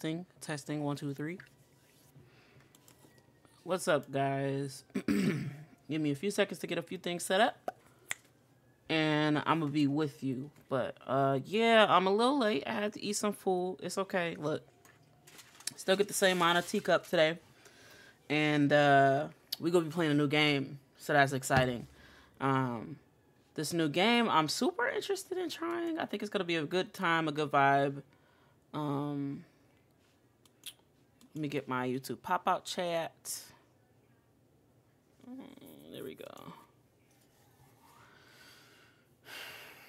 Testing, testing, one, two, three. What's up, guys? Give me a few seconds to get a few things set up. And I'm gonna be with you. But uh yeah, I'm a little late. I had to eat some food. It's okay. Look. Still get the same amount of TiCup today. And uh we're gonna be playing a new game. So that's exciting. Um this new game I'm super interested in trying. I think it's gonna be a good time, a good vibe. Um let me get my YouTube pop out chat. Mm, there we go.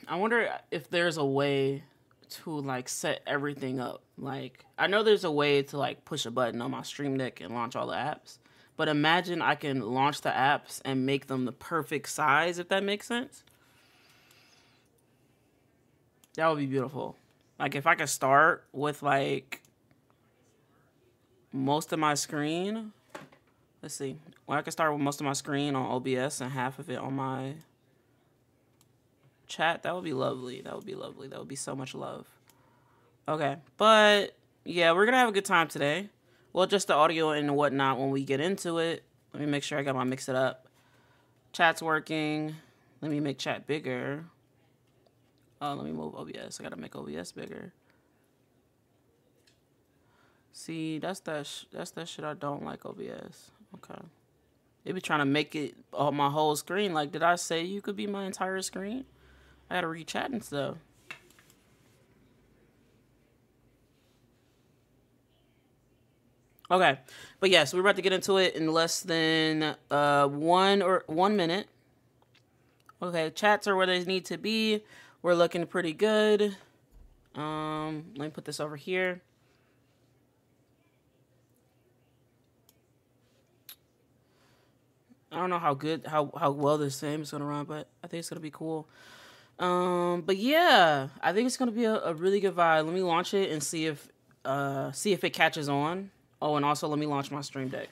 I wonder if there's a way to like set everything up. Like I know there's a way to like push a button on my Stream Deck and launch all the apps. But imagine I can launch the apps and make them the perfect size if that makes sense. That would be beautiful. Like if I could start with like most of my screen. Let's see. Well, I could start with most of my screen on OBS and half of it on my chat. That would be lovely. That would be lovely. That would be so much love. Okay. But yeah, we're going to have a good time today. Well, just the audio and whatnot when we get into it. Let me make sure I got my mix it up. Chat's working. Let me make chat bigger. Oh, let me move OBS. I got to make OBS bigger. See, that's that. That's that shit I don't like. OBS. Okay. They be trying to make it on my whole screen. Like, did I say you could be my entire screen? I gotta read chat and stuff. Okay, but yes, yeah, so we're about to get into it in less than uh one or one minute. Okay, chats are where they need to be. We're looking pretty good. Um, let me put this over here. I don't know how good, how how well this game is gonna run, but I think it's gonna be cool. Um, but yeah, I think it's gonna be a, a really good vibe. Let me launch it and see if uh see if it catches on. Oh, and also let me launch my Stream Deck.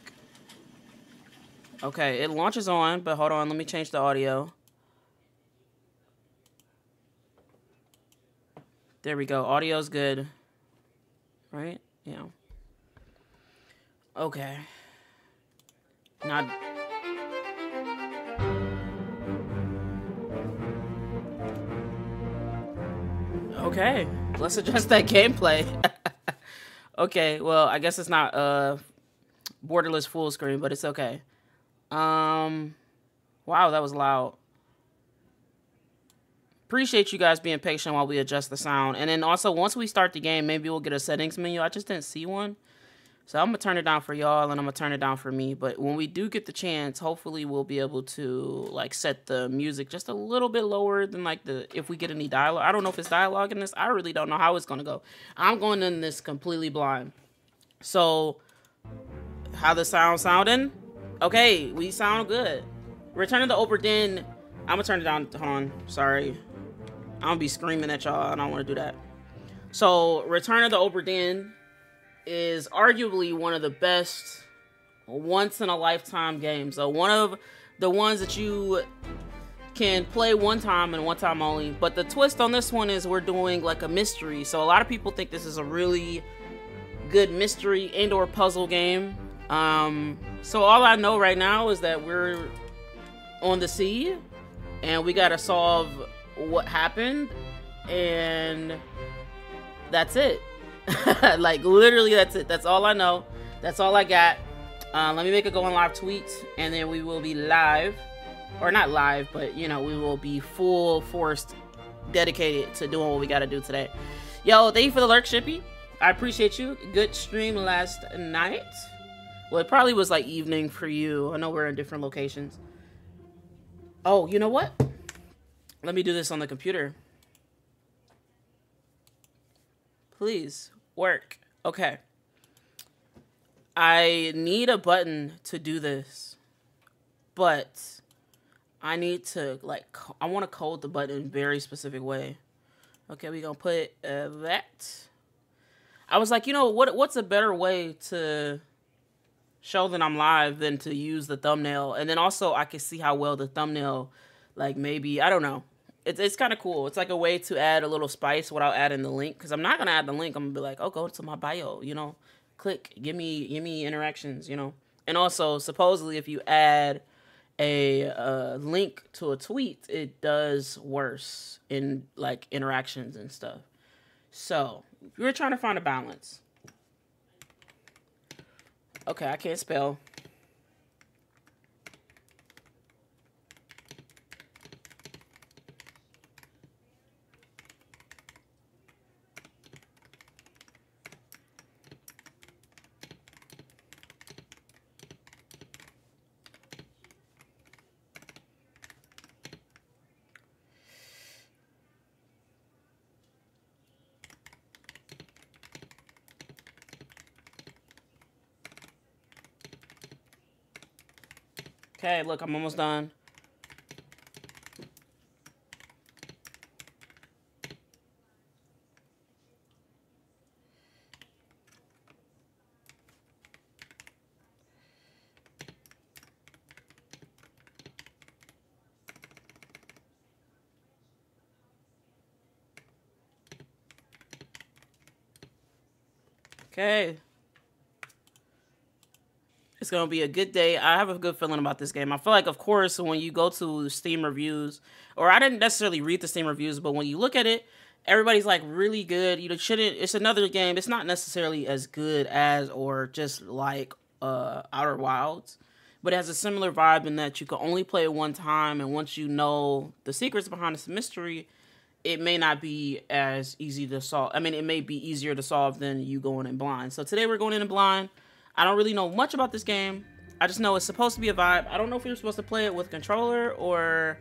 Okay, it launches on, but hold on, let me change the audio. There we go. Audio's good. Right? Yeah. Okay. Not Okay, let's adjust that gameplay. okay, well, I guess it's not uh borderless full screen, but it's okay. Um, wow, that was loud. Appreciate you guys being patient while we adjust the sound. And then also, once we start the game, maybe we'll get a settings menu. I just didn't see one. So I'm gonna turn it down for y'all and I'm gonna turn it down for me. But when we do get the chance, hopefully we'll be able to like set the music just a little bit lower than like the if we get any dialogue. I don't know if it's dialogue in this. I really don't know how it's gonna go. I'm going in this completely blind. So how the sound sounding? Okay, we sound good. Return of the Obra Dinn. I'm gonna turn it down. Hold on. Sorry. I'm gonna be screaming at y'all. I don't want to do that. So Return of the Obra Dinn is arguably one of the best once in a lifetime games. So one of the ones that you can play one time and one time only. But the twist on this one is we're doing like a mystery. So a lot of people think this is a really good mystery and or puzzle game. Um, so all I know right now is that we're on the sea and we gotta solve what happened and that's it. like literally, that's it. That's all I know. That's all I got. Uh, let me make a go on live tweet, and then we will be live, or not live, but you know we will be full forced, dedicated to doing what we got to do today. Yo, thank you for the lurk, Shippy. I appreciate you. Good stream last night. Well, it probably was like evening for you. I know we're in different locations. Oh, you know what? Let me do this on the computer. Please work. Okay. I need a button to do this, but I need to like I want to code the button in a very specific way. Okay, we're gonna put uh, that. I was like, you know what? What's a better way to show that I'm live than to use the thumbnail, and then also I can see how well the thumbnail, like maybe I don't know It's it's kind of cool. It's like a way to add a little spice without adding the link. Because I'm not gonna add the link. I'm gonna be like, oh, go to my bio. You know, click, give me give me interactions. You know, and also supposedly if you add a uh, link to a tweet, it does worse in like interactions and stuff. So we're trying to find a balance. Okay, I can't spell. Okay, look, I'm almost done. Okay. It's gonna be a good day. I have a good feeling about this game. I feel like, of course, when you go to Steam reviews, or I didn't necessarily read the Steam reviews, but when you look at it, everybody's like really good. You know, shouldn't. It's another game. It's not necessarily as good as or just like uh, Outer Wilds, but it has a similar vibe in that you can only play it one time, and once you know the secrets behind this mystery, it may not be as easy to solve. I mean, it may be easier to solve than you going in blind. So today we're going in blind. I don't really know much about this game. I just know it's supposed to be a vibe. I don't know if are supposed to play it with controller or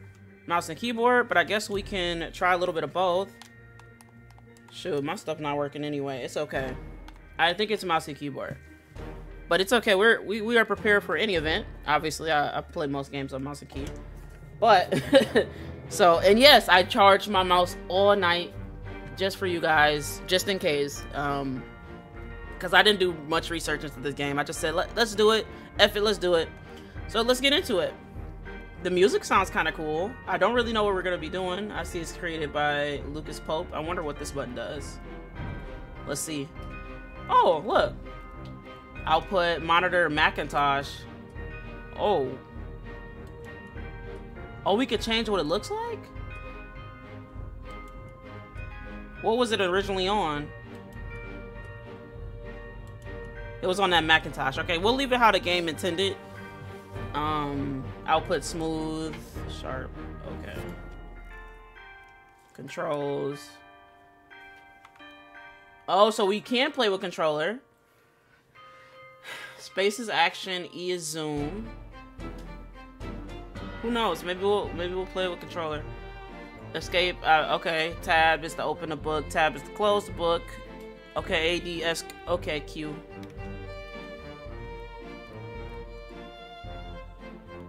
mouse and keyboard, but I guess we can try a little bit of both. Shoot, my stuff not working anyway. It's okay. I think it's mouse and keyboard. But it's okay. We're, we, we are prepared for any event. Obviously, I, I play most games on mouse and key. But, so, and yes, I charged my mouse all night just for you guys, just in case. Um, because I didn't do much research into this game. I just said, Let, us do it. F it, let's do it. So let's get into it. The music sounds kind of cool. I don't really know what we're going to be doing. I see it's created by Lucas Pope. I wonder what this button does. Let's see. Oh, look. Output monitor Macintosh. Oh. Oh, we could change what it looks like? What was it originally on? It was on that Macintosh. Okay, we'll leave it how the game intended. Um, output smooth, sharp. Okay. Controls. Oh, so we can play with controller. Space is action, E is zoom. Who knows? Maybe we'll maybe we'll play with controller. Escape. Uh, okay. Tab is to open the book. Tab is to close the book. Okay. A D S. Okay. Q.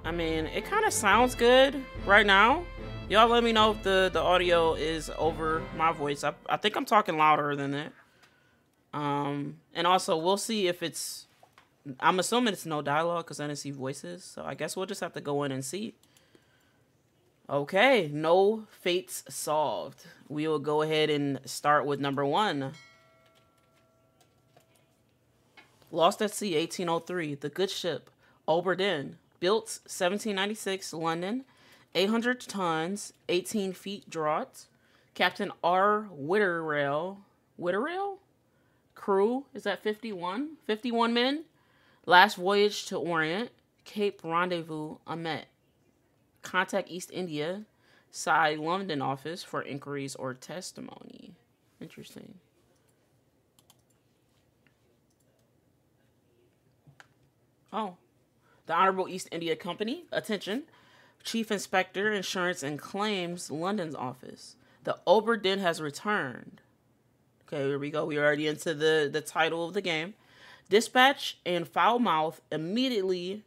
I mean, it kind of sounds good right now. Y'all let me know if the, the audio is over my voice. I, I think I'm talking louder than that. Um, and also, we'll see if it's... I'm assuming it's no dialogue because I didn't see voices. So I guess we'll just have to go in and see. Okay, no fates solved. We will go ahead and start with number one. Lost at Sea, 1803. The Good Ship, Obra Dinn. Built 1796, London. 800 tons, 18 feet draught. Captain R. Witterel. Witterel? Crew, is that 51? 51 men. Last voyage to Orient. Cape Rendezvous, Amet. Contact East India. Side London office for inquiries or testimony. Interesting. Oh, the Honorable East India Company, attention, Chief Inspector, Insurance and Claims, London's office. The Obra Dinn has returned. Okay, here we go. We're already into the, the title of the game. Dispatch and Falmouth immediately.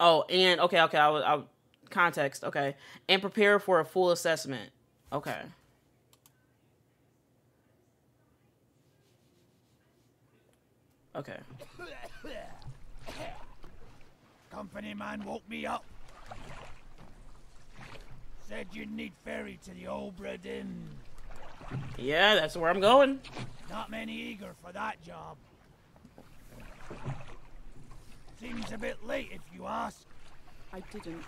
Oh, and okay, okay, I will context, okay, and prepare for a full assessment. Okay. Okay. Company man woke me up. Said you'd need ferry to the Obra Dinn. Yeah, that's where I'm going. Not many eager for that job. Seems a bit late if you ask. I didn't.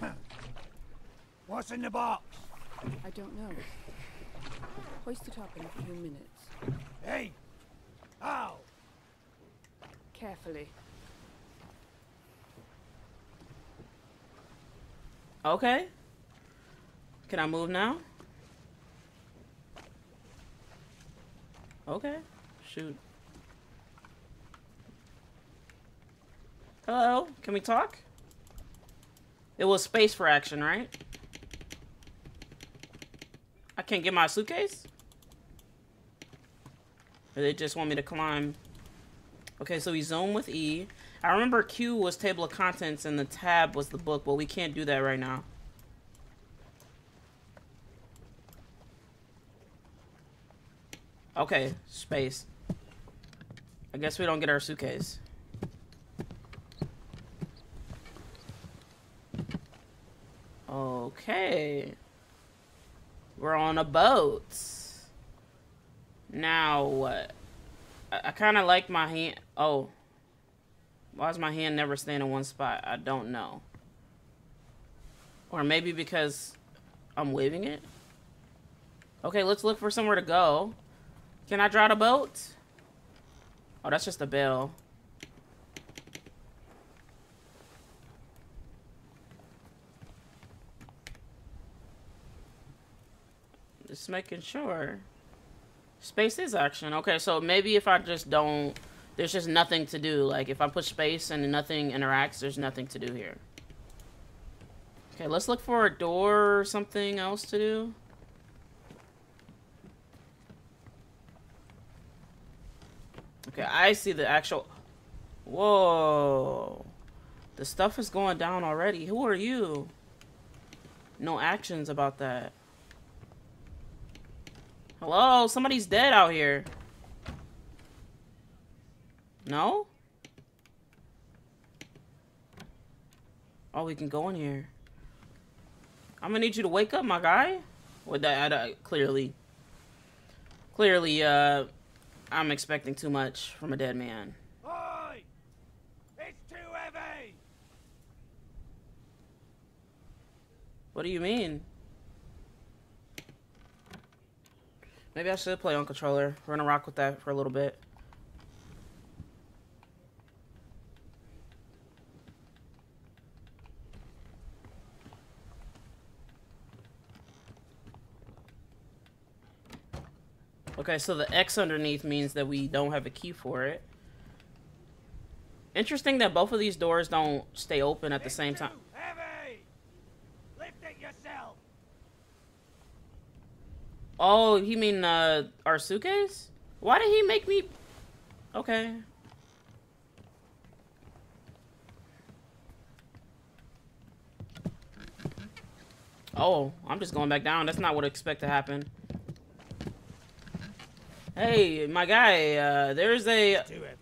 What's in the box? I don't know. Hoist it up in a few minutes. Hey! How? Carefully. Okay. Can I move now? Okay. Shoot. Hello? Can we talk? It was space for action, right? I can't get my suitcase? Or they just want me to climb? Okay, so we zone with E. I remember Q was table of contents and the tab was the book, but we can't do that right now. Okay, space. I guess we don't get our suitcase. Okay. We're on a boat. Now what? I, I kind of like my hand. Oh. Why is my hand never staying in one spot? I don't know. Or maybe because I'm waving it? Okay, let's look for somewhere to go. Can I draw a boat? Oh, that's just a bell. Just making sure. Space is action. Okay, so maybe if I just don't... There's just nothing to do. Like, if I push space and nothing interacts, there's nothing to do here. Okay, let's look for a door or something else to do. Okay, I see the actual... Whoa. The stuff is going down already. Who are you? No actions about that. Hello? Somebody's dead out here. No? Oh, we can go in here. I'm gonna need you to wake up, my guy. With that, I, I, clearly, clearly, uh, I'm expecting too much from a dead man. Oi! It's too heavy! What do you mean? Maybe I should play on controller. We're gonna rock with that for a little bit. Okay, so the X underneath means that we don't have a key for it. Interesting that both of these doors don't stay open at the same time. heavy! Lift it yourself! Oh, you mean uh, our suitcase? Why did he make me? Okay. Oh, I'm just going back down. That's not what I expect to happen. Hey, my guy, uh, there's a... Too heavy.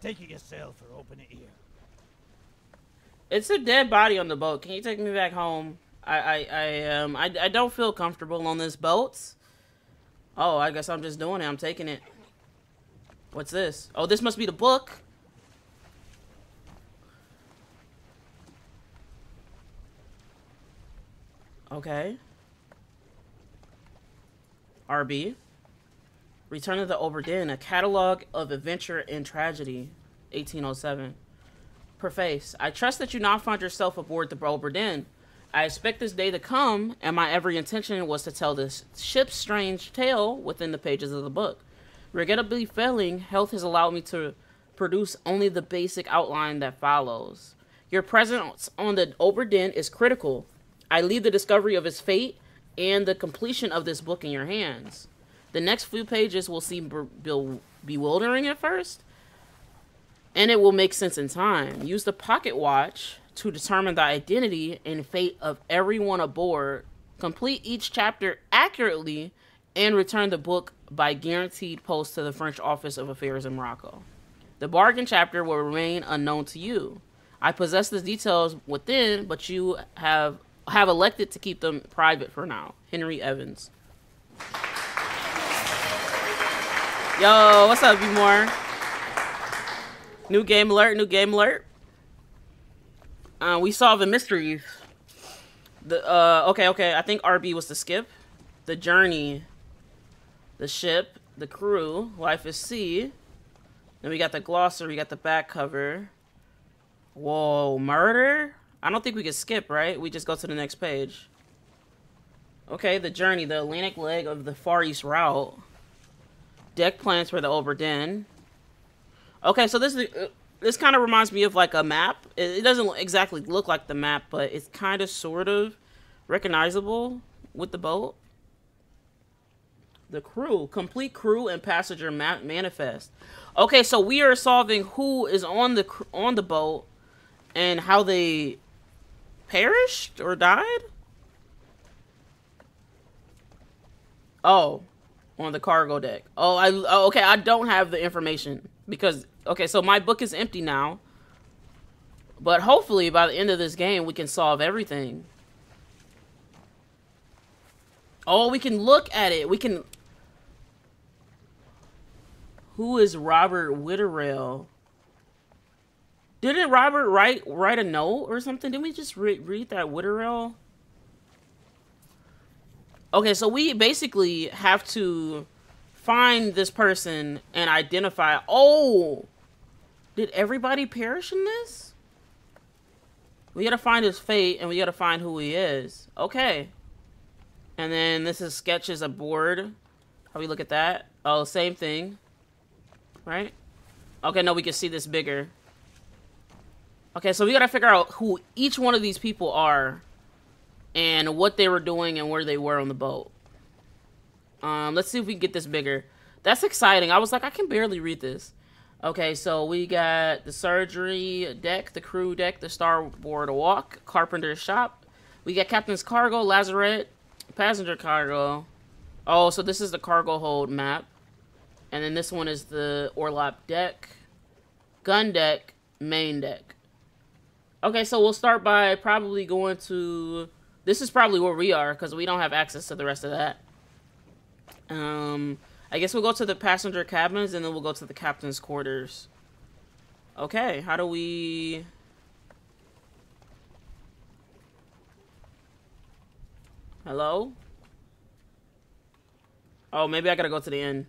Take it yourself or open it here. It's a dead body on the boat. Can you take me back home? I, I, I, um, I, I don't feel comfortable on this boat. Oh, I guess I'm just doing it. I'm taking it. What's this? Oh, this must be the book. Okay. RB. Return of the Obra a catalog of adventure and tragedy, 1807. Preface. I trust that you now find yourself aboard the Obra I expect this day to come, and my every intention was to tell this ship's strange tale within the pages of the book. Regrettably failing, health has allowed me to produce only the basic outline that follows. Your presence on the Obra is critical. I leave the discovery of his fate and the completion of this book in your hands. The next few pages will seem be- be- bewildering at first, and it will make sense in time. Use the pocket watch to determine the identity and fate of everyone aboard. Complete each chapter accurately and return the book by guaranteed post to the French Office of Affairs in Morocco. The bargain chapter will remain unknown to you. I possess the details within, but you have have elected to keep them private for now. Henry Evans. Yo, what's up, you more? New game alert, new game alert. Uh, we solve a mystery. The uh okay, okay, I think RB was the skip. The journey. The ship, the crew, life is sea. Then we got the glossary, we got the back cover. Whoa, murder? I don't think we can skip, right? We just go to the next page. Okay, the journey, the Atlantic leg of the Far East route. Deck plans for the Obra Okay, so this is, this kind of reminds me of like a map. It, it doesn't exactly look like the map, but it's kind of sort of recognizable with the boat. The crew, complete crew and passenger ma manifest. Okay, so we are solving who is on the on the boat and how they perished or died. Oh, on the cargo deck. Oh, I oh, okay. I don't have the information because okay. So my book is empty now. But hopefully by the end of this game we can solve everything. Oh, we can look at it. We can who is Robert Witterel? Didn't Robert write write a note or something? Didn't we just re read that Witterel? Okay, so we basically have to find this person and identify. Oh, did everybody perish in this? We gotta find his fate and we gotta find who he is. Okay. And then this is sketches aboard. How we look at that? Oh, same thing right? Okay, no, we can see this bigger. Okay, so we gotta figure out who each one of these people are and what they were doing and where they were on the boat. Um, let's see if we can get this bigger. That's exciting. I was like, I can barely read this. Okay, so we got the surgery deck, the crew deck, the starboard walk, carpenter's shop. We got captain's cargo, lazarette, passenger cargo. Oh, so this is the cargo hold map. And then this one is the Orlop deck, gun deck, main deck. Okay, so we'll start by probably going to... This is probably where we are, because we don't have access to the rest of that. Um, I guess we'll go to the passenger cabins, and then we'll go to the captain's quarters. Okay, how do we... Hello? Oh, maybe I gotta go to the end.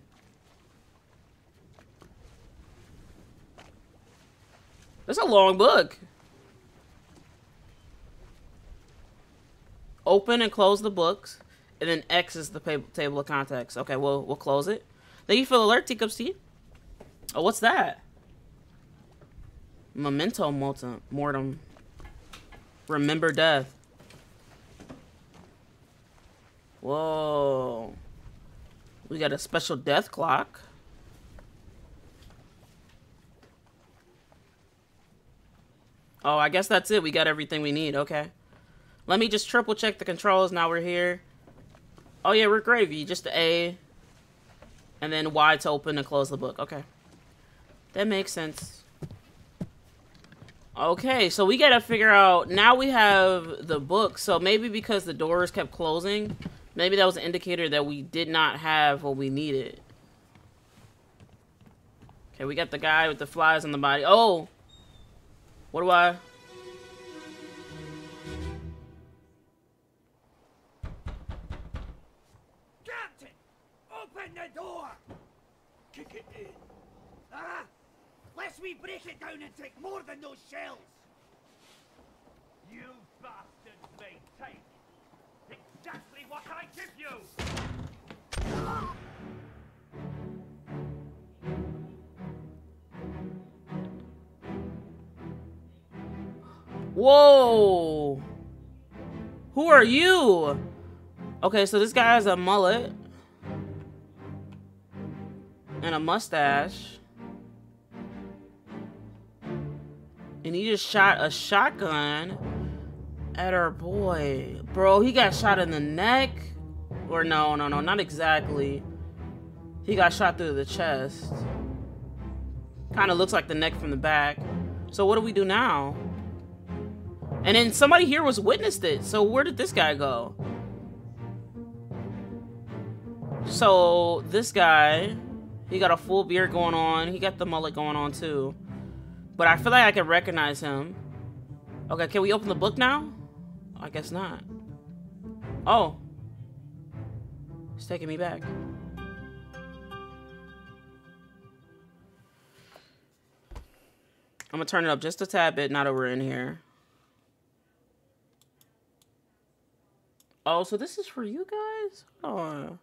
That's a long book. Open and close the books, and then X is the table of contents. Okay, we'll we'll close it. Thank you for the alert, Teacups Tea. Oh, what's that? Memento mortem. Remember death. Whoa. We got a special death clock. Oh, I guess that's it. We got everything we need. Okay. Let me just triple check the controls. Now we're here. Oh, yeah, we're gravy. Just the A. And then Y to open and close the book. Okay. That makes sense. Okay, so we gotta figure out... Now we have the book. So maybe because the doors kept closing, maybe that was an indicator that we did not have what we needed. Okay, we got the guy with the flies on the body. Oh! What do I... we break it down and take more than those shells! You bastards may take exactly what I give you! Ah! Whoa! Who are you? Okay, so this guy has a mullet. And a mustache. And he just shot a shotgun at our boy. Bro, he got shot in the neck. Or no, no, no, not exactly. He got shot through the chest. Kind of looks like the neck from the back. So what do we do now? And then somebody here was witnessed it. So where did this guy go? So this guy, he got a full beard going on. He got the mullet going on too. But I feel like I can recognize him. Okay, can we open the book now? I guess not. Oh. It's taking me back. I'm gonna turn it up just a tad bit that we're in here. Oh, so this is for you guys? Oh.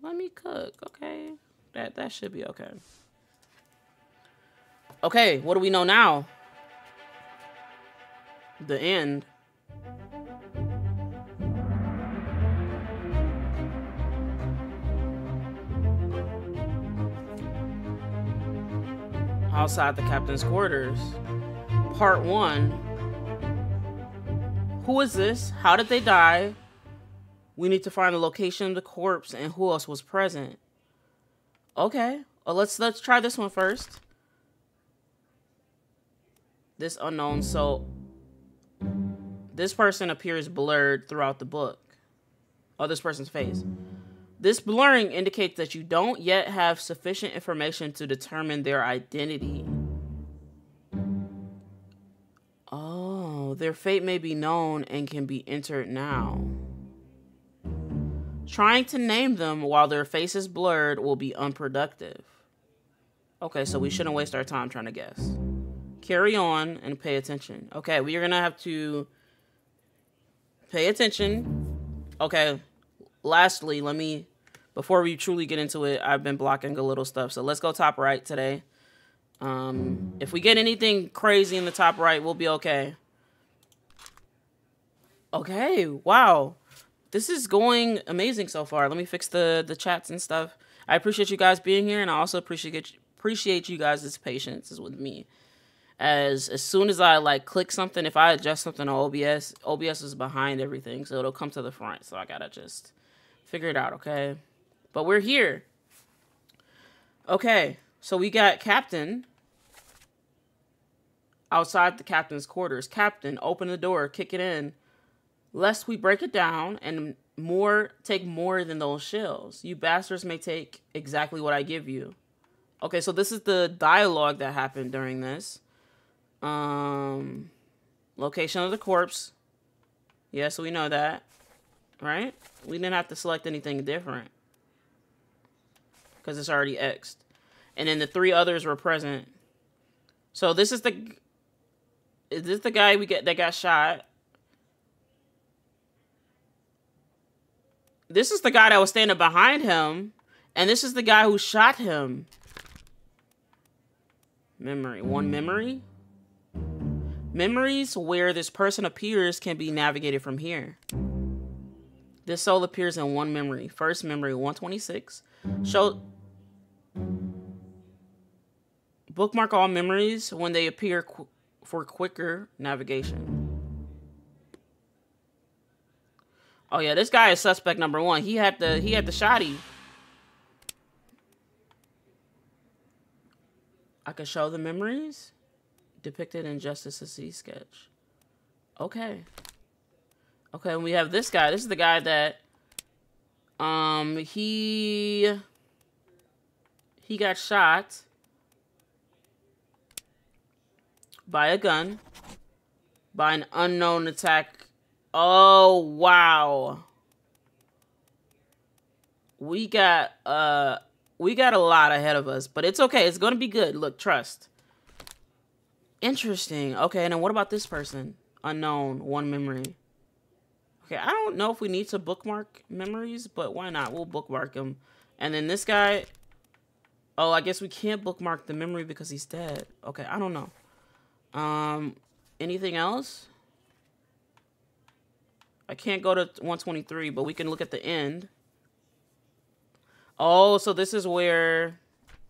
Let me cook. Okay. That that should be okay. Okay, what do we know now? The end. Outside the captain's quarters. Part 1. Who is this? How did they die? We need to find the location of the corpse and who else was present. Okay. Well, let's let's try this one first. This unknown. So this person appears blurred throughout the book. Oh, this person's face. This blurring indicates that you don't yet have sufficient information to determine their identity. Oh, their fate may be known and can be entered now. Trying to name them while their face is blurred will be unproductive. Okay, so we shouldn't waste our time trying to guess. Carry on and pay attention. Okay, we are gonna have to pay attention. Okay, lastly, let me, before we truly get into it, I've been blocking a little stuff. So let's go top right today. Um, if we get anything crazy in the top right, we'll be okay. Okay, wow this is going amazing so far. Let me fix the the chats and stuff. I appreciate you guys being here, and I also appreciate appreciate you guys' patience with me. As as soon as I like click something, if I adjust something on OBS, OBS is behind everything, so it'll come to the front. So I gotta just figure it out, okay? But we're here. Okay, so we got Captain outside the captain's quarters. Captain, open the door, kick it in lest we break it down and more take more than those shells. You bastards may take exactly what I give you. Okay, so this is the dialogue that happened during this. Um location of the corpse. Yeah, so we know that. Right? We didn't have to select anything different. Because it's already X'd. And then the three others were present. So this is the is this the guy we get that got shot? This is the guy that was standing behind him. And this is the guy who shot him. Memory. One memory? Memories where this person appears can be navigated from here. This soul appears in one memory. First memory, 126. Show... Bookmark all memories when they appear qu for quicker navigation. Oh yeah, this guy is suspect number one. He had the he had the shotty. I could show the memories depicted in Justice C sketch. Okay. Okay, and we have this guy. This is the guy that um he he got shot by a gun by an unknown attack Oh, wow. We got uh we got a lot ahead of us, but it's okay. It's going to be good. Look, trust. Interesting. Okay, and then what about this person? Unknown, one memory. Okay, I don't know if we need to bookmark memories, but why not? We'll bookmark them. And then this guy, oh, I guess we can't bookmark the memory because he's dead. Okay, I don't know. Um, anything else? I can't go to 123, but we can look at the end. Oh, so this is where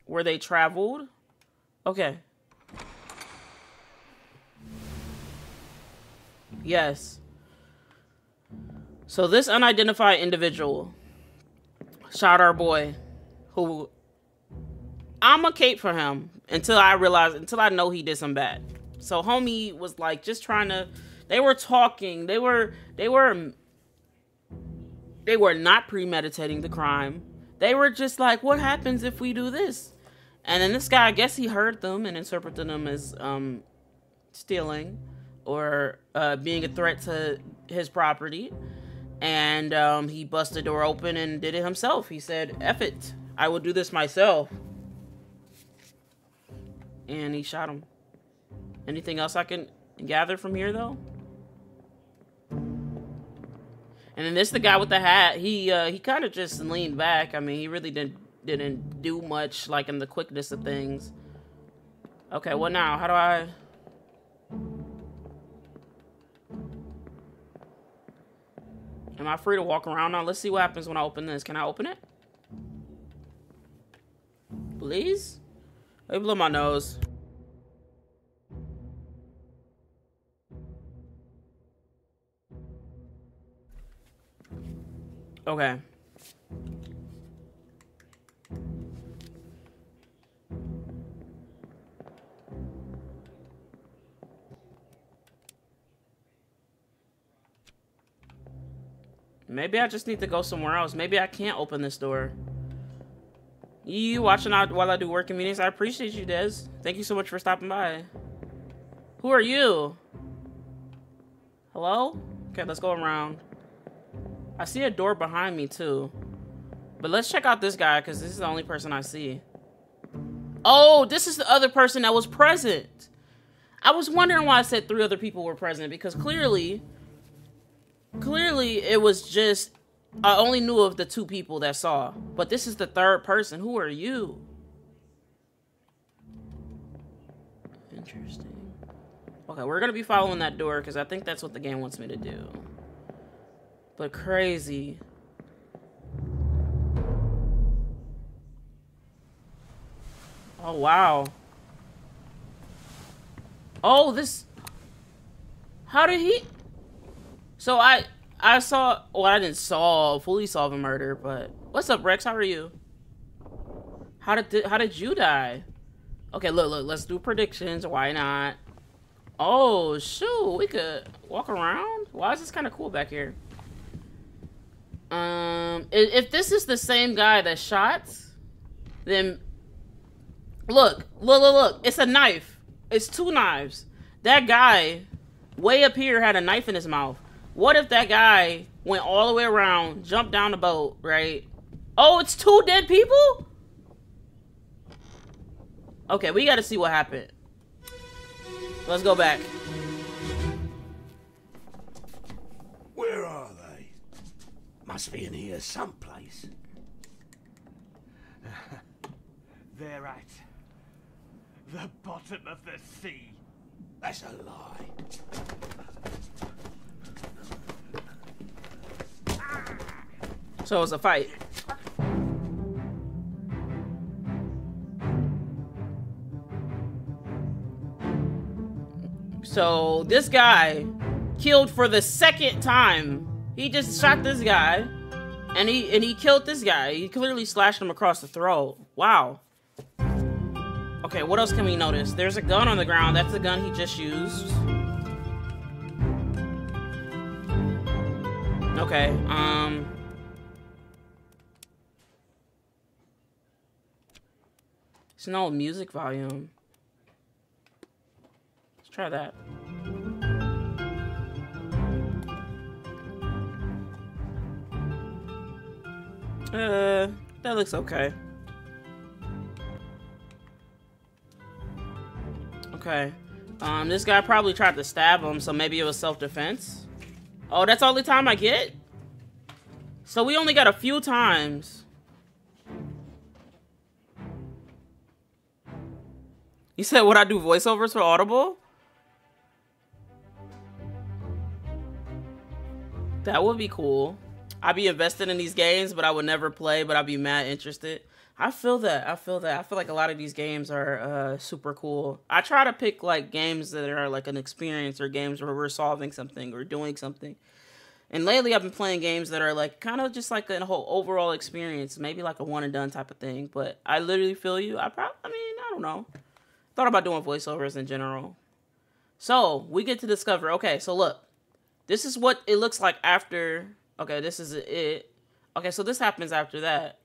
where they traveled. Okay. Yes. So this unidentified individual shot our boy who I'm a cape for him until I realize until I know he did some bad. So homie was like just trying to they were talking. They were they were they were not premeditating the crime. They were just like, what happens if we do this? And then this guy, I guess he heard them and interpreted them as um, stealing or uh, being a threat to his property. And um, he busted the door open and did it himself. He said, F it, I will do this myself. And he shot him. Anything else I can gather from here, though? And then this the guy with the hat. He uh, he kind of just leaned back. I mean, he really didn't didn't do much like in the quickness of things. Okay, what now? How do I? Am I free to walk around now? Let's see what happens when I open this. Can I open it? Please? They blew my nose. Okay. Maybe I just need to go somewhere else. Maybe I can't open this door. You watching out while I do working meetings? I appreciate you, Des. Thank you so much for stopping by. Who are you? Hello? Okay, let's go around. I see a door behind me, too. But let's check out this guy, because this is the only person I see. Oh, this is the other person that was present. I was wondering why I said three other people were present, because clearly, clearly it was just, I only knew of the two people that saw. But this is the third person. Who are you? Interesting. Okay, we're going to be following that door, because I think that's what the game wants me to do but crazy. Oh, wow. Oh, this... How did he... So I... I saw... Well, I didn't solve Fully solve a murder, but... What's up, Rex? How are you? How did... How did you die? Okay, look, look. Let's do predictions. Why not? Oh, shoot. We could walk around? Why is this kind of cool back here? Um, if this is the same guy that shot, then look, look, look, look. It's a knife. It's two knives. That guy way up here had a knife in his mouth. What if that guy went all the way around, jumped down the boat, right? Oh, it's two dead people? Okay, we gotta see what happened. Let's go back. Where are they? must be in here someplace. They're at the bottom of the sea. That's a lie. So it's a fight. So this guy killed for the second time he just shot this guy, and he and he killed this guy. He clearly slashed him across the throat. Wow. Okay, what else can we notice? There's a gun on the ground. That's the gun he just used. Okay, um... It's no music volume. Let's try that. Uh, that looks okay. Okay. Um, this guy probably tried to stab him, so maybe it was self-defense. Oh, that's all the time I get? So we only got a few times. You said, would I do voiceovers for Audible? That would be cool. I'd be invested in these games, but I would never play, but I'd be mad interested. I feel that. I feel that. I feel like a lot of these games are uh, super cool. I try to pick like games that are like an experience or games where we're solving something or doing something. And lately, I've been playing games that are like kind of just like a whole overall experience, maybe like a one and done type of thing. But I literally feel you. I probably, I mean, I don't know. Thought about doing voiceovers in general. So we get to discover. Okay, so look, this is what it looks like after. Okay, this is it. Okay, so this happens after that.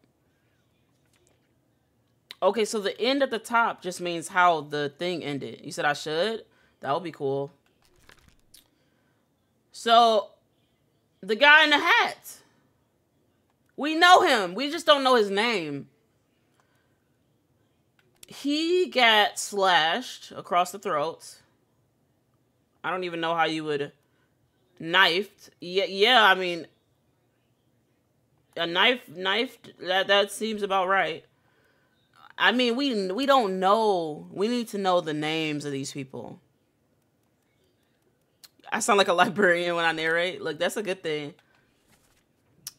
Okay, so the end at the top just means how the thing ended. You said I should? That would be cool. So, the guy in the hat. We know him. We just don't know his name. He got slashed across the throat. I don't even know how you would knifed. Yeah, yeah, I mean a knife knifed that that seems about right. I mean, we we don't know. We need to know the names of these people. I sound like a librarian when I narrate. Look, that's a good thing.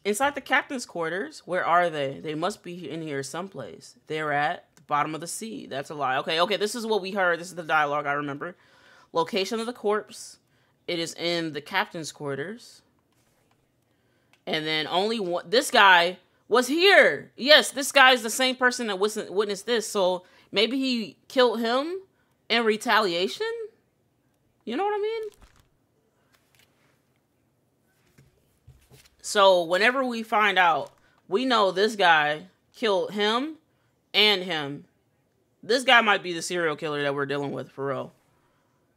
Inside the captain's quarters, where are they? They must be in here someplace. They're at bottom of the sea. That's a lie. Okay, okay, this is what we heard. This is the dialogue I remember. Location of the corpse. It is in the captain's quarters. And then only one. This guy was here. Yes, this guy is the same person that witnessed this. So maybe he killed him in retaliation. You know what I mean? So whenever we find out, we know this guy killed him and him. This guy might be the serial killer that we're dealing with for real.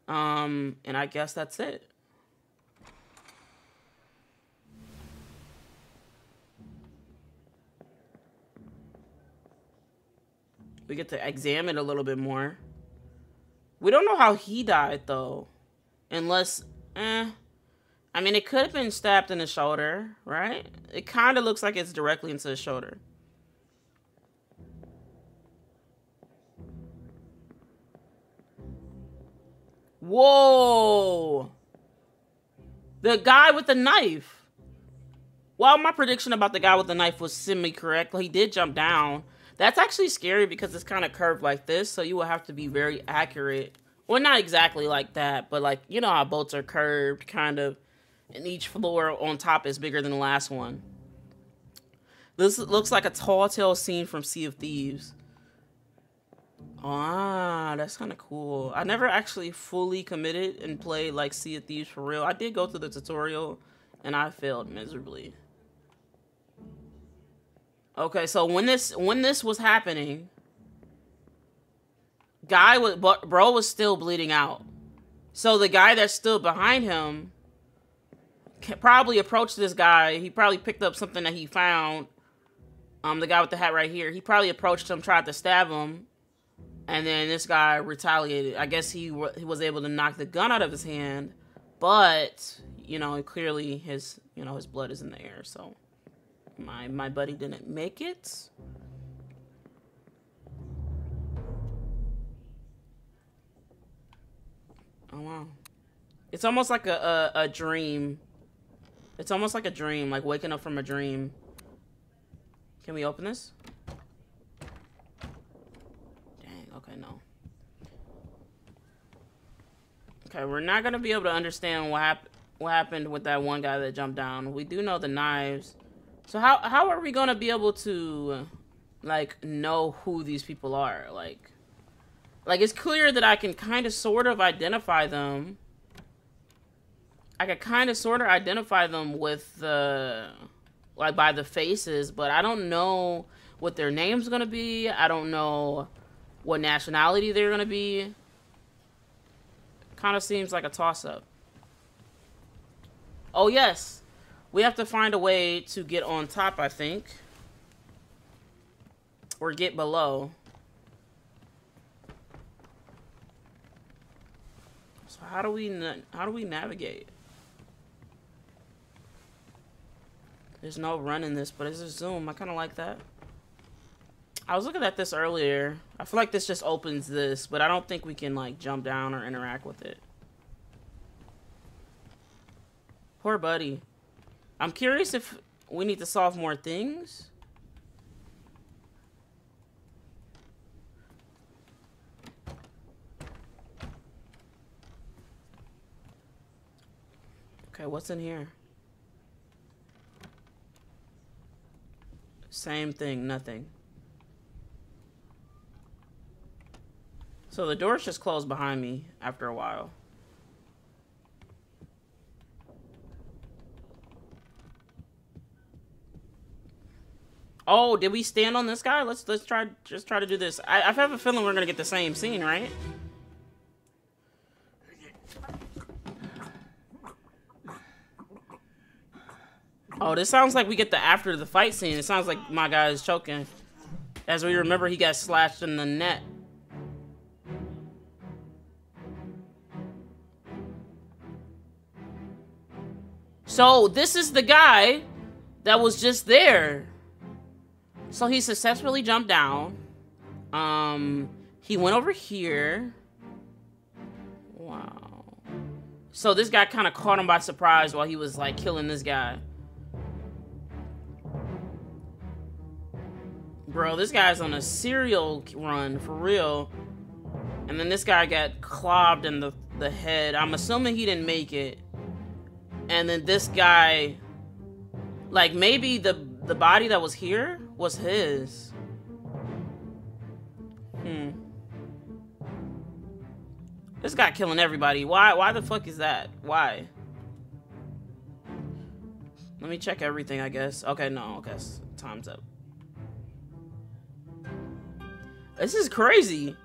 Um, and I guess that's it. We get to examine a little bit more. We don't know how he died though. Unless eh. I mean it could have been stabbed in the shoulder, right? It kinda looks like it's directly into the shoulder. Whoa! The guy with the knife. While my prediction about the guy with the knife was semi-correct, he did jump down. That's actually scary because it's kind of curved like this, so you will have to be very accurate. Well, not exactly like that, but like, you know how boats are curved, kind of, and each floor on top is bigger than the last one. This looks like a tall tale scene from Sea of Thieves. Ah, that's kind of cool. I never actually fully committed and played like Sea of Thieves for real. I did go through the tutorial and I failed miserably. Okay, so when this when this was happening, guy was bro was still bleeding out. So the guy that stood behind him probably approached this guy. He probably picked up something that he found. Um, the guy with the hat right here. He probably approached him, tried to stab him, and then this guy retaliated. I guess he he was able to knock the gun out of his hand, but you know clearly his you know his blood is in the air. So my my buddy didn't make it. Oh wow. It's almost like a, a, a dream. It's almost like a dream, like waking up from a dream. Can we open this? Dang, okay, no. Okay, we're not gonna be able to understand what happened what happened with that one guy that jumped down. We do know the knives. So how how are we gonna be able to like know who these people are? Like like it's clear that I can kind of sort of identify them. I can kind of sort of identify them with the like by the faces, but I don't know what their name's gonna be. I don't know what nationality they're gonna be. Kind of seems like a toss up. Oh yes, we have to find a way to get on top, I think. Or get below. So how do we how do we navigate? There's no run in this, but it's a zoom. I kind of like that. I was looking at this earlier. I feel like this just opens this, but I don't think we can like jump down or interact with it. Poor buddy. I'm curious if we need to solve more things. Okay, what's in here? Same thing, nothing. So the doors just closed behind me after a while. Oh, did we stand on this guy? Let's let's try just try to do this. I, I have a feeling we're gonna get the same scene, right? Oh, this sounds like we get the after the fight scene. It sounds like my guy is choking. As we remember, he got slashed in the neck. So this is the guy that was just there. So he successfully jumped down. Um, he went over here. Wow. So this guy kind of caught him by surprise while he was like killing this guy. Bro, this guy's on a serial run for real. And then this guy got clobbed in the, the head. I'm assuming he didn't make it. And then this guy, like maybe the the body that was here was his. Hmm. This guy killing everybody. Why? Why the fuck is that? Why? Let me check everything, I guess. Okay, no, okay, time's up. This is crazy.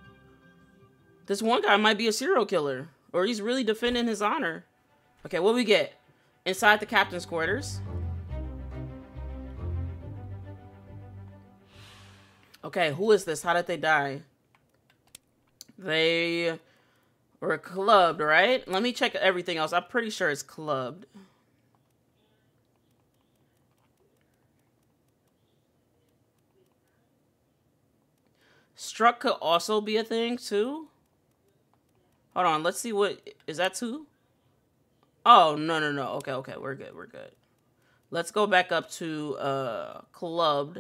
This one guy might be a serial killer. Or he's really defending his honor. Okay, what we get? Inside the captain's quarters. Okay, who is this? How did they die? They were clubbed, right? Let me check everything else. I'm pretty sure it's clubbed. Struck could also be a thing too. Hold on, let's see what is that two? Oh no no no. Okay okay, we're good we're good. Let's go back up to uh clubbed.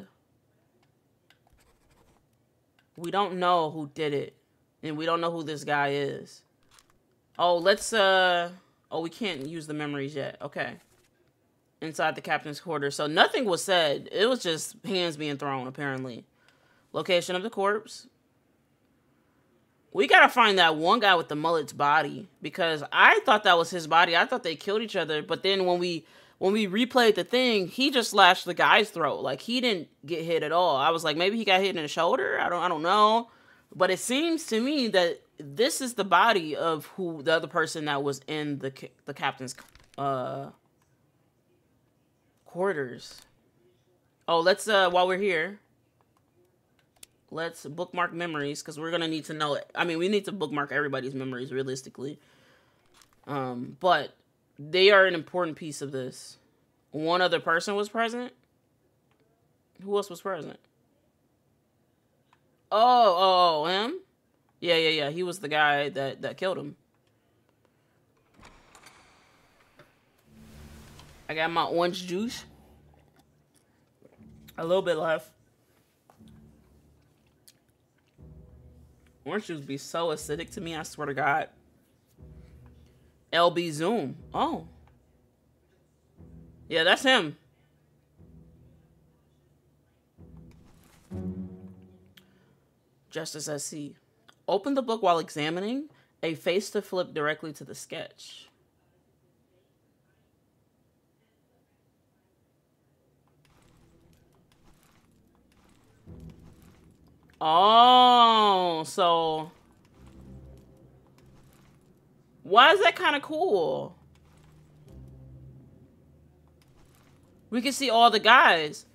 We don't know who did it, and we don't know who this guy is. Oh, let's uh. Oh, we can't use the memories yet. Okay. Inside the captain's quarters. So nothing was said. It was just hands being thrown, apparently. Location of the corpse. We gotta find that one guy with the mullet's body because I thought that was his body. I thought they killed each other, but then when we when we replayed the thing, he just slashed the guy's throat. Like he didn't get hit at all. I was like, maybe he got hit in the shoulder. I don't I don't know, but it seems to me that this is the body of who the other person that was in the the captain's uh quarters. Oh, let's uh while we're here, let's bookmark memories because we're gonna need to know it. I mean, we need to bookmark everybody's memories realistically. Um, but they are an important piece of this. One other person was present. Who else was present? Oh, oh, oh, him? Yeah, yeah, yeah. He was the guy that that killed him. I got my orange juice. A little bit left. Orange juice be so acidic to me, I swear to God. LB Zoom. Oh. Yeah, that's him. Justice SC. Open the book while examining. A face to flip directly to the sketch. Oh, so why is that kind of cool? We can see all the guys.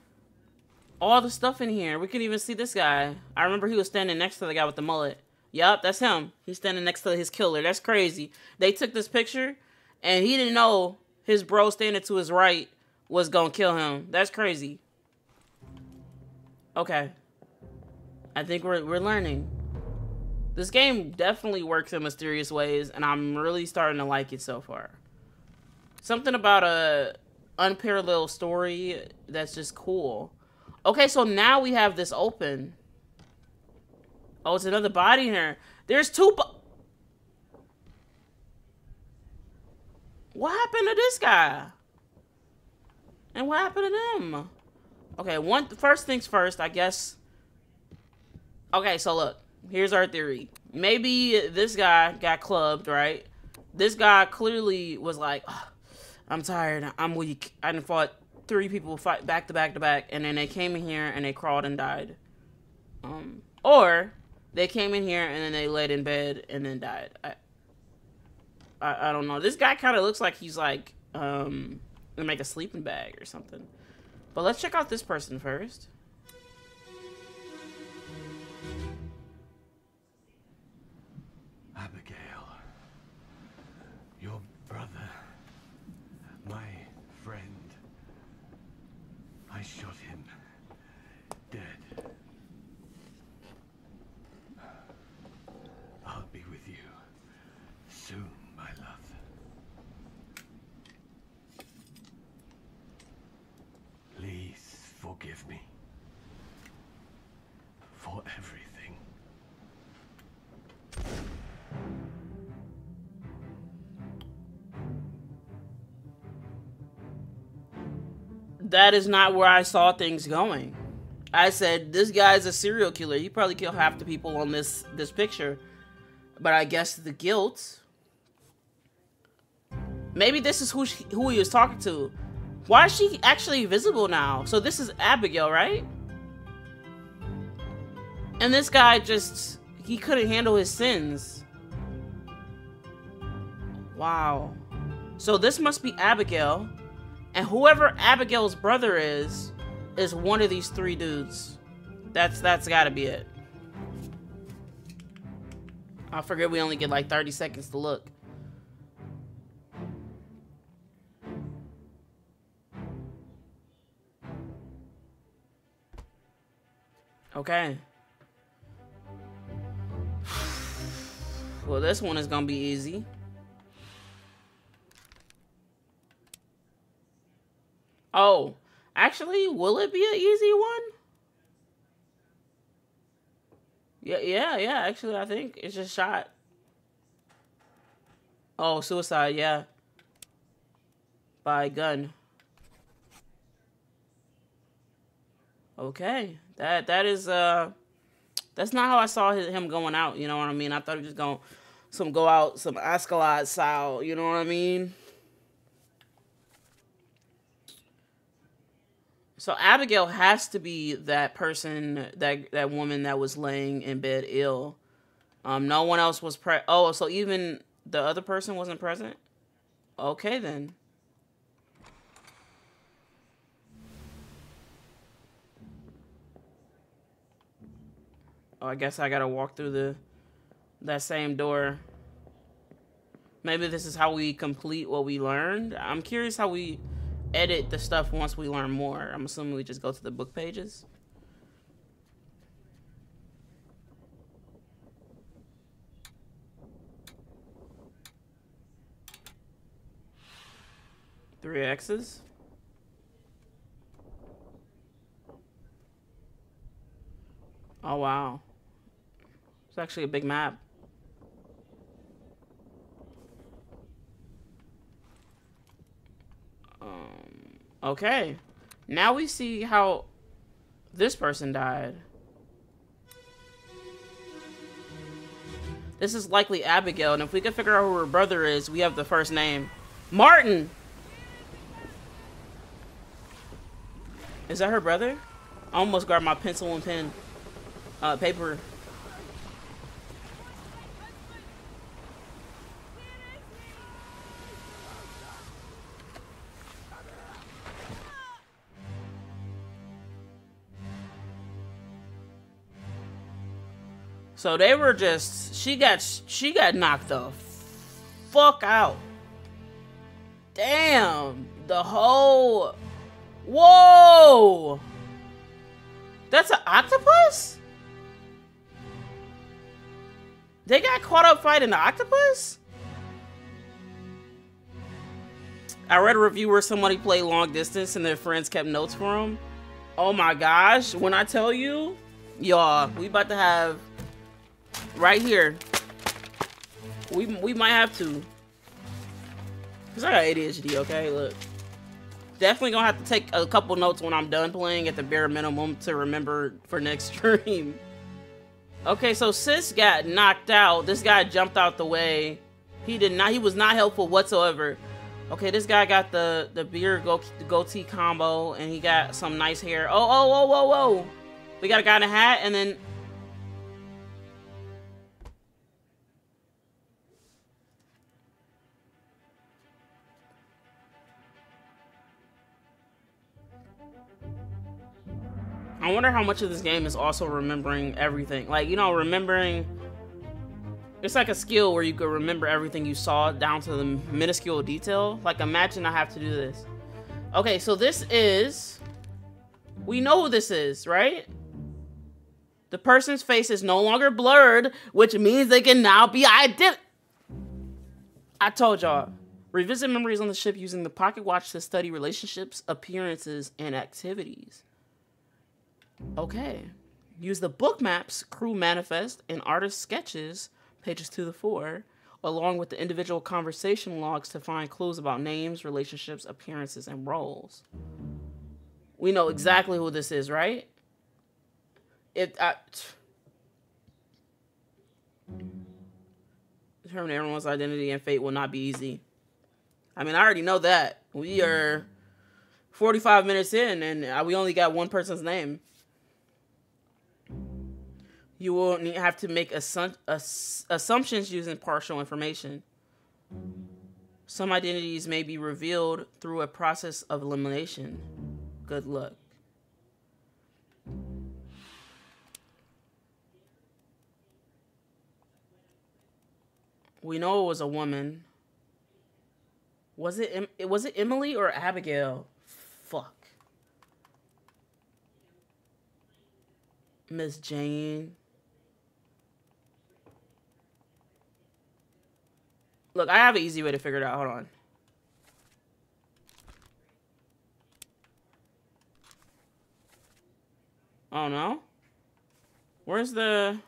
All the stuff in here. We can even see this guy. I remember he was standing next to the guy with the mullet. Yup, that's him. He's standing next to his killer. That's crazy. They took this picture, and he didn't know his bro standing to his right was gonna kill him. That's crazy. Okay. I think we're we're learning. This game definitely works in mysterious ways, and I'm really starting to like it so far. Something about a unparalleled story that's just cool. Okay, so now we have this open. Oh, it's another body here. There's two. what happened to this guy? And what happened to them? Okay, one first things first. I guess Okay, so look, here's our theory. Maybe this guy got clubbed, right? This guy clearly was like, oh, I'm tired, I'm weak, I didn't fought three people fight back to back to back, and then they came in here and they crawled and died. Um, or they came in here and then they laid in bed and then died. I, I, I don't know. This guy kind of looks like he's like um, make a sleeping bag or something. But let's check out this person first. Abigail, That is not where I saw things going. I said this guy's a serial killer. He probably killed half the people on this this picture. But I guess the guilt. Maybe this is who she, who he was talking to. Why is she actually visible now? So this is Abigail, right? And this guy just he couldn't handle his sins. Wow. So this must be Abigail. And whoever Abigail's brother is, is one of these three dudes. That's that's gotta be it. I forget we only get like 30 seconds to look. Okay. Well, this one is gonna be easy. Oh, actually, will it be an easy one? Yeah, yeah, yeah. Actually, I think it's just shot. Oh, suicide. Yeah, by gun. Okay, that that is uh, that's not how I saw his, him going out. You know what I mean? I thought he was going some go out some Escalade style. You know what I mean? So Abigail has to be that person, that that woman that was laying in bed ill. Um, no one else was pre. Oh, so even the other person wasn't present. Okay then. Oh, I guess I gotta walk through the that same door. Maybe this is how we complete what we learned. I'm curious how we edit the stuff once we learn more. I'm assuming we just go to the book pages. Three X's. Oh, wow. It's actually a big map. Um, okay. Now we see how this person died. This is likely Abigail, and if we can figure out who her brother is, we have the first name. Martin! Is that her brother? I almost grabbed my pencil and pen. Uh, paper. So they were just she got she got knocked the fuck out. Damn, the whole Whoa! That's an octopus? They got caught up fighting the octopus? I read a review where somebody played long distance and their friends kept notes for them. Oh my gosh, when I tell you, y'all, we about to have right here. We we might have to. Cause I got ADHD, okay? Look. Definitely gonna have to take a couple notes when I'm done playing at the bare minimum to remember for next stream. Okay, so Sis got knocked out. This guy jumped out the way. He did not he was not helpful whatsoever. Okay, this guy got the the beard go goatee combo, and he got some nice hair. Oh, oh, whoa, whoa, whoa! We got a guy in a hat, and then I wonder how much of this game is also remembering everything. Like, you know, remembering. It's like a skill where you could remember everything you saw down to the minuscule detail. Like, imagine I have to do this. Okay, so this is. We know who this is, right? The person's face is no longer blurred, which means they can now be ident. I told y'all. Revisit memories on the ship using the pocket watch to study relationships, appearances, and activities. Okay. Use the book maps, crew manifest, and artist sketches, pages 2 to 4, along with the individual conversation logs to find clues about names, relationships, appearances, and roles. We know exactly who this is, right? It I, determine everyone's identity and fate will not be easy. I mean, I already know that. We are 45 minutes in, and uh, we only got one person's name you will have to make assumptions using partial information. Some identities may be revealed through a process of elimination. Good luck. We know it was a woman. Was it was it Emily or Abigail? Fuck. Miss Jane. Look, I have an easy way to figure it out. Hold on. Oh, no? Where's the...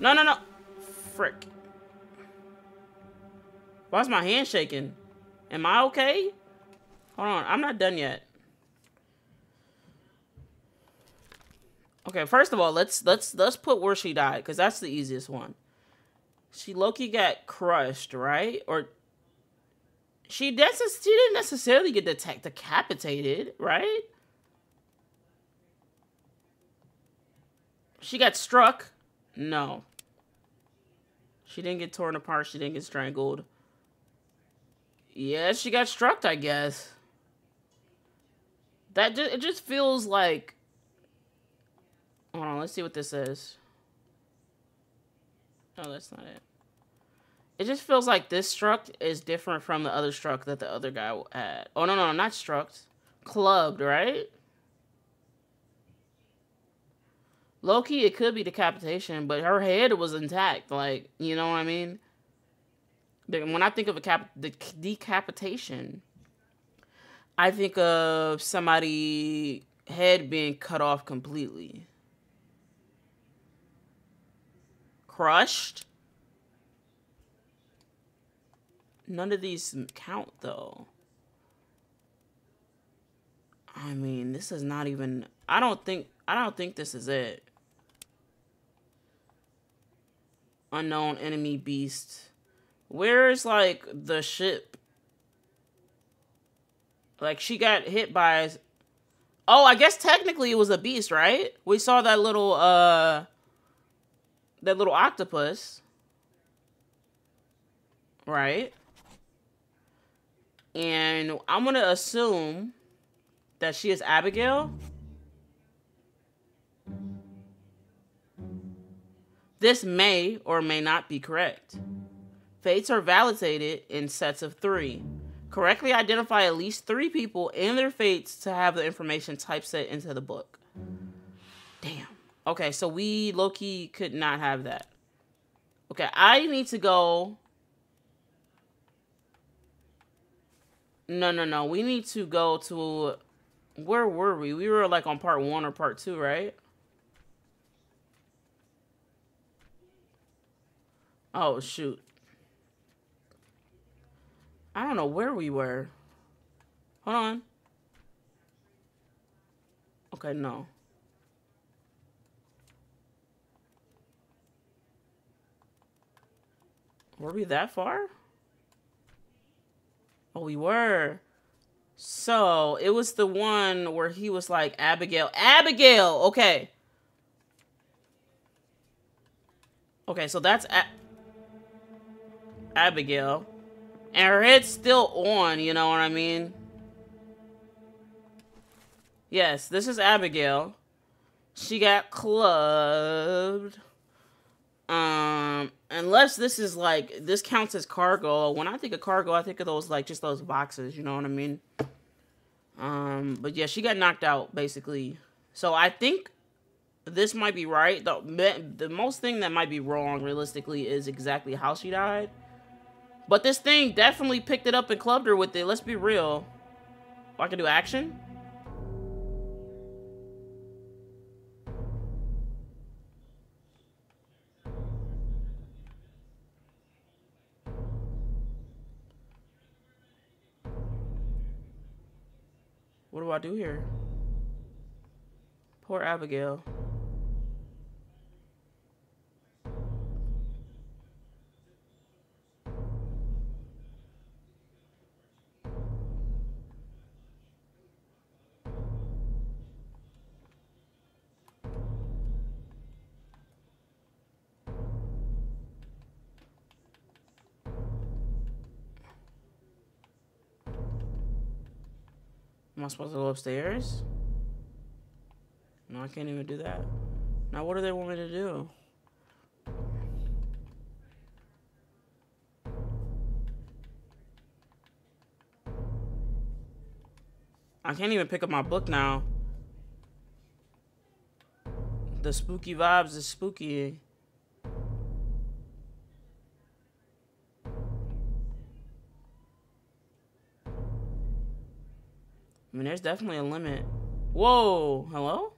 No, no, no. Frick. Why's my hand shaking? Am I okay? Hold on. I'm not done yet. Okay, first of all, let's let's let's put where she died because that's the easiest one she low-key got crushed, right? Or she that's she didn't necessarily get detect decapitated, right? She got struck. No. She didn't get torn apart. She didn't get strangled. Yeah, she got struck, I guess. That it just feels like. Hold on, let's see what this says. Oh, that's not it. It just feels like this struct is different from the other struct that the other guy had. Oh, no, no, not struct. Clubbed, right? Low-key, it could be decapitation, but her head was intact. Like, you know what I mean? When I think of a cap- the decapitation, I think of somebody head being cut off completely. Crushed. None of these count though. I mean, this is not even I don't think I don't think this is it. Unknown enemy beast. Where's like the ship? Like she got hit by Oh, I guess technically it was a beast, right? We saw that little uh that little octopus. Right? And I'm going to assume that she is Abigail. This may or may not be correct. Fates are validated in sets of three. Correctly identify at least three people and their fates to have the information typeset into the book. Damn. Okay, so we low-key could not have that. Okay, I need to go. No, no, no. We need to go to. Where were we? We were like on part one or part two, right? Oh, shoot. I don't know where we were. Hold on. Okay, no. Were we that far? Oh, we were. So it was the one where he was like Abigail. Abigail. Okay. Okay, so that's A- Abigail, and her head's still on. You know what I mean? Yes, this is Abigail. She got clubbed. Um, unless this is like this counts as cargo. When I think of cargo, I think of those like just those boxes. You know what I mean? Um, but yeah, she got knocked out basically. So I think this might be right. The the most thing that might be wrong realistically is exactly how she died. But this thing definitely picked it up and clubbed her with it. Let's be real. I can do action. Do here? Poor Abigail. Am I supposed to go upstairs? No, I can't even do that. Now, what do they want me to do? I can't even pick up my book now. The spooky vibes is spooky. Mean, there's definitely a limit. Whoa, hello?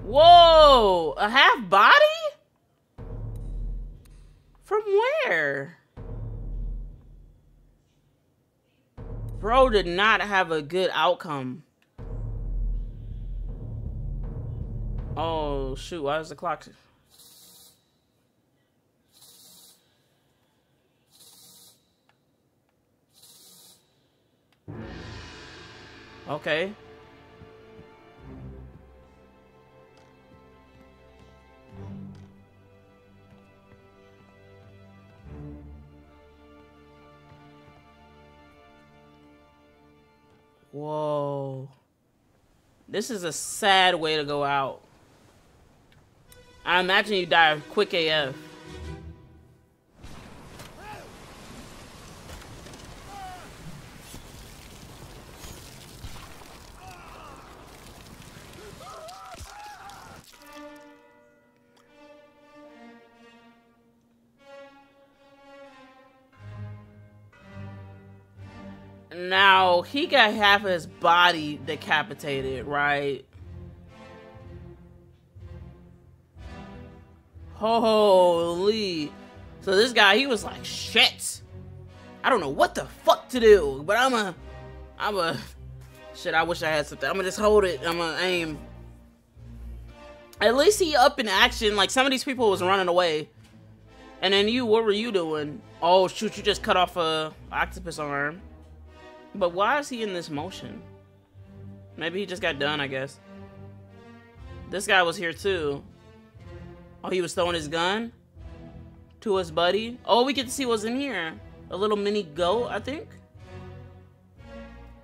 Whoa, a half body? From where? Bro did not have a good outcome. Oh, shoot, why is the clock... Okay. Whoa. This is a sad way to go out. I imagine you die quick AF. Now, he got half of his body decapitated, right? Holy. So this guy, he was like, shit. I don't know what the fuck to do, but I'm a, I'm a, shit, I wish I had something. I'm gonna just hold it. I'm gonna aim. At least he up in action. Like some of these people was running away. And then you, what were you doing? Oh shoot, you just cut off a octopus arm. But why is he in this motion? Maybe he just got done, I guess. This guy was here too. Oh, he was throwing his gun to his buddy. Oh, we get to see what's in here. A little mini goat, I think.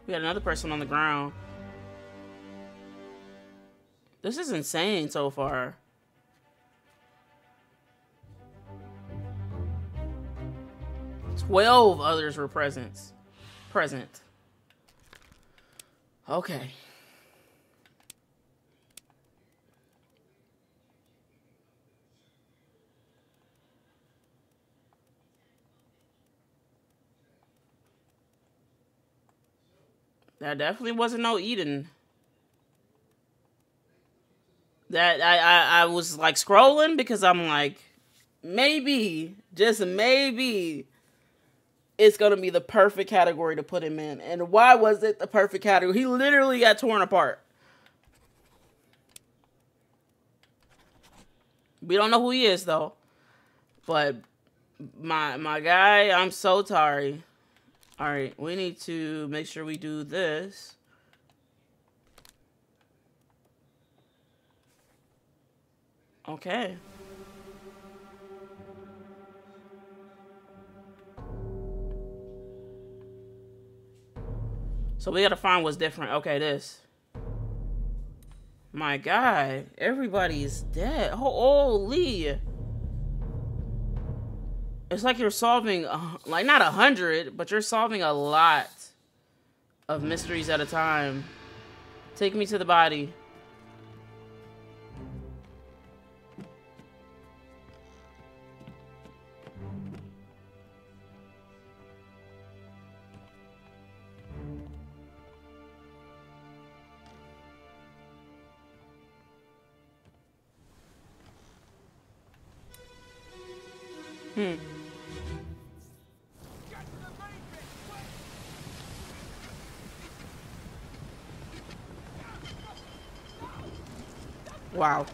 We got another person on the ground. This is insane so far. Twelve others were present. Present. Okay. That definitely wasn't no Eden. That I, I I was like scrolling because I'm like, maybe, just maybe, it's gonna be the perfect category to put him in. And why was it the perfect category? He literally got torn apart. We don't know who he is though. But my my guy, I'm so sorry. All right, we need to make sure we do this. Okay. So we gotta find what's different. Okay, this. My God, everybody's dead. Holy. It's like you're solving, uh, like not a hundred, but you're solving a lot of mysteries at a time. Take me to the body. Wow.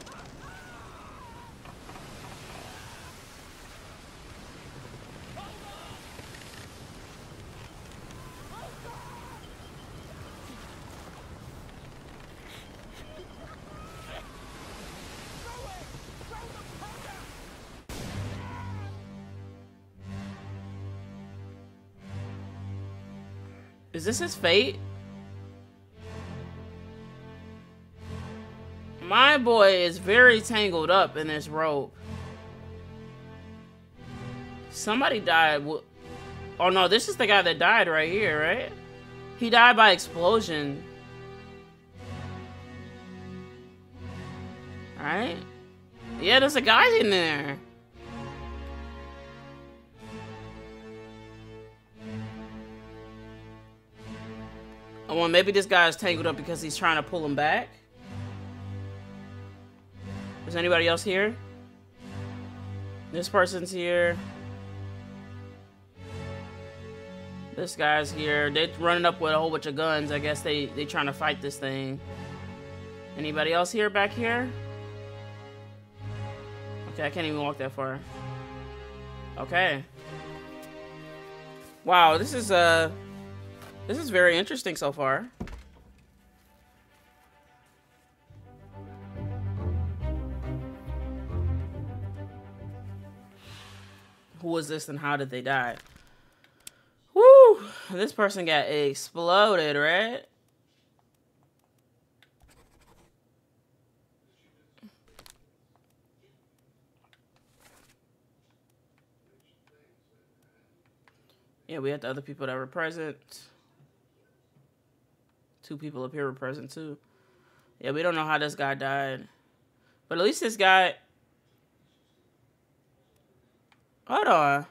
Is this his fate? Boy is very tangled up in this rope. Somebody died. Oh no, this is the guy that died right here, right? He died by explosion. Right? Yeah, there's a guy in there. Oh, well, maybe this guy is tangled up because he's trying to pull him back. Is anybody else here? This person's here. This guy's here. They're running up with a whole bunch of guns. I guess they they trying to fight this thing. Anybody else here back here? Okay, I can't even walk that far. Okay. Wow, this is uh this is very interesting so far. Who was this and how did they die? Woo! This person got exploded, right? Yeah, we had the other people that were present. Two people up here were present too. Yeah, we don't know how this guy died. But at least this guy... Hold on.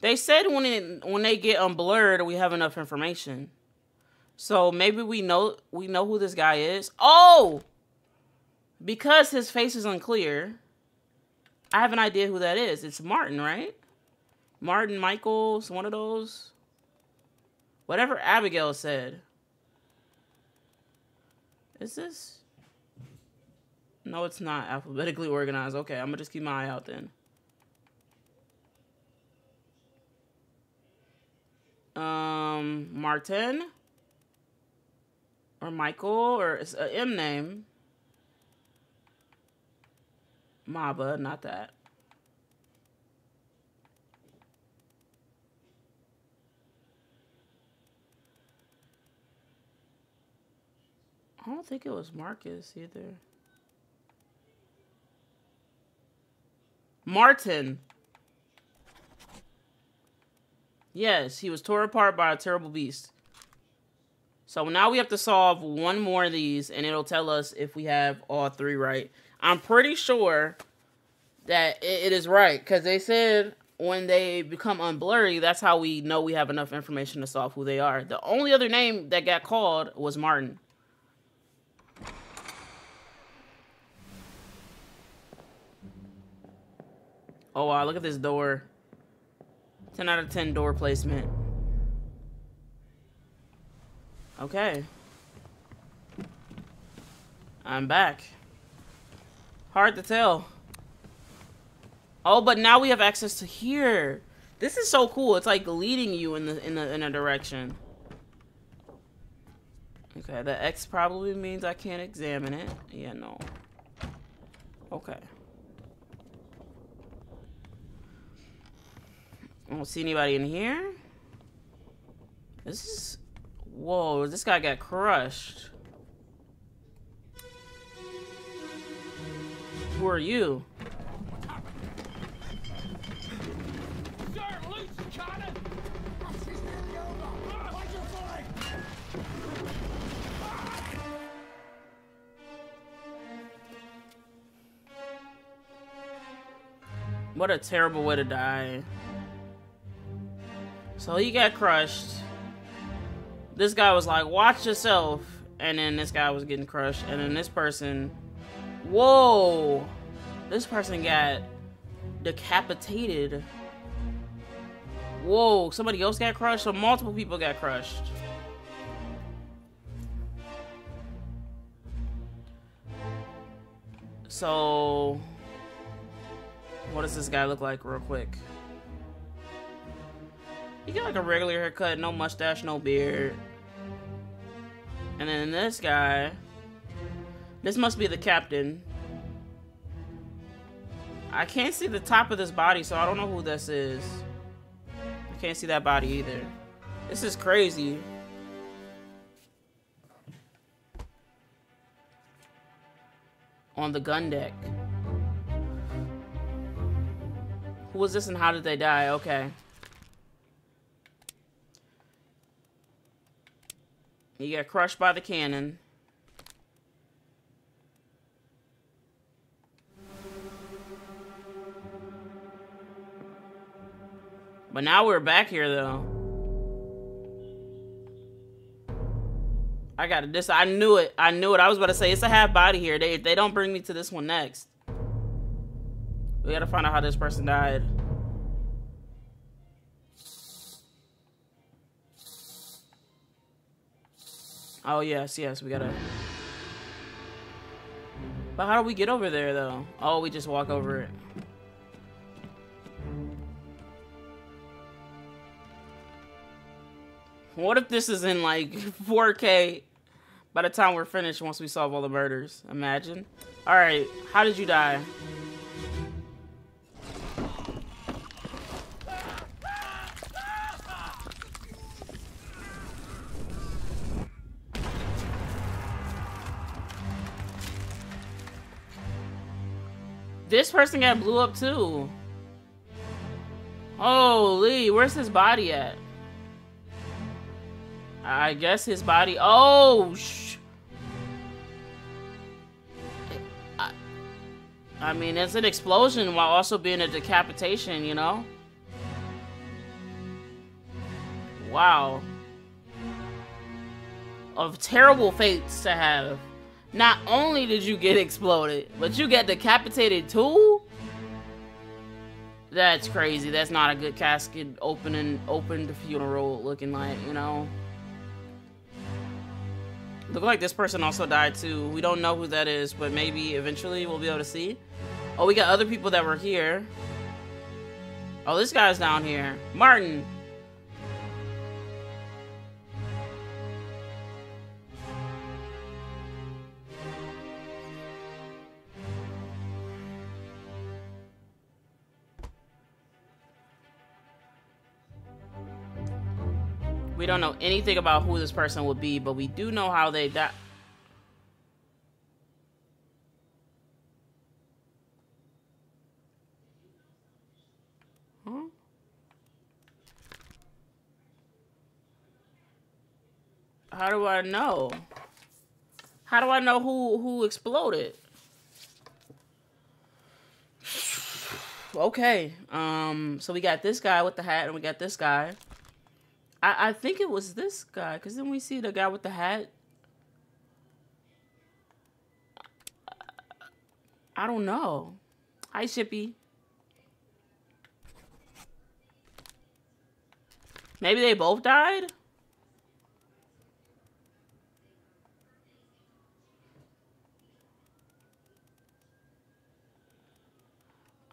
They said when it when they get unblurred, we have enough information. So maybe we know we know who this guy is. Oh! Because his face is unclear, I have an idea who that is. It's Martin, right? Martin Michaels, one of those. Whatever Abigail said. Is this? No, it's not alphabetically organized. Okay, I'm gonna just keep my eye out then. Um, Martin or Michael or it's a M name. Maba, not that. I don't think it was Marcus either. Martin. Yes, he was torn apart by a terrible beast. So now we have to solve one more of these, and it'll tell us if we have all three right. I'm pretty sure that it is right, because they said when they become unblurry, that's how we know we have enough information to solve who they are. The only other name that got called was Martin. Oh wow, look at this door. 10 out of 10 door placement. Okay. I'm back. Hard to tell. Oh, but now we have access to here. This is so cool. It's like leading you in the in the in a direction. Okay, the X probably means I can't examine it. Yeah, no. Okay. I don't see anybody in here. This is... Whoa, this guy got crushed. Who are you? Sir, loose cannon! What a terrible way to die. So he got crushed. This guy was like, watch yourself. And then this guy was getting crushed. And then this person, whoa. This person got decapitated. Whoa, somebody else got crushed? So multiple people got crushed. So, what does this guy look like real quick? He got like a regular haircut, no mustache, no beard. And then this guy, this must be the captain. I can't see the top of this body, so I don't know who this is. I can't see that body either. This is crazy. On the gun deck. Who was this and how did they die? Okay. He got crushed by the cannon. But now we're back here though. I got this. I knew it. I knew it. I was about to say it's a half body here. They they don't bring me to this one next. We gotta find out how this person died. Oh yes, yes, we gotta. But how do we get over there though? Oh, we just walk over it. What if this is in like 4K by the time we're finished once we solve all the murders? Imagine. Alright, how did you die? This person got blew up too. Holy, where's his body at? I guess his body. Oh, sh. I, I mean, it's an explosion while also being a decapitation, you know? Wow. Of terrible fates to have. Not only did you get exploded, but you get decapitated too? That's crazy. That's not a good casket opening, open the funeral looking like, you know? Look like this person also died too. We don't know who that is, but maybe eventually we'll be able to see. Oh, we got other people that were here. Oh, this guy's down here. Martin. We don't know anything about who this person would be, but we do know how they died. How do I know? How do I know who who exploded? Okay. Um so we got this guy with the hat and we got this guy. I, I think it was this guy, because then we see the guy with the hat. I don't know. Hi, Shippy. Maybe they both died?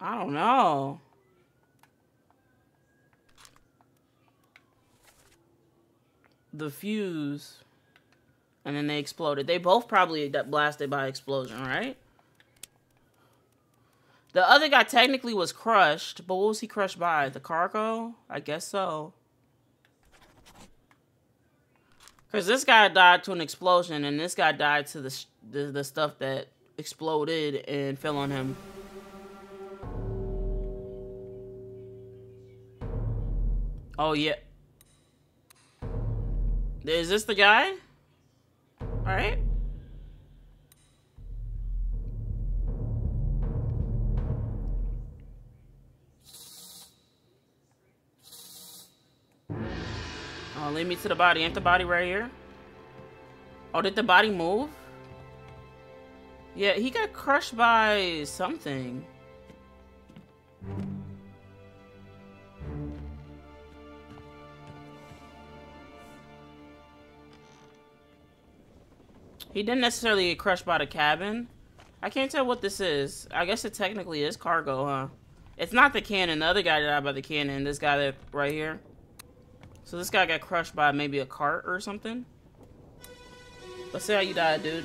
I don't know. The fuse, and then they exploded. They both probably got blasted by explosion, right? The other guy technically was crushed, but what was he crushed by? The cargo? I guess so. Because this guy died to an explosion, and this guy died to the, the, the stuff that exploded and fell on him. Oh, yeah. Is this the guy? Alright. Oh, lead me to the body. Ain't the body right here? Oh, did the body move? Yeah, he got crushed by something. He didn't necessarily get crushed by the cabin. I can't tell what this is. I guess it technically is cargo, huh? It's not the cannon. The other guy died by the cannon. This guy that right here. So this guy got crushed by maybe a cart or something. Let's see how you died, dude.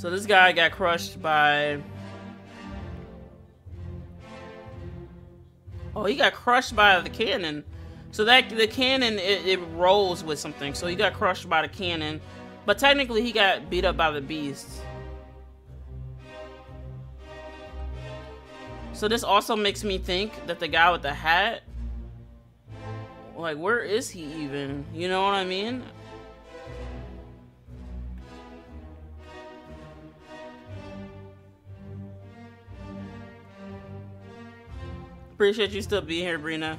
So this guy got crushed by... Oh, he got crushed by the cannon. So that the cannon, it, it rolls with something. So he got crushed by the cannon. But technically, he got beat up by the beast. So this also makes me think that the guy with the hat... Like, where is he even? You know what I mean? Appreciate you still being here, Brina.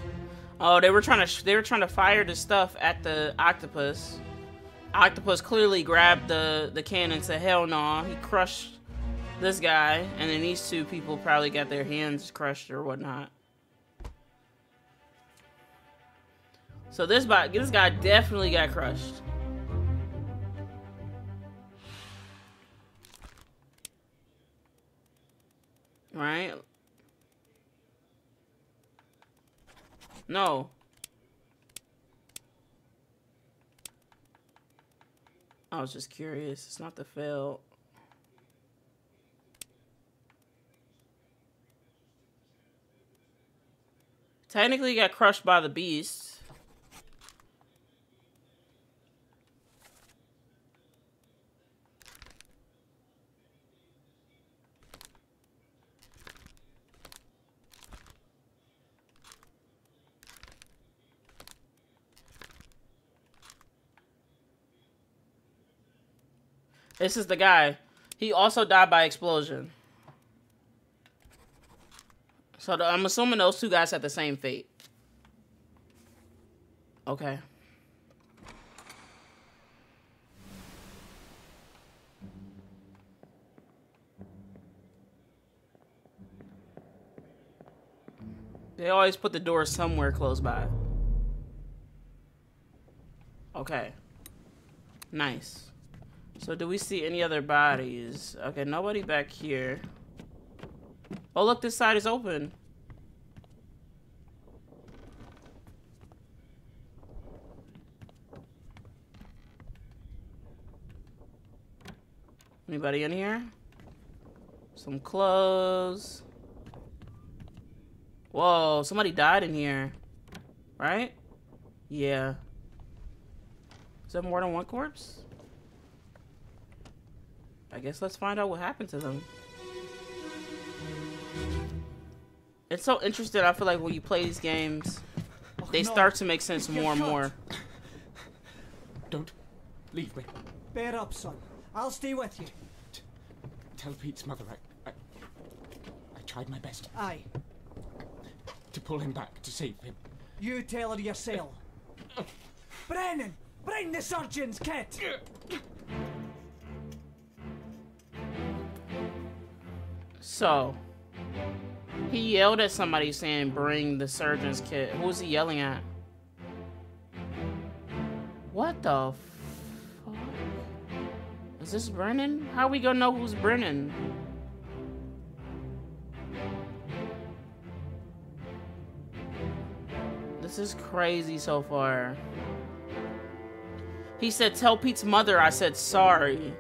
Oh, they were trying to they were trying to fire the stuff at the octopus. Octopus clearly grabbed the the cannon said, "Hell no!" He crushed this guy, and then these two people probably got their hands crushed or whatnot. So this guy, this guy definitely got crushed. Right? No. I was just curious. It's not the fail. Technically got crushed by the beast. This is the guy. He also died by explosion. So the, I'm assuming those two guys had the same fate. Okay. They always put the door somewhere close by. Okay. Nice. So do we see any other bodies? Okay, nobody back here. Oh, look, this side is open. Anybody in here? Some clothes. Whoa, somebody died in here. Right? Yeah. Is that more than one corpse? I guess let's find out what happened to them. It's so interesting. I feel like when you play these games, oh, they start to make sense more and more. Don't leave me. Bear up, son. I'll stay with you. Tell Pete's mother I, I, I tried my best Aye. to pull him back to save him. You tell her yourself. Uh, uh. Brennan! Bring the surgeon's kit! Uh, So, he yelled at somebody saying, bring the surgeon's kit. Who's he yelling at? What the fuck? Is this Brennan? How are we gonna know who's Brennan? This is crazy so far. He said, tell Pete's mother I said sorry.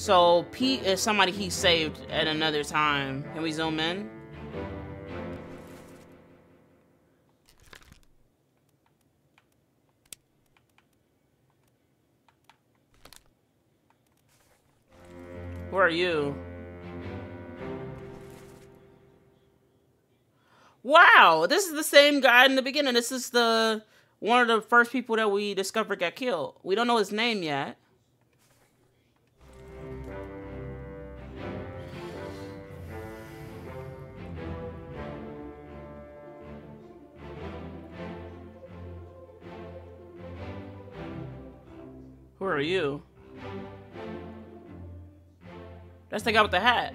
So Pete is somebody he saved at another time. Can we zoom in? Who are you? Wow, this is the same guy in the beginning. This is the one of the first people that we discovered got killed. We don't know his name yet. Who are you? That's the guy with the hat.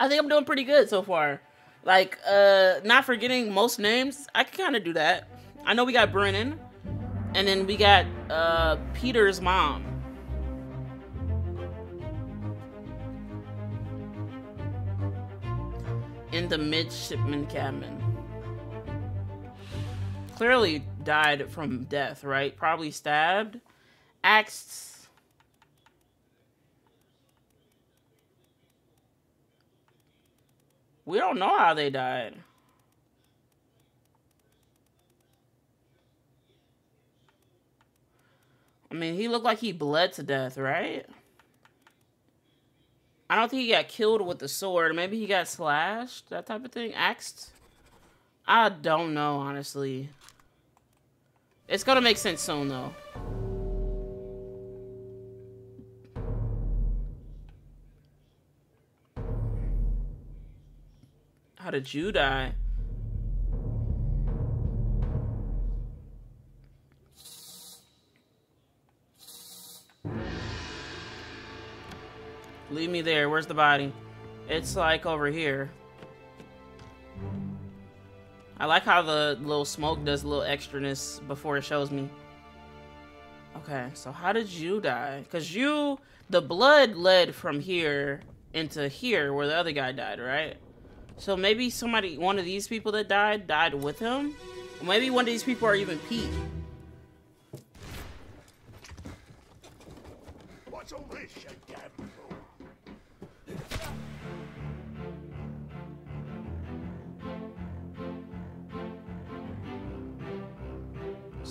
I think I'm doing pretty good so far. Like, uh, not forgetting most names. I can kind of do that. I know we got Brennan. And then we got, uh, Peter's mom. In the midshipman cabin. Clearly died from death, right? Probably stabbed. Axed. We don't know how they died. I mean, he looked like he bled to death, right? I don't think he got killed with the sword. Maybe he got slashed, that type of thing. Axed? I don't know, honestly. It's gonna make sense soon, though. How did you die? Leave me there. Where's the body? It's like over here. I like how the little smoke does a little extraness before it shows me. Okay, so how did you die? Because you, the blood led from here into here where the other guy died, right? So maybe somebody, one of these people that died, died with him? Maybe one of these people are even Pete. What's all this,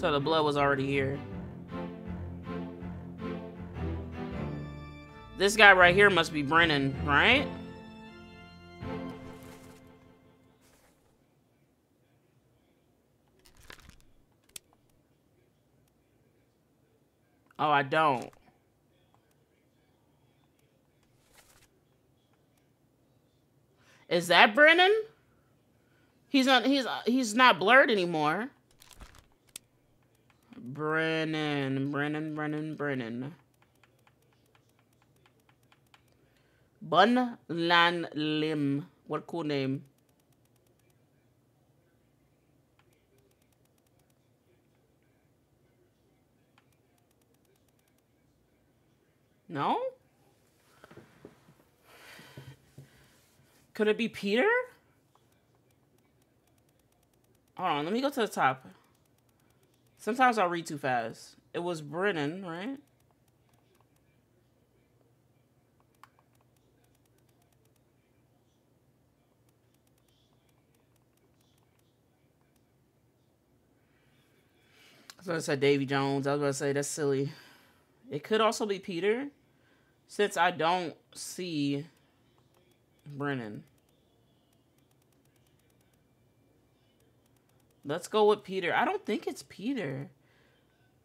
So the blood was already here. This guy right here must be Brennan, right? Oh, I don't. Is that Brennan? He's not he's he's not blurred anymore. Brennan, Brennan, Brennan, Brennan. Bun Lan Lim. What cool name. No? Could it be Peter? Hold on, let me go to the top. Sometimes I'll read too fast. It was Brennan, right? I was gonna say Davy Jones. I was gonna say that's silly. It could also be Peter, since I don't see Brennan. Let's go with Peter. I don't think it's Peter.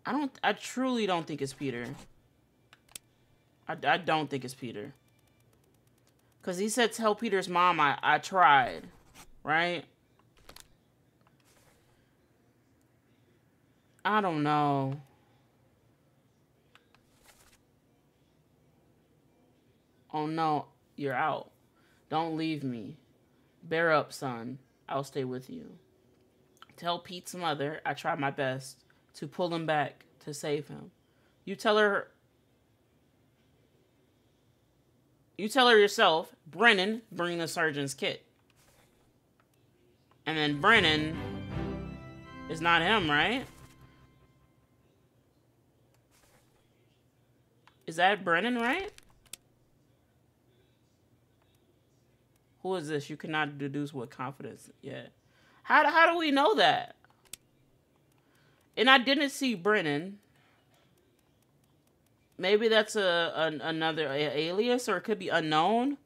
I don't, I truly don't think it's Peter. I, I don't think it's Peter. Because he said, tell Peter's mom I, I tried, right? I don't know. Oh no, you're out. Don't leave me. Bear up, son. I'll stay with you. Tell Pete's mother I tried my best to pull him back to save him. You tell her. You tell her yourself, Brennan, bring the surgeon's kit. And then Brennan is not him, right? Is that Brennan, right? Who is this? You cannot deduce with confidence yet. How, do- how do we know that? And I didn't see Brennan. Maybe that's a, an another alias, or it could be unknown.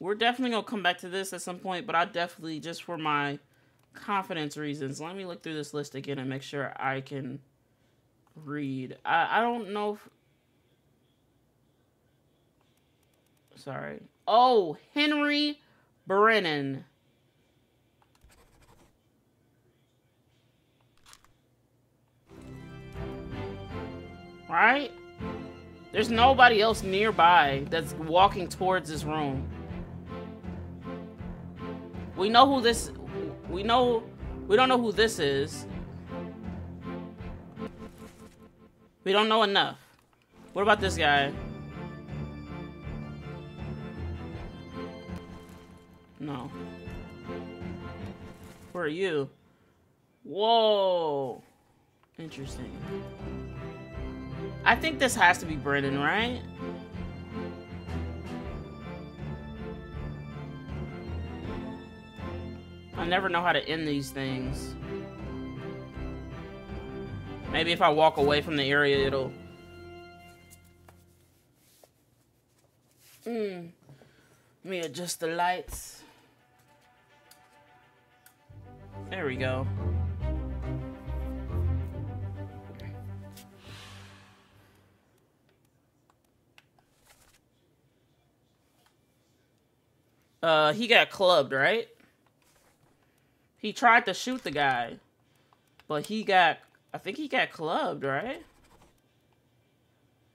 We're definitely gonna come back to this at some point, but I definitely just for my confidence reasons. Let me look through this list again and make sure I can read. I I don't know. If... Sorry. Oh, Henry Brennan. Right? There's nobody else nearby that's walking towards this room. We know who this we know we don't know who this is. We don't know enough. What about this guy? No. Where are you? Whoa. Interesting. I think this has to be Brennan, right? I never know how to end these things. Maybe if I walk away from the area, it'll... Hmm. Let me adjust the lights. There we go. Uh, he got clubbed, right? He tried to shoot the guy, but he got, I think he got clubbed, right?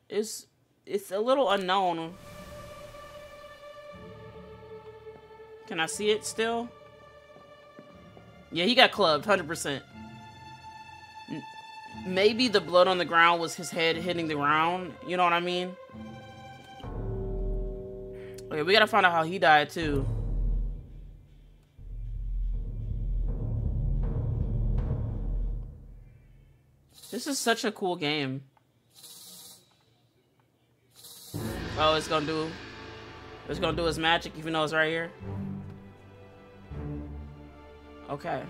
It's, it's a little unknown. Can I see it still? Yeah, he got clubbed, 100%. Maybe the blood on the ground was his head hitting the ground. You know what I mean? Okay, we gotta find out how he died, too. This is such a cool game. Oh, it's gonna do... It's gonna do his magic even though it's right here? Okay.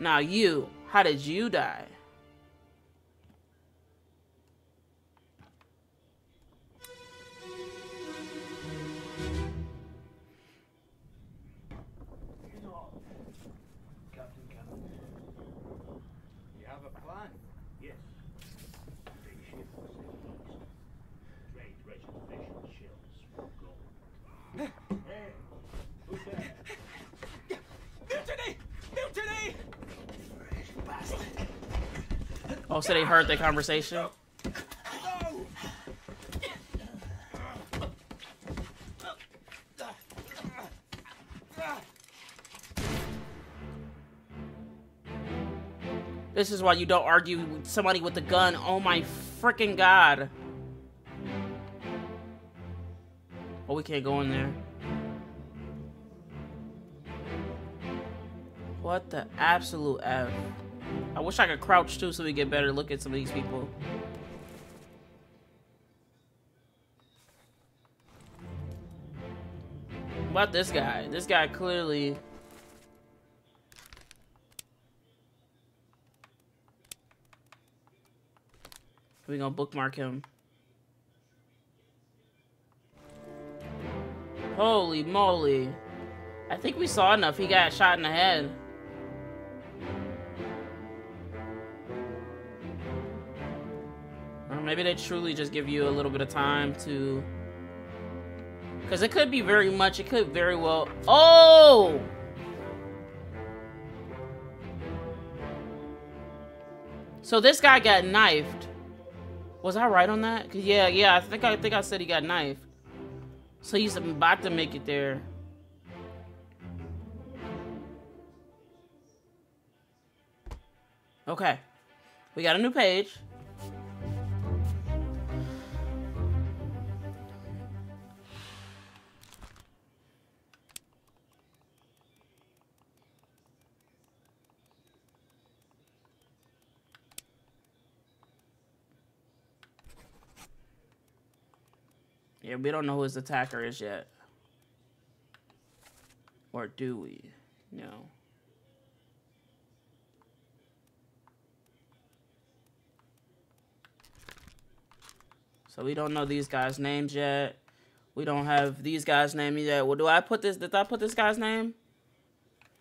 Now you, how did you die? So they heard the conversation? This is why you don't argue with somebody with a gun. Oh my freaking god. Oh, we can't go in there. What the absolute F? I wish I could crouch too so we get better look at some of these people. What about this guy? This guy clearly... We gonna bookmark him. Holy moly. I think we saw enough. He got shot in the head. Maybe they truly just give you a little bit of time to... Because it could be very much, it could very well... Oh! So this guy got knifed. Was I right on that? yeah, yeah, I think I think I said he got knifed. So he's about to make it there. Okay. We got a new page. Yeah, we don't know who his attacker is yet. Or do we? No. So we don't know these guys' names yet. We don't have these guys' name yet. Well, do I put this? Did I put this guy's name?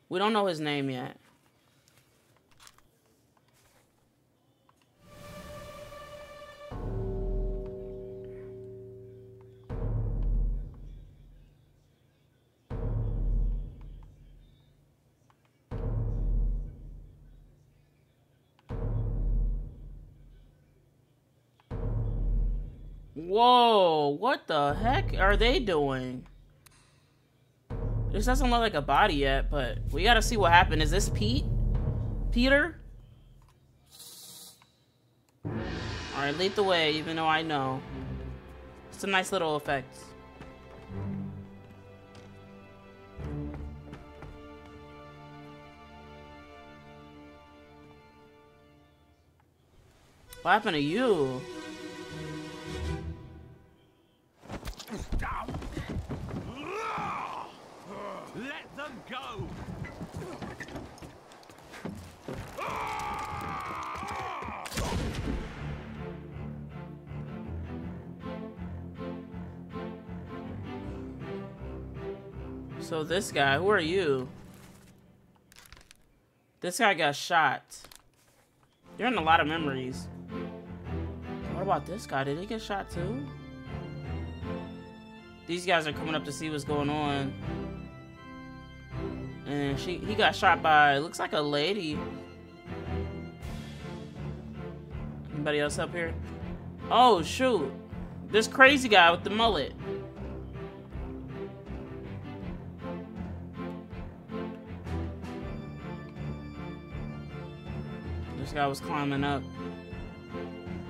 We don't know his name yet. Whoa, what the heck are they doing? This doesn't look like a body yet, but we gotta see what happened. Is this Pete? Peter? Alright, lead the way, even though I know. A nice little effect. What happened to you? Let them go! So this guy, who are you? This guy got shot. You're in a lot of memories. What about this guy? Did he get shot too? These guys are coming up to see what's going on. And she he got shot by looks like a lady. Anybody else up here? Oh shoot. This crazy guy with the mullet. This guy was climbing up.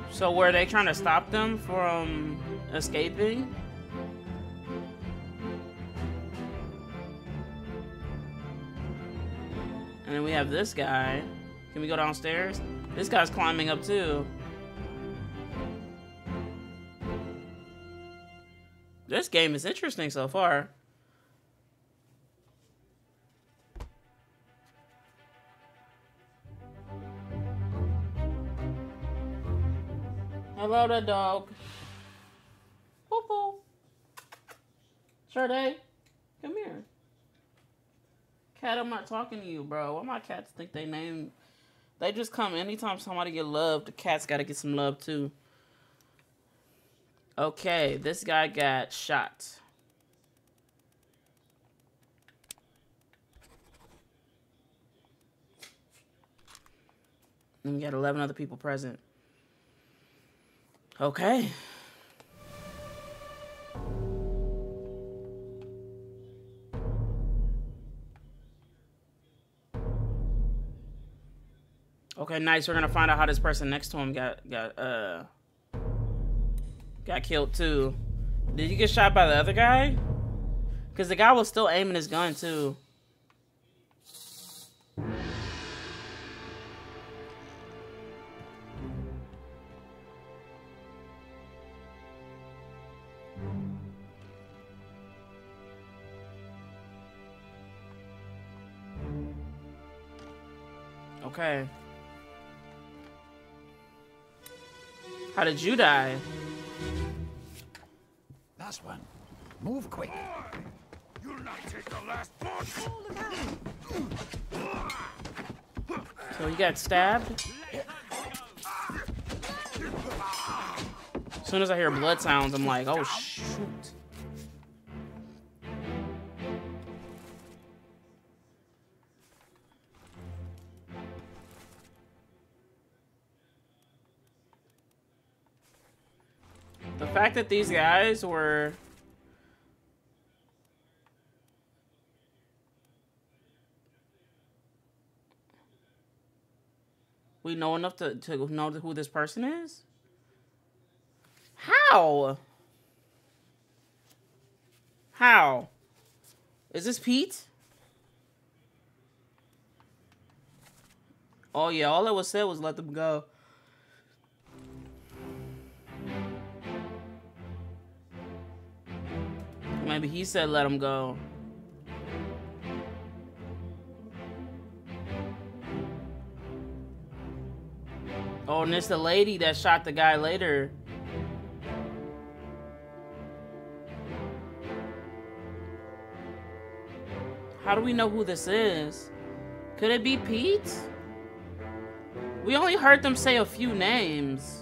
So were they trying to stop them from escaping? And then we have this guy. Can we go downstairs? This guy's climbing up too. This game is interesting so far. Hello, the dog. Poo poo. Come here. Cat, I'm not talking to you, bro. Why my cats think they name? They just come anytime somebody get love. The cats got to get some love too. Okay, this guy got shot. And we got 11 other people present. Okay. Okay, nice. We're gonna find out how this person next to him got got uh got killed too. Did you get shot by the other guy? Cause the guy was still aiming his gun too. Okay. How did you die? Last one. Move quick. You'll not take the last! So you got stabbed? As soon as I hear blood sounds, I'm like, oh shoot. That these guys were we know enough to, to know who this person is? How? How? Is this Pete? Oh yeah, all that was said was let them go. Maybe he said let him go. Oh, and it's the lady that shot the guy later. How do we know who this is? Could it be Pete? We only heard them say a few names.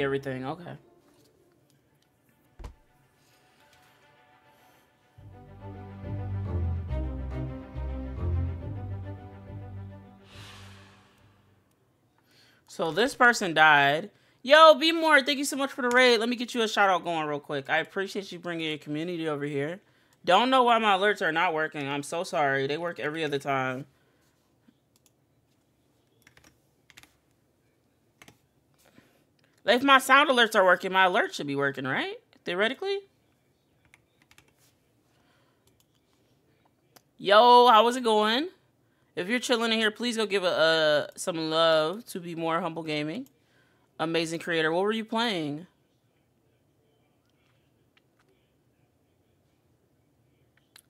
See everything. Okay. So this person died. Yo, be more. Thank you so much for the raid. Let me get you a shout out going real quick. I appreciate you bringing your community over here. Don't know why my alerts are not working. I'm so sorry. They work every other time. If my sound alerts are working, my alerts should be working, right? Theoretically. Yo, how was it going? If you're chilling in here, please go give a some love to Be More Humble Gaming. Amazing creator. What were you playing?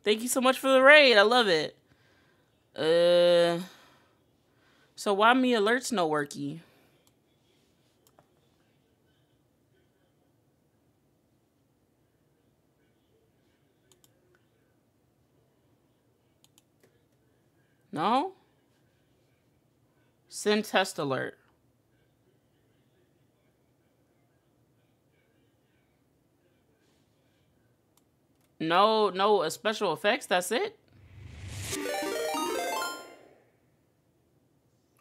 Thank you so much for the raid. I love it. Uh, so why me alerts no worky? No? Send test alert. No, no special effects. That's it.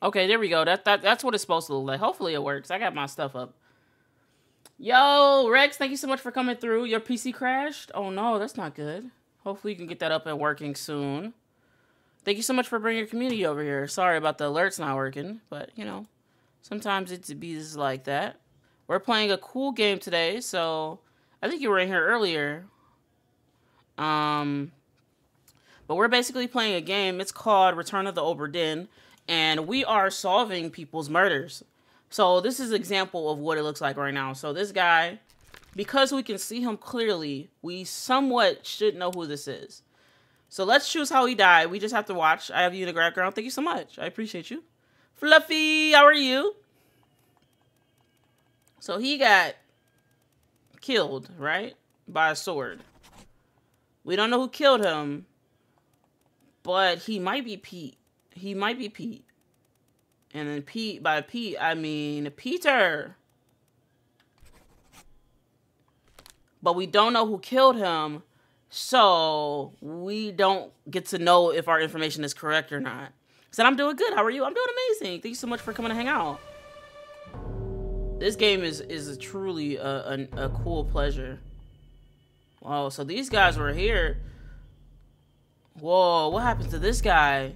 Okay, there we go. That, that That's what it's supposed to look like. Hopefully it works. I got my stuff up. Yo, Rex, thank you so much for coming through. Your PC crashed? Oh, no, that's not good. Hopefully you can get that up and working soon. Thank you so much for bringing your community over here. Sorry about the alerts not working, but, you know, sometimes it's be like that. We're playing a cool game today, so I think you were in here earlier. Um, but we're basically playing a game. It's called Return of the Obra Dinn, and we are solving people's murders. So this is an example of what it looks like right now. So this guy, because we can see him clearly, we somewhat should know who this is. So let's choose how he died. We just have to watch. I have you in the background. Thank you so much. I appreciate you. Fluffy, how are you? So he got killed, right? By a sword. We don't know who killed him, but he might be Pete. He might be Pete. And then Pete, by Pete, I mean Peter. But we don't know who killed him, so we don't get to know if our information is correct or not. Said, I'm doing good. How are you? I'm doing amazing. Thank you so much for coming to hang out. This game is is truly uh, a, a, a cool pleasure. Wow, so these guys were here. Whoa, what happened to this guy?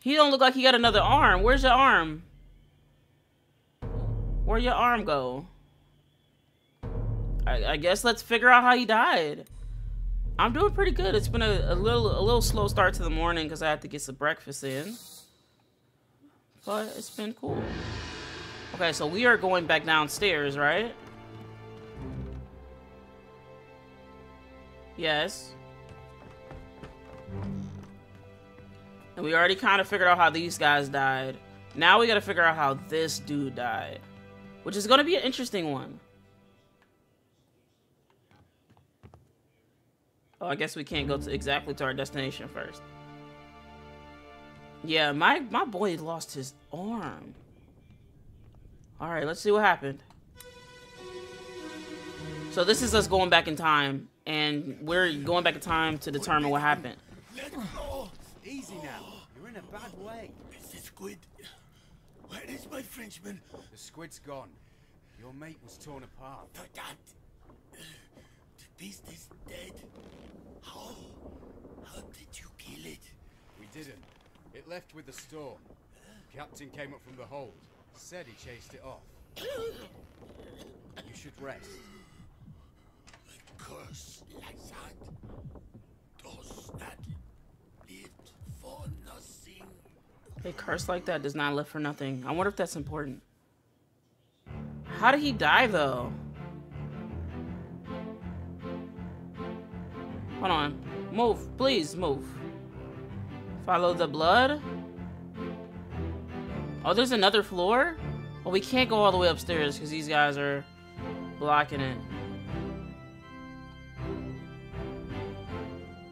He don't look like he got another arm. Where's your arm? Where'd your arm go? I, I guess let's figure out how he died. I'm doing pretty good. It's been a, a little a little slow start to the morning because I had to get some breakfast in. But it's been cool. Okay, so we are going back downstairs, right? Yes. And we already kind of figured out how these guys died. Now we gotta figure out how this dude died. Which is gonna be an interesting one. Oh, I guess we can't go to exactly to our destination first. Yeah, my my boy lost his arm. All right, let's see what happened. So this is us going back in time, and we're going back in time to determine what happened. Easy now. You're in a bad way. It's the squid. Where is my Frenchman? The squid's gone. Your mate was torn apart. The that. The beast is dead. How? How did you kill it? We didn't. It left with the storm. Captain came up from the hold. Said he chased it off. You should rest. A curse like that does not live for nothing. A curse like that does not live for nothing. I wonder if that's important. How did he die though? Hold on. Move. Please move. Follow the blood. Oh, there's another floor? Well, we can't go all the way upstairs because these guys are blocking it.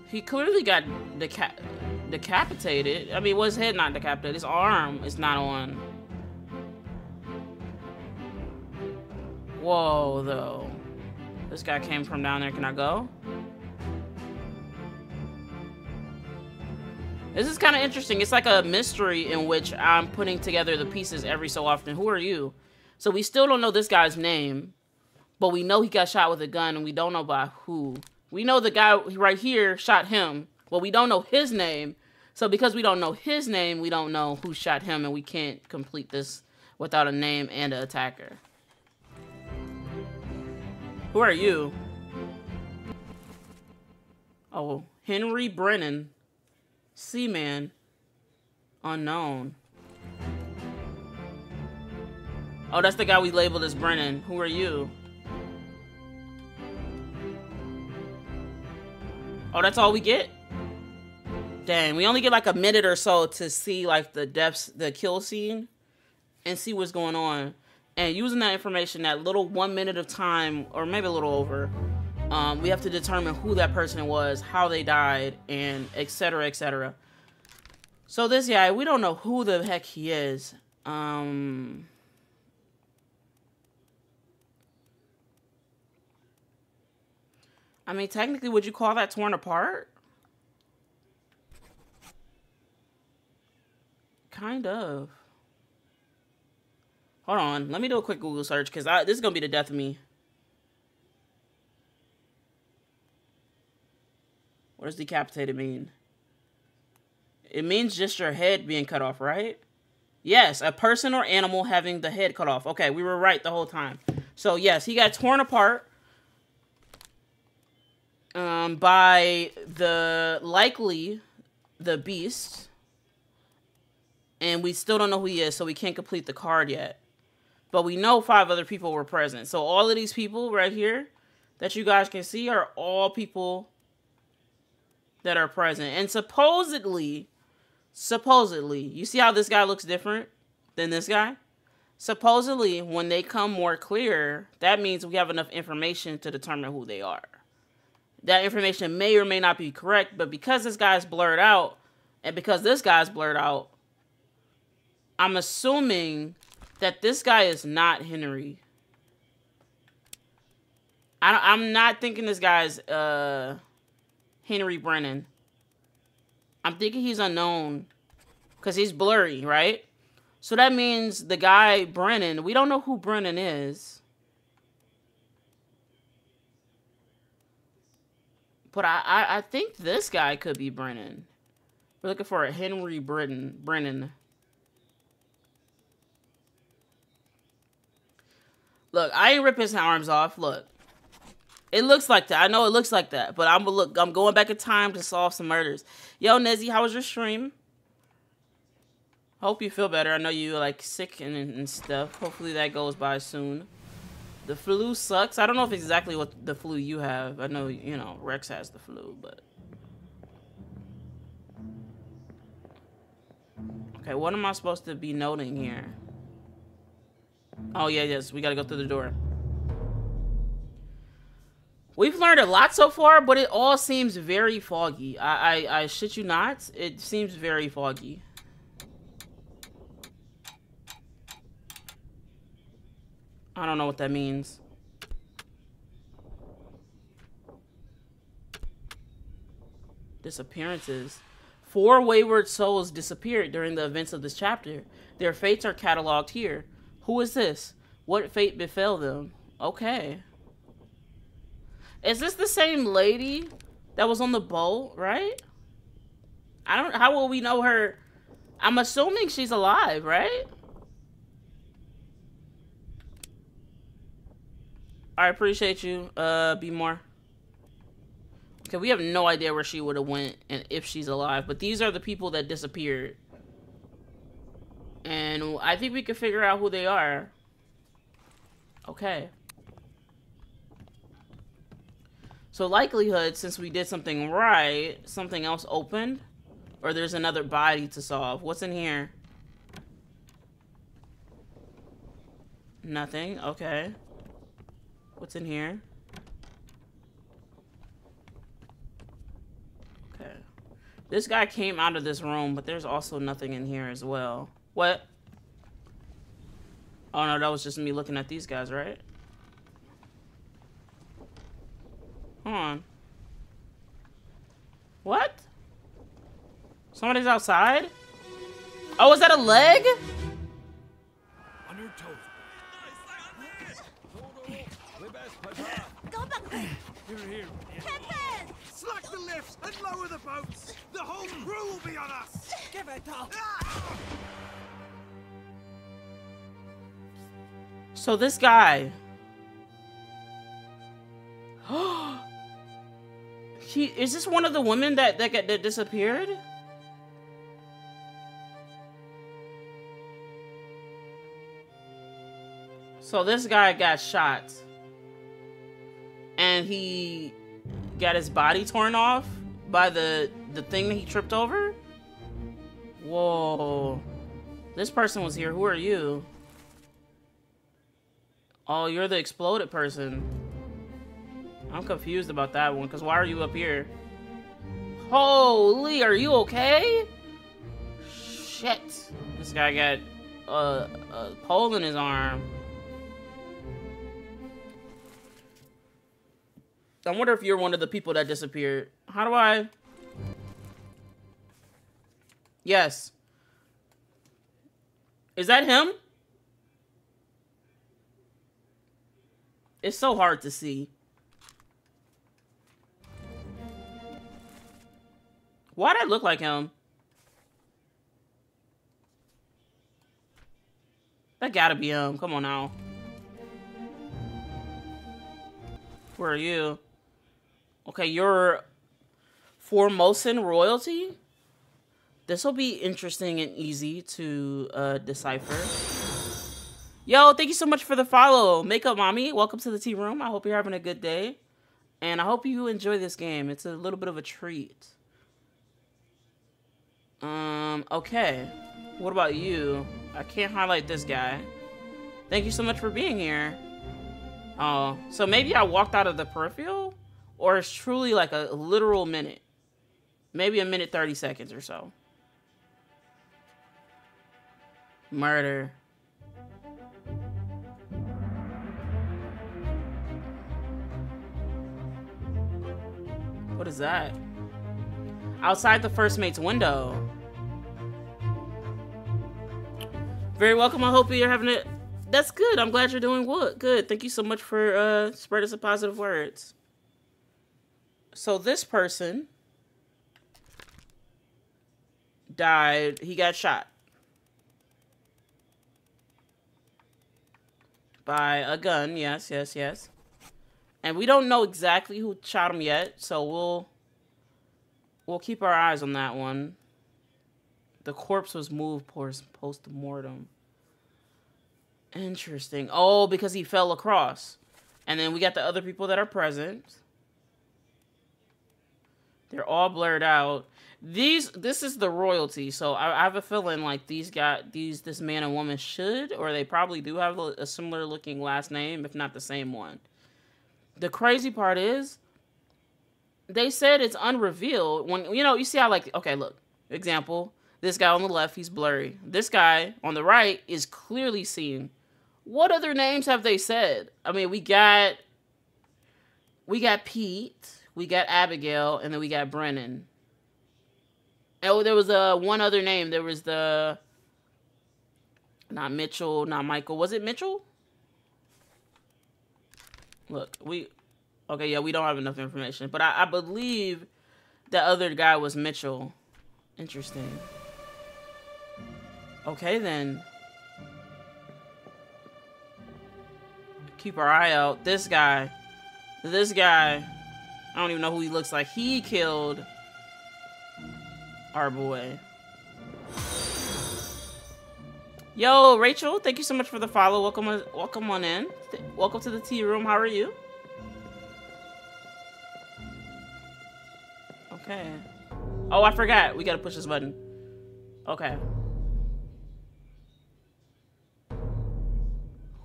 He clearly got deca decapitated. I mean, was his head not decapitated? His arm is not on. Whoa, though. This guy came from down there. Can I go? This is kind of interesting. It's like a mystery in which I'm putting together the pieces every so often. Who are you? So we still don't know this guy's name, but we know he got shot with a gun, and we don't know by who. We know the guy right here shot him, but we don't know his name. So because we don't know his name, we don't know who shot him, and we can't complete this without a name and an attacker. Who are you? Oh, Henry Brennan. Seaman. Unknown. Oh, that's the guy we labeled as Brennan. Who are you? Oh, that's all we get? Dang, we only get like a minute or so to see like the depths, the kill scene, and see what's going on. And using that information, that little one minute of time, or maybe a little over, um, we have to determine who that person was, how they died, and etc. etc. So this guy, we don't know who the heck he is. Um, I mean, technically, would you call that torn apart? Kind of. Hold on. Let me do a quick Google search because this is going to be the death of me. What does decapitated mean? It means just your head being cut off, right? Yes, a person or animal having the head cut off. Okay, we were right the whole time. So, yes, he got torn apart um, by the likely the beast. And we still don't know who he is, so we can't complete the card yet. But we know five other people were present. So all of these people right here that you guys can see are all people that are present. And supposedly, supposedly, you see how this guy looks different than this guy? Supposedly, when they come more clear, that means we have enough information to determine who they are. That information may or may not be correct, but because this guy's blurred out, and because this guy's blurred out, I'm assuming that this guy is not Henry. I, am not thinking this guy's uh, Henry Brennan. I'm thinking he's unknown because he's blurry, right? So that means the guy Brennan, we don't know who Brennan is. But I, I, I think this guy could be Brennan. We're looking for a Henry Brennan. Brennan. Look, I ain't rip his arms off. Look. It looks like that. I know it looks like that. But I'm look I'm going back in time to solve some murders. Yo, Nezzy, how was your stream? Hope you feel better. I know you like sick and, and stuff. Hopefully that goes by soon. The flu sucks. I don't know if exactly what the flu you have. I know, you know, Rex has the flu, but... Okay, what am I supposed to be noting here? Oh, yeah, yes. We gotta go through the door. We've learned a lot so far, but it all seems very foggy. I, I, I shit you not. It seems very foggy. I don't know what that means. Disappearances. Four wayward souls disappeared during the events of this chapter. Their fates are cataloged here. Who is this? What fate befell them? Okay. Is this the same lady that was on the boat, right? I don't how will we know her? I'm assuming she's alive, right? I appreciate you. Uh be more. Okay, we have no idea where she would have went and if she's alive, but these are the people that disappeared. And I think we can figure out who they are. Okay. So likelihood, since we did something right, something else opened? Or there's another body to solve. What's in here? Nothing. Okay. What's in here? Okay. This guy came out of this room, but there's also nothing in here as well. What? Oh no, that was just me looking at these guys, right? Hold on. What? Somebody's outside? Oh, is that a leg? So this guy. he is this one of the women that that, that disappeared? So this guy got shot. And he got his body torn off by the the thing that he tripped over? Whoa. This person was here. Who are you? Oh, you're the exploded person. I'm confused about that one, because why are you up here? Holy, are you okay? Shit. This guy got uh, a pole in his arm. I wonder if you're one of the people that disappeared. How do I... Yes. Is that him? It's so hard to see. Why'd I look like him? That gotta be him. Come on now. Where are you? Okay, you're Formosan royalty? This will be interesting and easy to uh, decipher. Yo, thank you so much for the follow. Makeup Mommy, welcome to the tea room. I hope you're having a good day. And I hope you enjoy this game. It's a little bit of a treat. Um, okay. What about you? I can't highlight this guy. Thank you so much for being here. Oh, so maybe I walked out of the peripheral? Or it's truly like a literal minute. Maybe a minute 30 seconds or so. Murder. What is that? Outside the first mate's window. Very welcome. I hope you're having it. That's good. I'm glad you're doing good. Good. Thank you so much for uh, spreading some positive words. So this person died. He got shot by a gun. Yes, yes, yes. And we don't know exactly who shot him yet, so we'll we'll keep our eyes on that one. The corpse was moved post mortem. Interesting. Oh, because he fell across. And then we got the other people that are present. They're all blurred out. These this is the royalty, so I, I have a feeling like these got these this man and woman should, or they probably do have a, a similar looking last name, if not the same one. the crazy part is they said it's unrevealed when you know you see how like okay look example this guy on the left he's blurry. This guy on the right is clearly seen. What other names have they said? I mean we got we got pete we got abigail and then we got brennan. Oh there was a uh, one other name. There was the not mitchell not michael. Was it mitchell? Look we Okay, yeah, we don't have enough information. But I, I believe the other guy was Mitchell. Interesting. Okay, then. Keep our eye out. This guy. This guy. I don't even know who he looks like. He killed our boy. Yo, Rachel, thank you so much for the follow. Welcome, welcome on in. Welcome to the tea room. How are you? Okay. Oh, I forgot. We gotta push this button. Okay.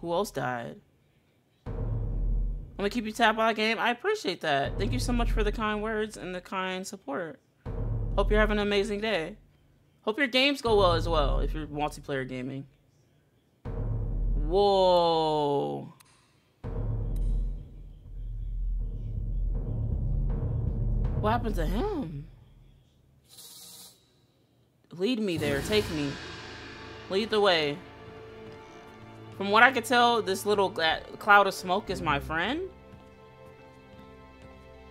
Who else died? I'm gonna keep you tapped on the game. I appreciate that. Thank you so much for the kind words and the kind support. Hope you're having an amazing day. Hope your games go well as well if you're multiplayer gaming. Whoa. What happened to him? Lead me there. Take me. Lead the way. From what I could tell, this little cloud of smoke is my friend.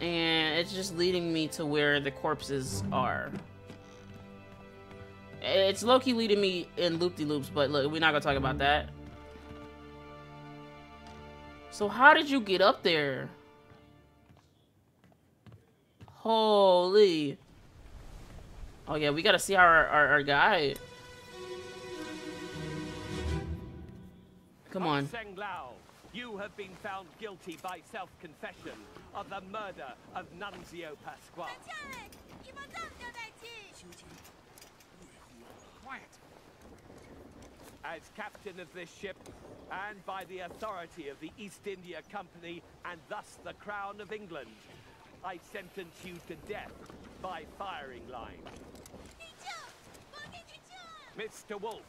And it's just leading me to where the corpses are. It's low-key leading me in loop-de-loops, but look, we're not gonna talk about that. So how did you get up there? Holy. Oh yeah, we gotta see our, our, our guy. Come on. Seng Lau, you have been found guilty by self-confession of the murder of Nunzio Pasquale. Quiet. As captain of this ship, and by the authority of the East India Company, and thus the Crown of England, I sentence you to death by firing line. Mr. Wolf,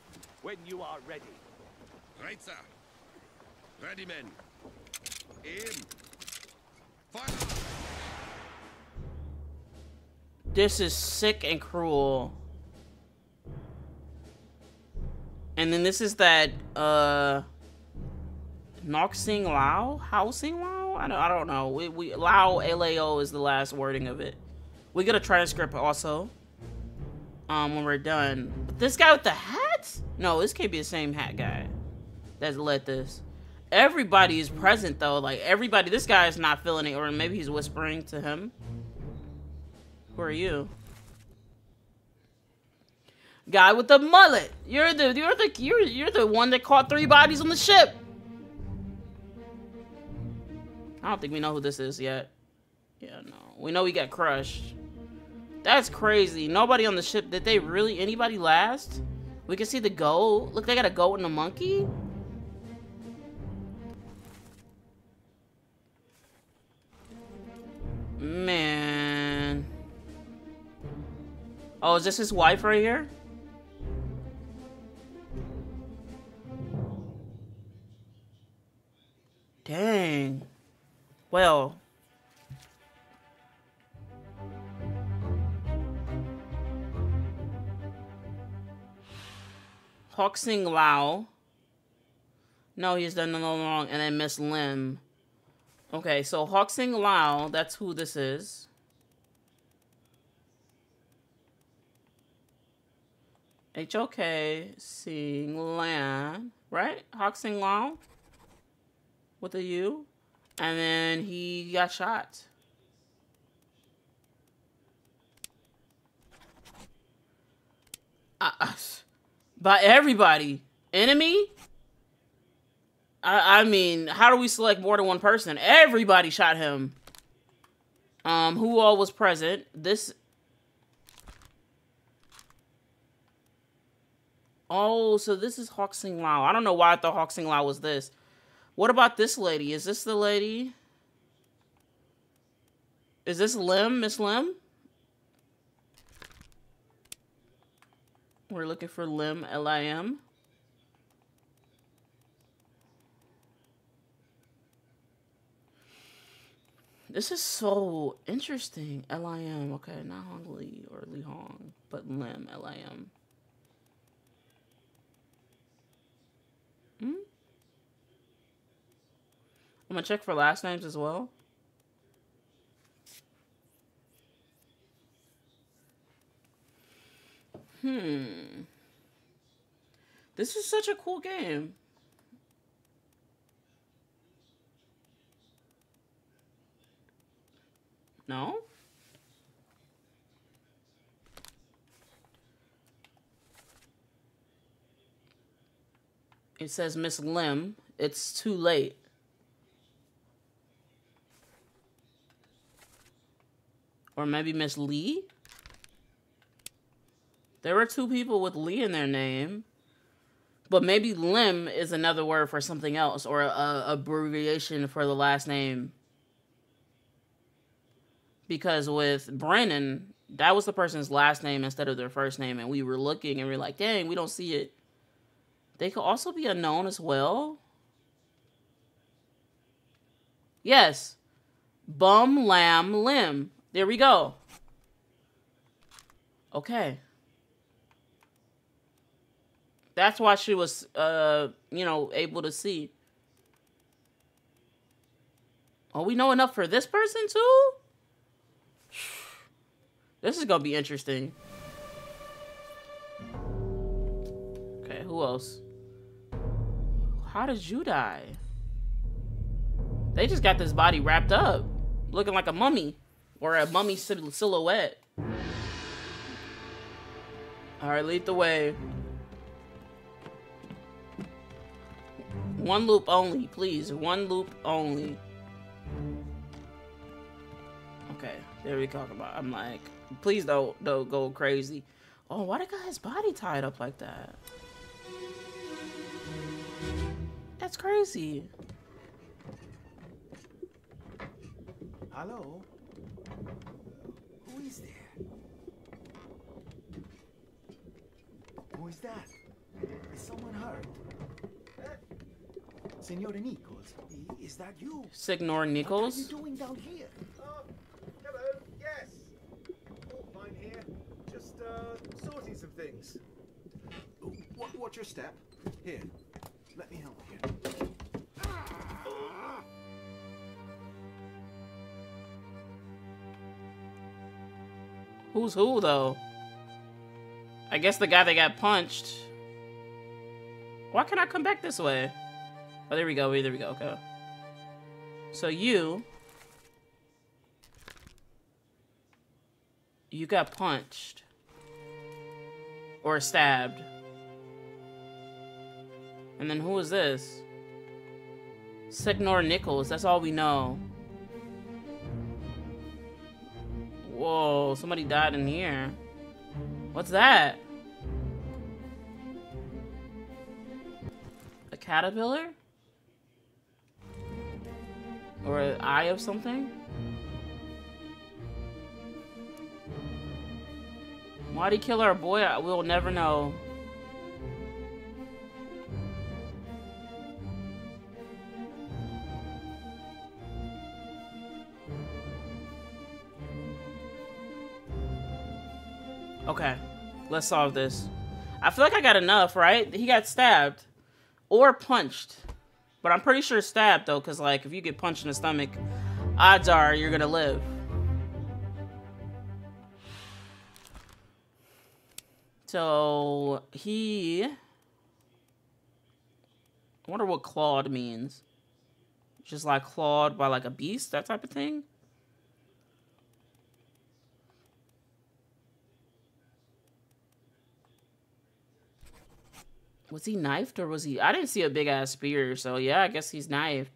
when you are ready. Right, sir. Ready, men. Aim. Fire! This is sick and cruel. And then this is that, uh... Noxing Lao? Housing Lao? I don't, I don't know. We, we Lao LAO is the last wording of it. We get a transcript also. Um, when we're done. But this guy with the hat? No, this can't be the same hat guy that's led this. Everybody is present though. Like everybody, this guy is not feeling it, or maybe he's whispering to him. Who are you? Guy with the mullet. You're the you're the you're you're the one that caught three bodies on the ship. I don't think we know who this is yet. Yeah, no. We know we got crushed. That's crazy. Nobody on the ship. Did they really? Anybody last? We can see the goat. Look, they got a goat and a monkey. Man. Oh, is this his wife right here? Dang. Well. Hoxing Lao. No, he's done no wrong. And then Miss Lim. Okay, so Hoxing Lao, that's who this is. H-O-K Sing Lan, right? Hoxing Lao with a U and then he got shot. Uh, uh by everybody. Enemy? I, I mean, how do we select more than one person? Everybody shot him. Um, who all was present? This. Oh, so this is Hoxing Lao. I don't know why I thought Hoxing Lao was this. What about this lady? Is this the lady? Is this Lim, Miss Lim? We're looking for Lim, L-I-M. This is so interesting. L-I-M. Okay, not Hong Lee or Li Hong, but Lim, L-I-M. Hmm? I'm gonna check for last names as well. Hmm. This is such a cool game. No? It says Miss Lim. It's too late. Or maybe Miss Lee? There were two people with Lee in their name. But maybe Lim is another word for something else or a, a abbreviation for the last name. Because with Brennan, that was the person's last name instead of their first name. And we were looking and we are like, dang, we don't see it. They could also be unknown as well. Yes. Bum, lamb, limb. There we go. Okay. That's why she was, uh, you know, able to see. Oh, we know enough for this person too? This is gonna be interesting. Okay, who else? How did you die? They just got this body wrapped up, looking like a mummy or a mummy silhouette. All right, lead the way. One loop only, please. One loop only. Okay, there we talk about. I'm like, please don't don't go crazy. Oh, why the guy his body tied up like that? That's crazy. Hello? Who is there? Who is that? Is someone hurt? Senor Nichols, is that you? Signor Nichols? What are you doing down here? Oh, hello, yes. All fine here. Just, uh, sorting some things. What, watch your step. Here, let me help you. Who's who, though? I guess the guy that got punched. Why can't I come back this way? Oh, there we go. There we go. Okay. So you... You got punched. Or stabbed. And then who is this? Signor Nichols. That's all we know. Whoa, somebody died in here. What's that? Caterpillar? Or an eye of something? Why'd he kill our boy? We'll never know. Okay, let's solve this. I feel like I got enough, right? He got stabbed or punched. But I'm pretty sure stabbed, though, because, like, if you get punched in the stomach, odds are you're to live. So, he... I wonder what clawed means. Just like clawed by, like, a beast? That type of thing? Was he knifed or was he? I didn't see a big ass spear, so yeah, I guess he's knifed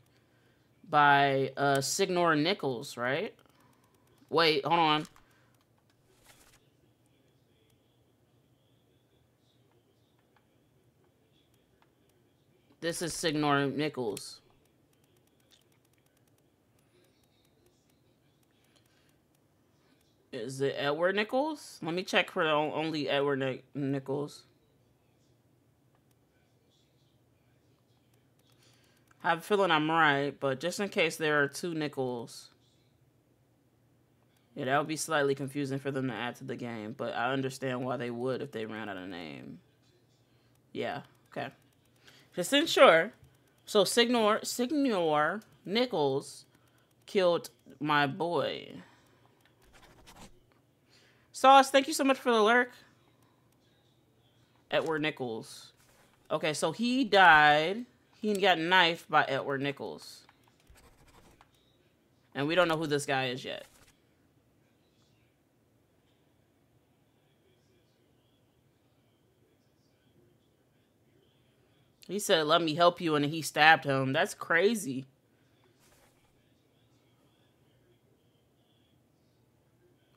by uh Signor Nichols, right? Wait, hold on. This is Signor Nichols. Is it Edward Nichols? Let me check for the only Edward Nic- Nichols. I have a feeling I'm right, but just in case there are two Nichols, Yeah, that would be slightly confusing for them to add to the game, but I understand why they would if they ran out of name. Yeah, okay. Just ensure. So Signor Signor Nichols killed my boy. Sauce, thank you so much for the lurk. Edward Nichols. Okay, so he died. He got knifed by Edward Nichols. And we don't know who this guy is yet. He said, let me help you, and he stabbed him. That's crazy.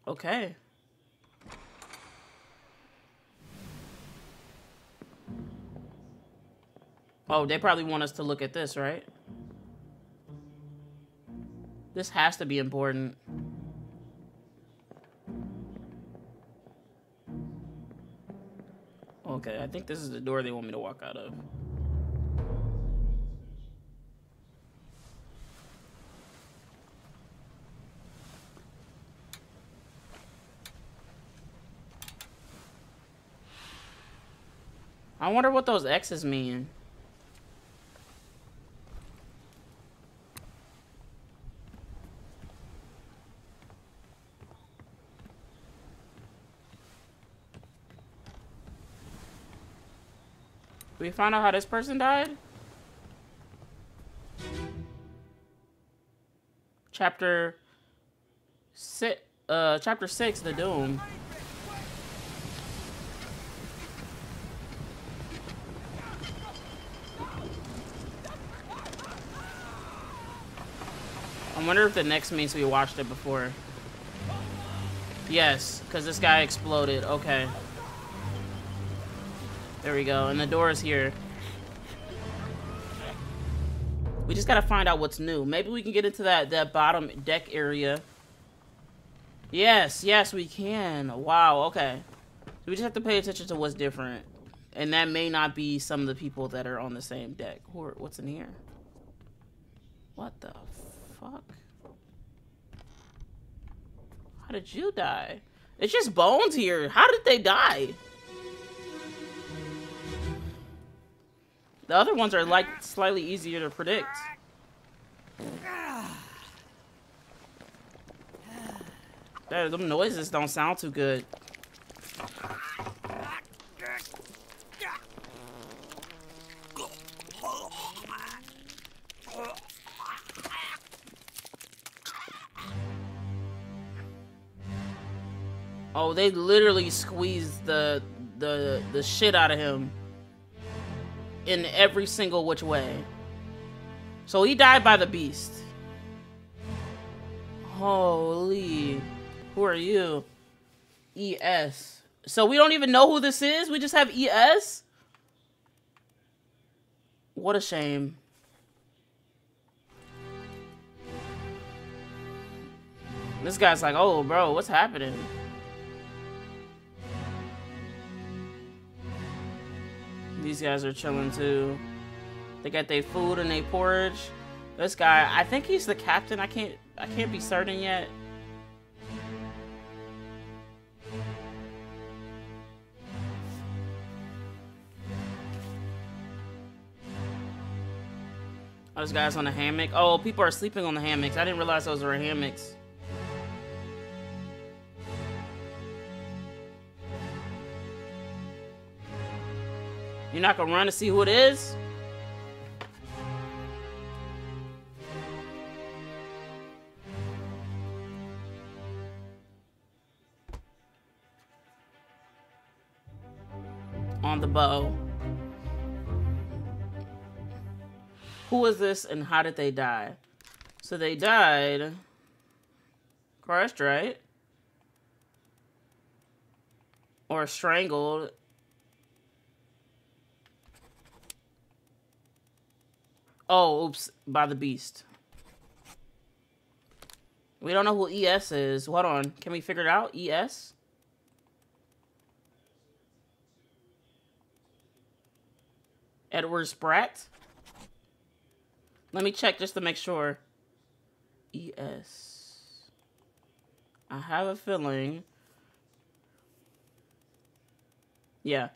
Okay. Oh, they probably want us to look at this, right? This has to be important. Okay, I think this is the door they want me to walk out of. I wonder what those X's mean. We find out how this person died? Chapter six, uh, chapter six, the Doom. I wonder if the next means we watched it before. Yes, because this guy exploded. Okay. There we go. And the door is here. We just gotta find out what's new. Maybe we can get into that, that bottom deck area. Yes, yes, we can. Wow, okay. So we just have to pay attention to what's different. And that may not be some of the people that are on the same deck. What's in here? What the fuck? How did you die? It's just bones here. How did they die? The other ones are like slightly easier to predict. That, them noises don't sound too good. Oh, they literally squeezed the the the shit out of him in every single which way. So he died by the beast. Holy. Who are you? ES. So we don't even know who this is? We just have ES? What a shame. This guy's like, oh, bro, what's happening? These guys are chilling too. They got their food and their porridge. This guy, I think he's the captain. I can't I can't be certain yet. Those guys on the hammock. Oh, people are sleeping on the hammocks. I didn't realize those were hammocks. You're not gonna run to see who it is? On the bow. Who is this and how did they die? So they died crushed, right? Or strangled Oh, oops, by the beast. We don't know who ES is. Hold on. Can we figure it out? ES? Edward Spratt? Let me check just to make sure. ES. I have a feeling. Yeah.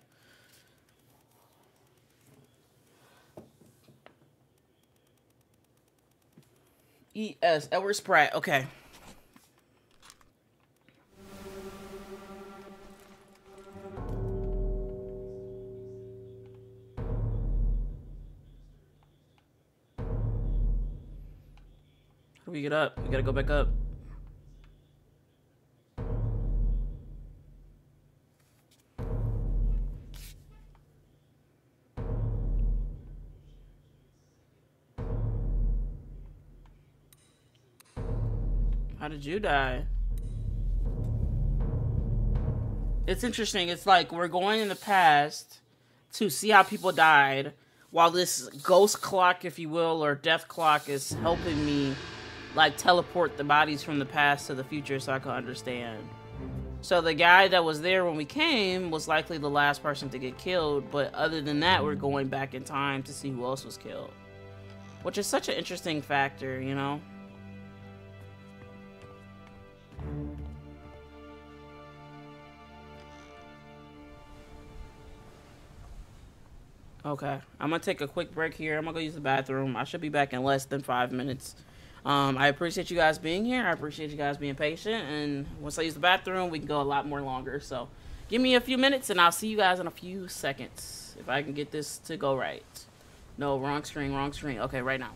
ES. Edward Spratt. Okay. How do we get up? We gotta go back up. How did you die? It's interesting. It's like we're going in the past to see how people died, while this ghost clock, if you will, or death clock is helping me like teleport the bodies from the past to the future so I can understand. So the guy that was there when we came was likely the last person to get killed, but other than that, we're going back in time to see who else was killed. Which is such an interesting factor, you know? Okay, I'm gonna take a quick break here. I'm gonna go use the bathroom. I should be back in less than five minutes. Um, I appreciate you guys being here. I appreciate you guys being patient. And once I use the bathroom, we can go a lot more longer. So give me a few minutes and I'll see you guys in a few seconds. If I can get this to go right. No, wrong screen, wrong screen. Okay, right now.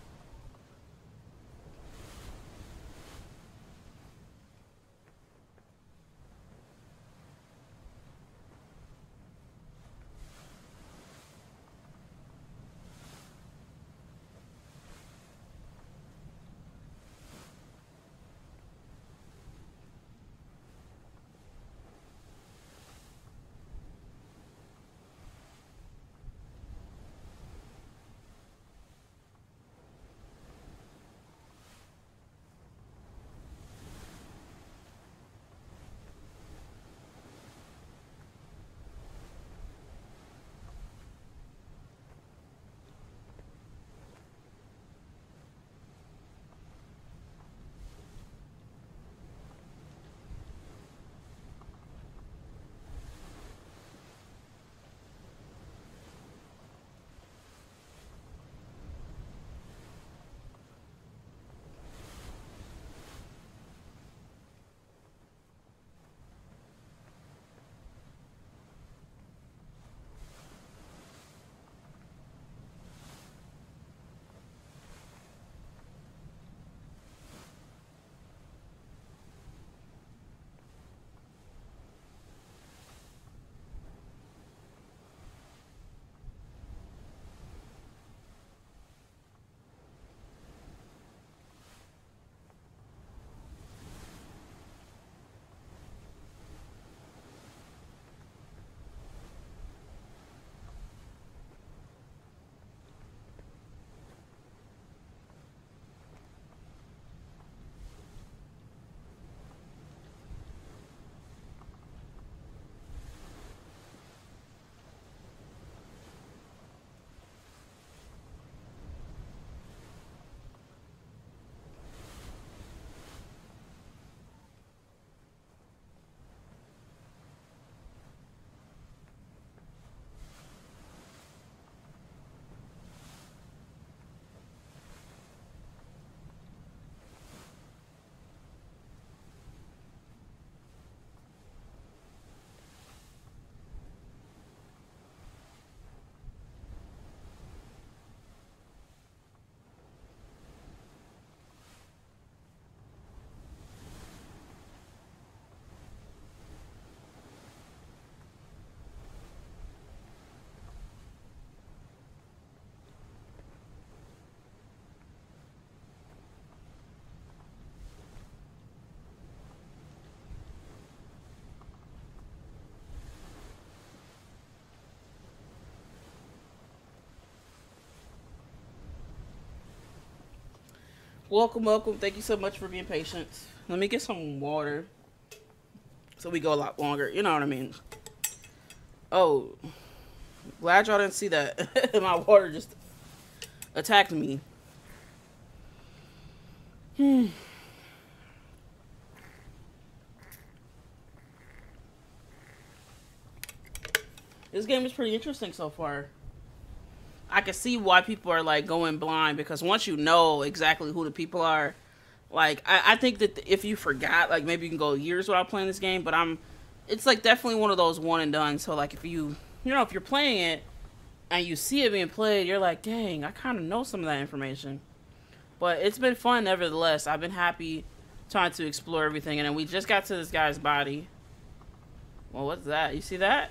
Welcome, welcome. Thank you so much for being patient. Let me get some water. So we go a lot longer. You know what I mean? Oh. Glad y'all didn't see that. My water just attacked me. Hmm. This game is pretty interesting so far. I can see why people are like going blind because once you know exactly who the people are, like I, I think that if you forgot, like maybe you can go years without playing this game. But I'm, it's like definitely one of those one and done. So like if you, you know, if you're playing it and you see it being played, you're like, dang, I kind of know some of that information. But it's been fun nevertheless. I've been happy trying to explore everything, and then we just got to this guy's body. Well, what's that? You see that?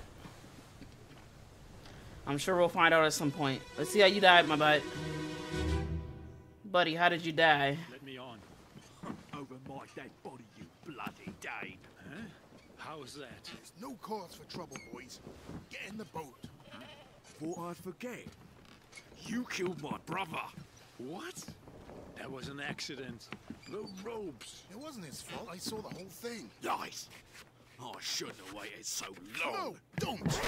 I'm sure we'll find out at some point. Let's see how you died, my butt. Buddy, how did you die? Let me on. Over my dead body, you bloody Dane. Huh? How's that? There's no cause for trouble, boys. Get in the boat. Thought I'd forget. You killed my brother. What? That was an accident. The ropes. It wasn't his fault. I saw the whole thing. Nice. I shouldn't have waited so long. No, don't.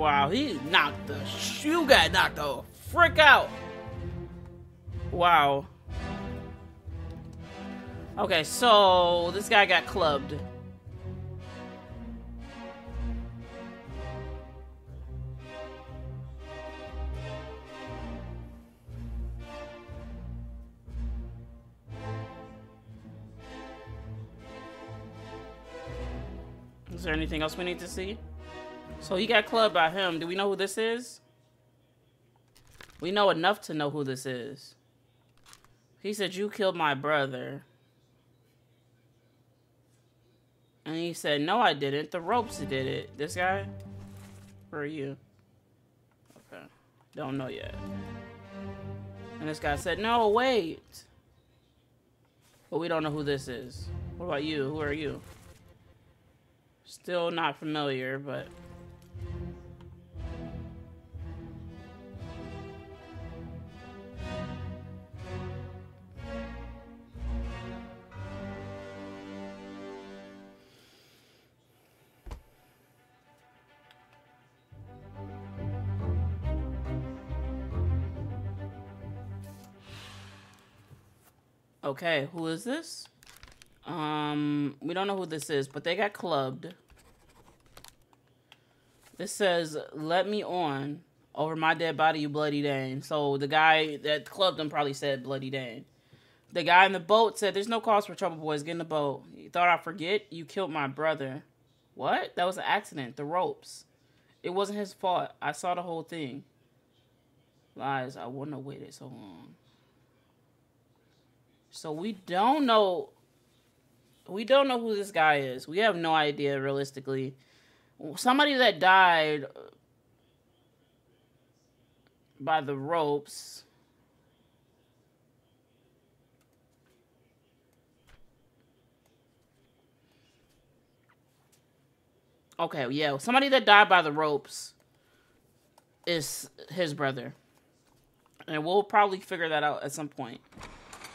Wow, he knocked the shoe guy knocked the frick out. Wow. Okay, so this guy got clubbed. Is there anything else we need to see? So he got clubbed by him. Do we know who this is? We know enough to know who this is. He said, you killed my brother. And he said, no, I didn't. The ropes did it. This guy? Where are you? Okay. Don't know yet. And this guy said, no, wait. But we don't know who this is. What about you? Who are you? Still not familiar, but... Okay, who is this? Um, we don't know who this is, but they got clubbed. This says, let me on over my dead body, you bloody Dane. So the guy that clubbed him probably said bloody Dane. The guy in the boat said, there's no cause for trouble, boys. Get in the boat. You thought I'd forget? You killed my brother. What? That was an accident. The ropes. It wasn't his fault. I saw the whole thing. Lies. I wouldn't have waited so long. So we don't know. We don't know who this guy is. We have no idea, realistically. Somebody that died by the ropes. Okay, yeah, somebody that died by the ropes is his brother. And we'll probably figure that out at some point.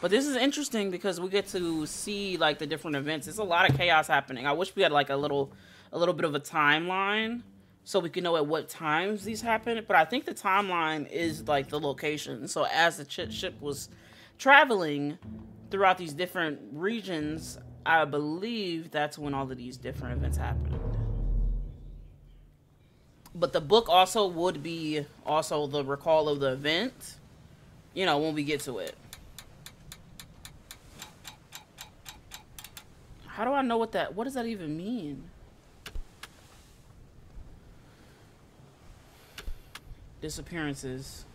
But this is interesting because we get to see like the different events. There's a lot of chaos happening. I wish we had like a little a little bit of a timeline so we can know at what times these happen. But I think the timeline is like the location. So as the ship was traveling throughout these different regions, I believe that's when all of these different events happened. But the book also would be also the recall of the event, you know, when we get to it. How do I know what that, what does that even mean? Disappearances.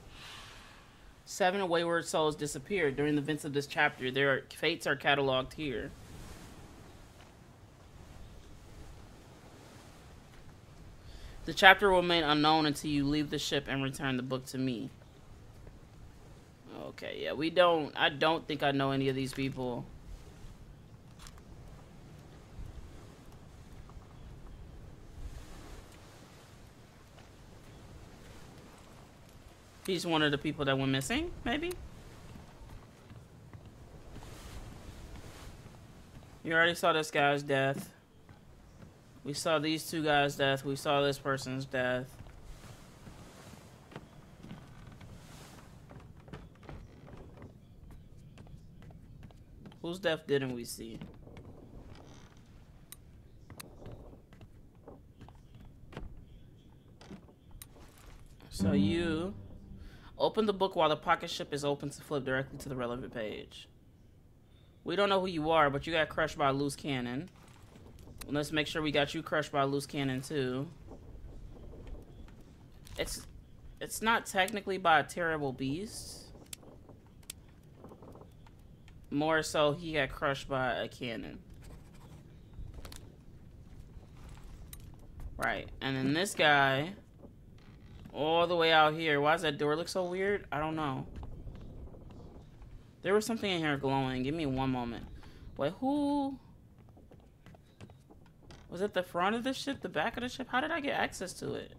Seven wayward souls disappeared during the events of this chapter. Their fates are cataloged here. The chapter will remain unknown until you leave the ship and return the book to me. Okay, yeah, we don't, I don't think I know any of these people. He's one of the people that went missing, maybe? You already saw this guy's death. We saw these two guys' death. We saw this person's death. Whose death didn't we see? So you open the book while the pocket ship is open to flip directly to the relevant page. We don't know who you are, but you got crushed by a loose cannon. Let's make sure we got you crushed by a loose cannon too. It's it's not technically by a terrible beast. More so he got crushed by a cannon. Right, and then this guy all the way out here. Why does that door look so weird? I don't know. There was something in here glowing. Give me one moment. Wait, who... Was it the front of the ship? The back of the ship? How did I get access to it?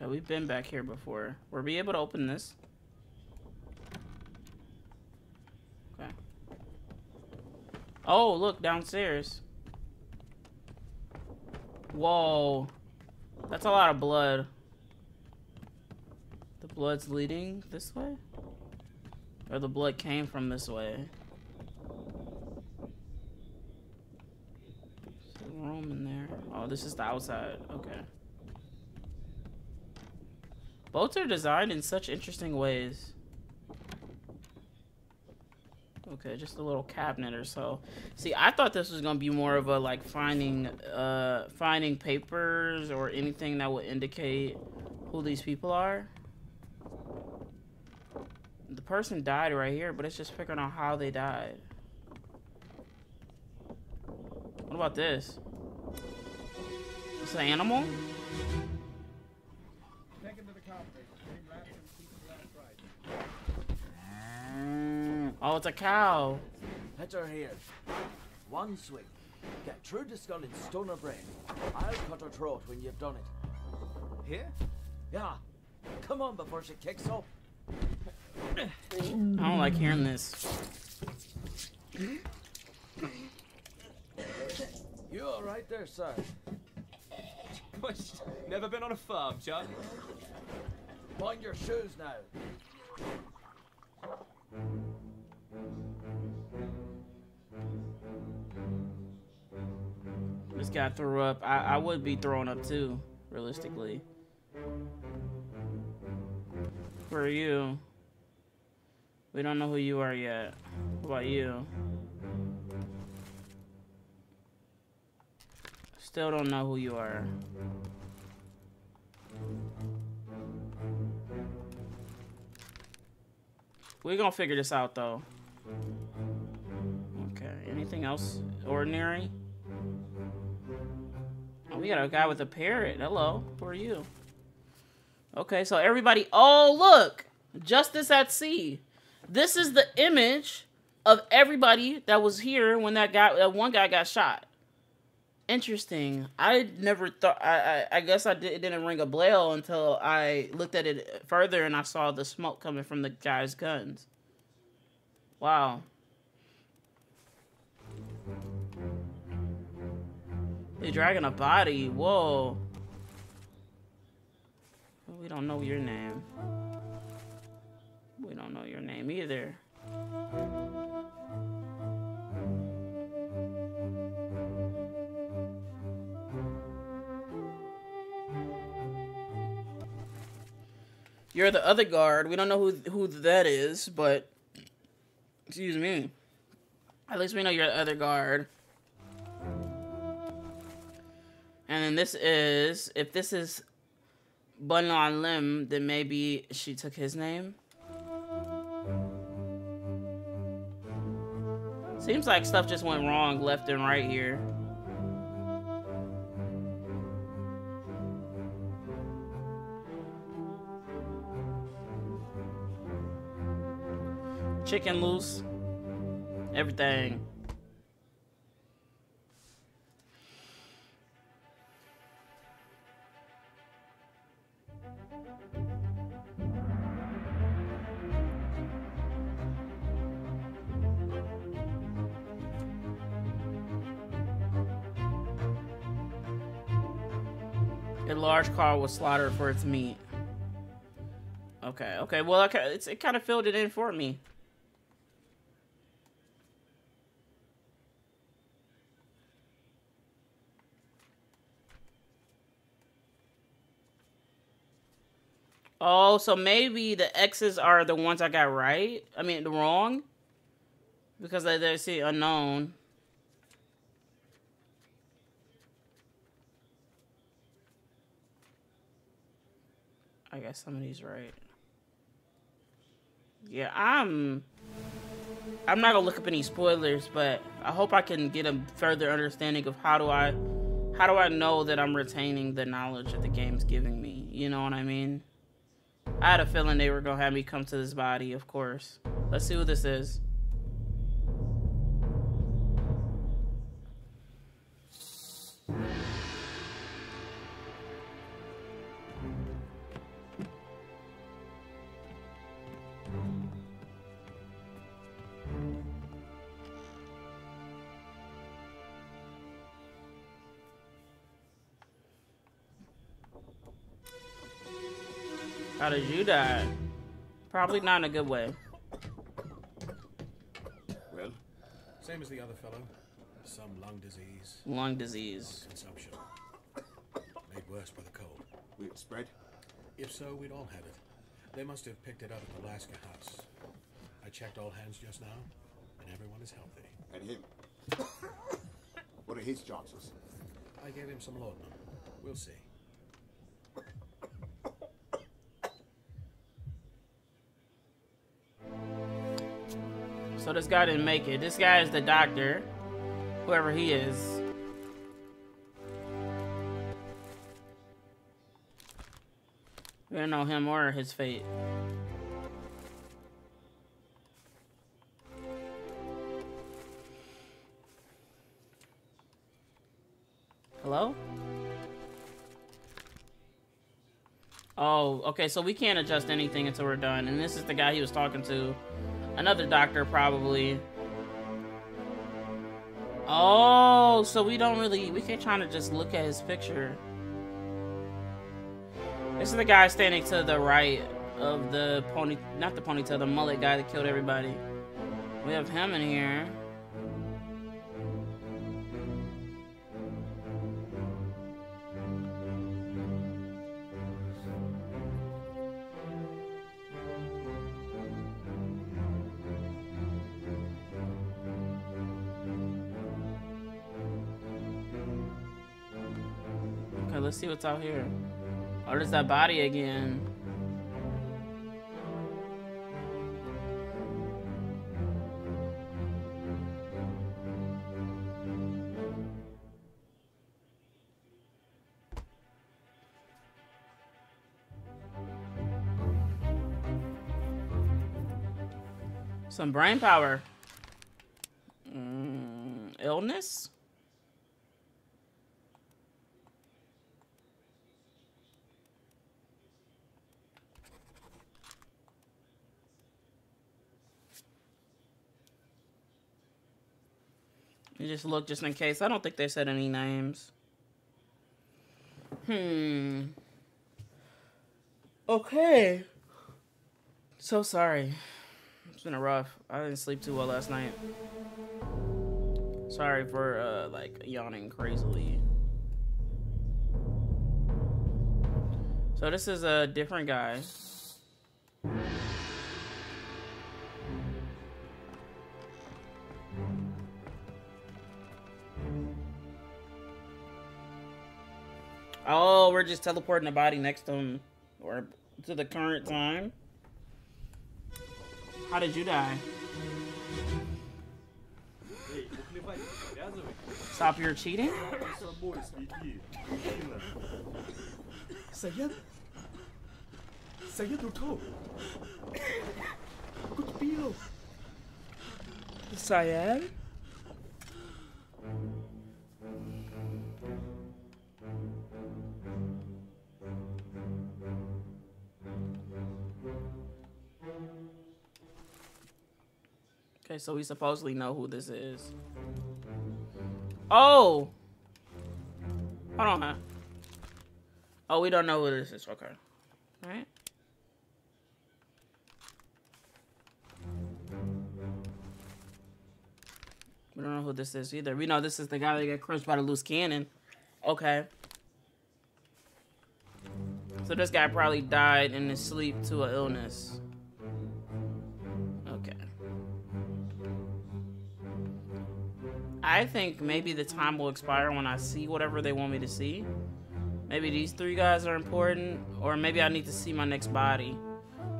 Okay, we've been back here before. Were we able to open this? Okay. Oh, look, downstairs. Whoa. That's a lot of blood. The blood's leading this way? Or the blood came from this way? There's room in there. Oh, this is the outside. Okay. Boats are designed in such interesting ways. Okay, just a little cabinet or so. See, I thought this was gonna be more of a like finding, uh, finding papers or anything that would indicate who these people are. The person died right here, but it's just figuring out how they died. What about this? This an animal? Oh, it's a cow. Hit her here. One swing. Get through the skull and stone her brain. I'll cut her throat when you've done it. Here? Yeah. Come on before she kicks up. I don't like hearing this. You all right there, sir? Never been on a farm, Chuck? Mind your shoes now. This guy threw up. I, I would be throwing up too, realistically. Who are you? We don't know who you are yet. What about you? Still don't know who you are. We're gonna figure this out though. Okay, anything else ordinary? Oh, we got a guy with a parrot. Hello, who are you? Okay, so everybody, oh look! Justice at Sea. This is the image of everybody that was here when that guy, that one guy got shot. Interesting. I never thought. I, I I guess I did, it didn't ring a bell until I looked at it further and I saw the smoke coming from the guy's guns. Wow. They're dragging a body. Whoa. We don't know your name. We don't know your name either. You're the other guard. We don't know who who that is, but excuse me. At least we know you're the other guard. And then this is if this is Bunlan Lim, then maybe she took his name. Seems like stuff just went wrong left and right here. Chicken loose. Everything. A large car was slaughtered for its meat. Okay, okay. Well, okay, it's, it kind of filled it in for me. Oh, so maybe the X's are the ones I got right? I mean, the wrong? Because they, they see unknown. I guess some of these right. Yeah, I'm... I'm not gonna look up any spoilers, but I hope I can get a further understanding of how do I... How do I know that I'm retaining the knowledge that the game's giving me? You know what I mean? I had a feeling they were gonna have me come to this body, of course. Let's see who this is. How did you die? Probably not in a good way. Well? Same as the other fellow. Some lung disease. Lung disease. Consumption. Made worse by the cold. Will it spread? If so, we'd all have it. They must have picked it up at the Alaska house. I checked all hands just now, and everyone is healthy. And him? what are his chances? I gave him some laudanum. We'll see. So this guy didn't make it. This guy is the doctor. Whoever he is. We don't know him or his fate. Hello? Oh, okay, so we can't adjust anything until we're done. And this is the guy he was talking to. Another doctor, probably. Oh, so we don't really... We can't try to just look at his picture. This is the guy standing to the right of the pony... Not the ponytail, the mullet guy that killed everybody. We have him in here. What's out here. Oh, there's that body again. Some brain power. Mm, illness? You just look just in case. I don't think they said any names. Hmm. Okay. So sorry. It's been a rough. I didn't sleep too well last night. Sorry for uh like yawning crazily. So this is a different guy. Oh, we're just teleporting the body next to him or to the current time. How did you die? Stop your cheating? Saya Saya tuh tahu Aku Okay, so we supposedly know who this is. Oh! Hold on, huh? Oh, we don't know who this is. Okay. Alright. We don't know who this is either. We know this is the guy that got crushed by the loose cannon. Okay. So this guy probably died in his sleep to an illness. I think maybe the time will expire when I see whatever they want me to see. Maybe these three guys are important, or maybe I need to see my next body.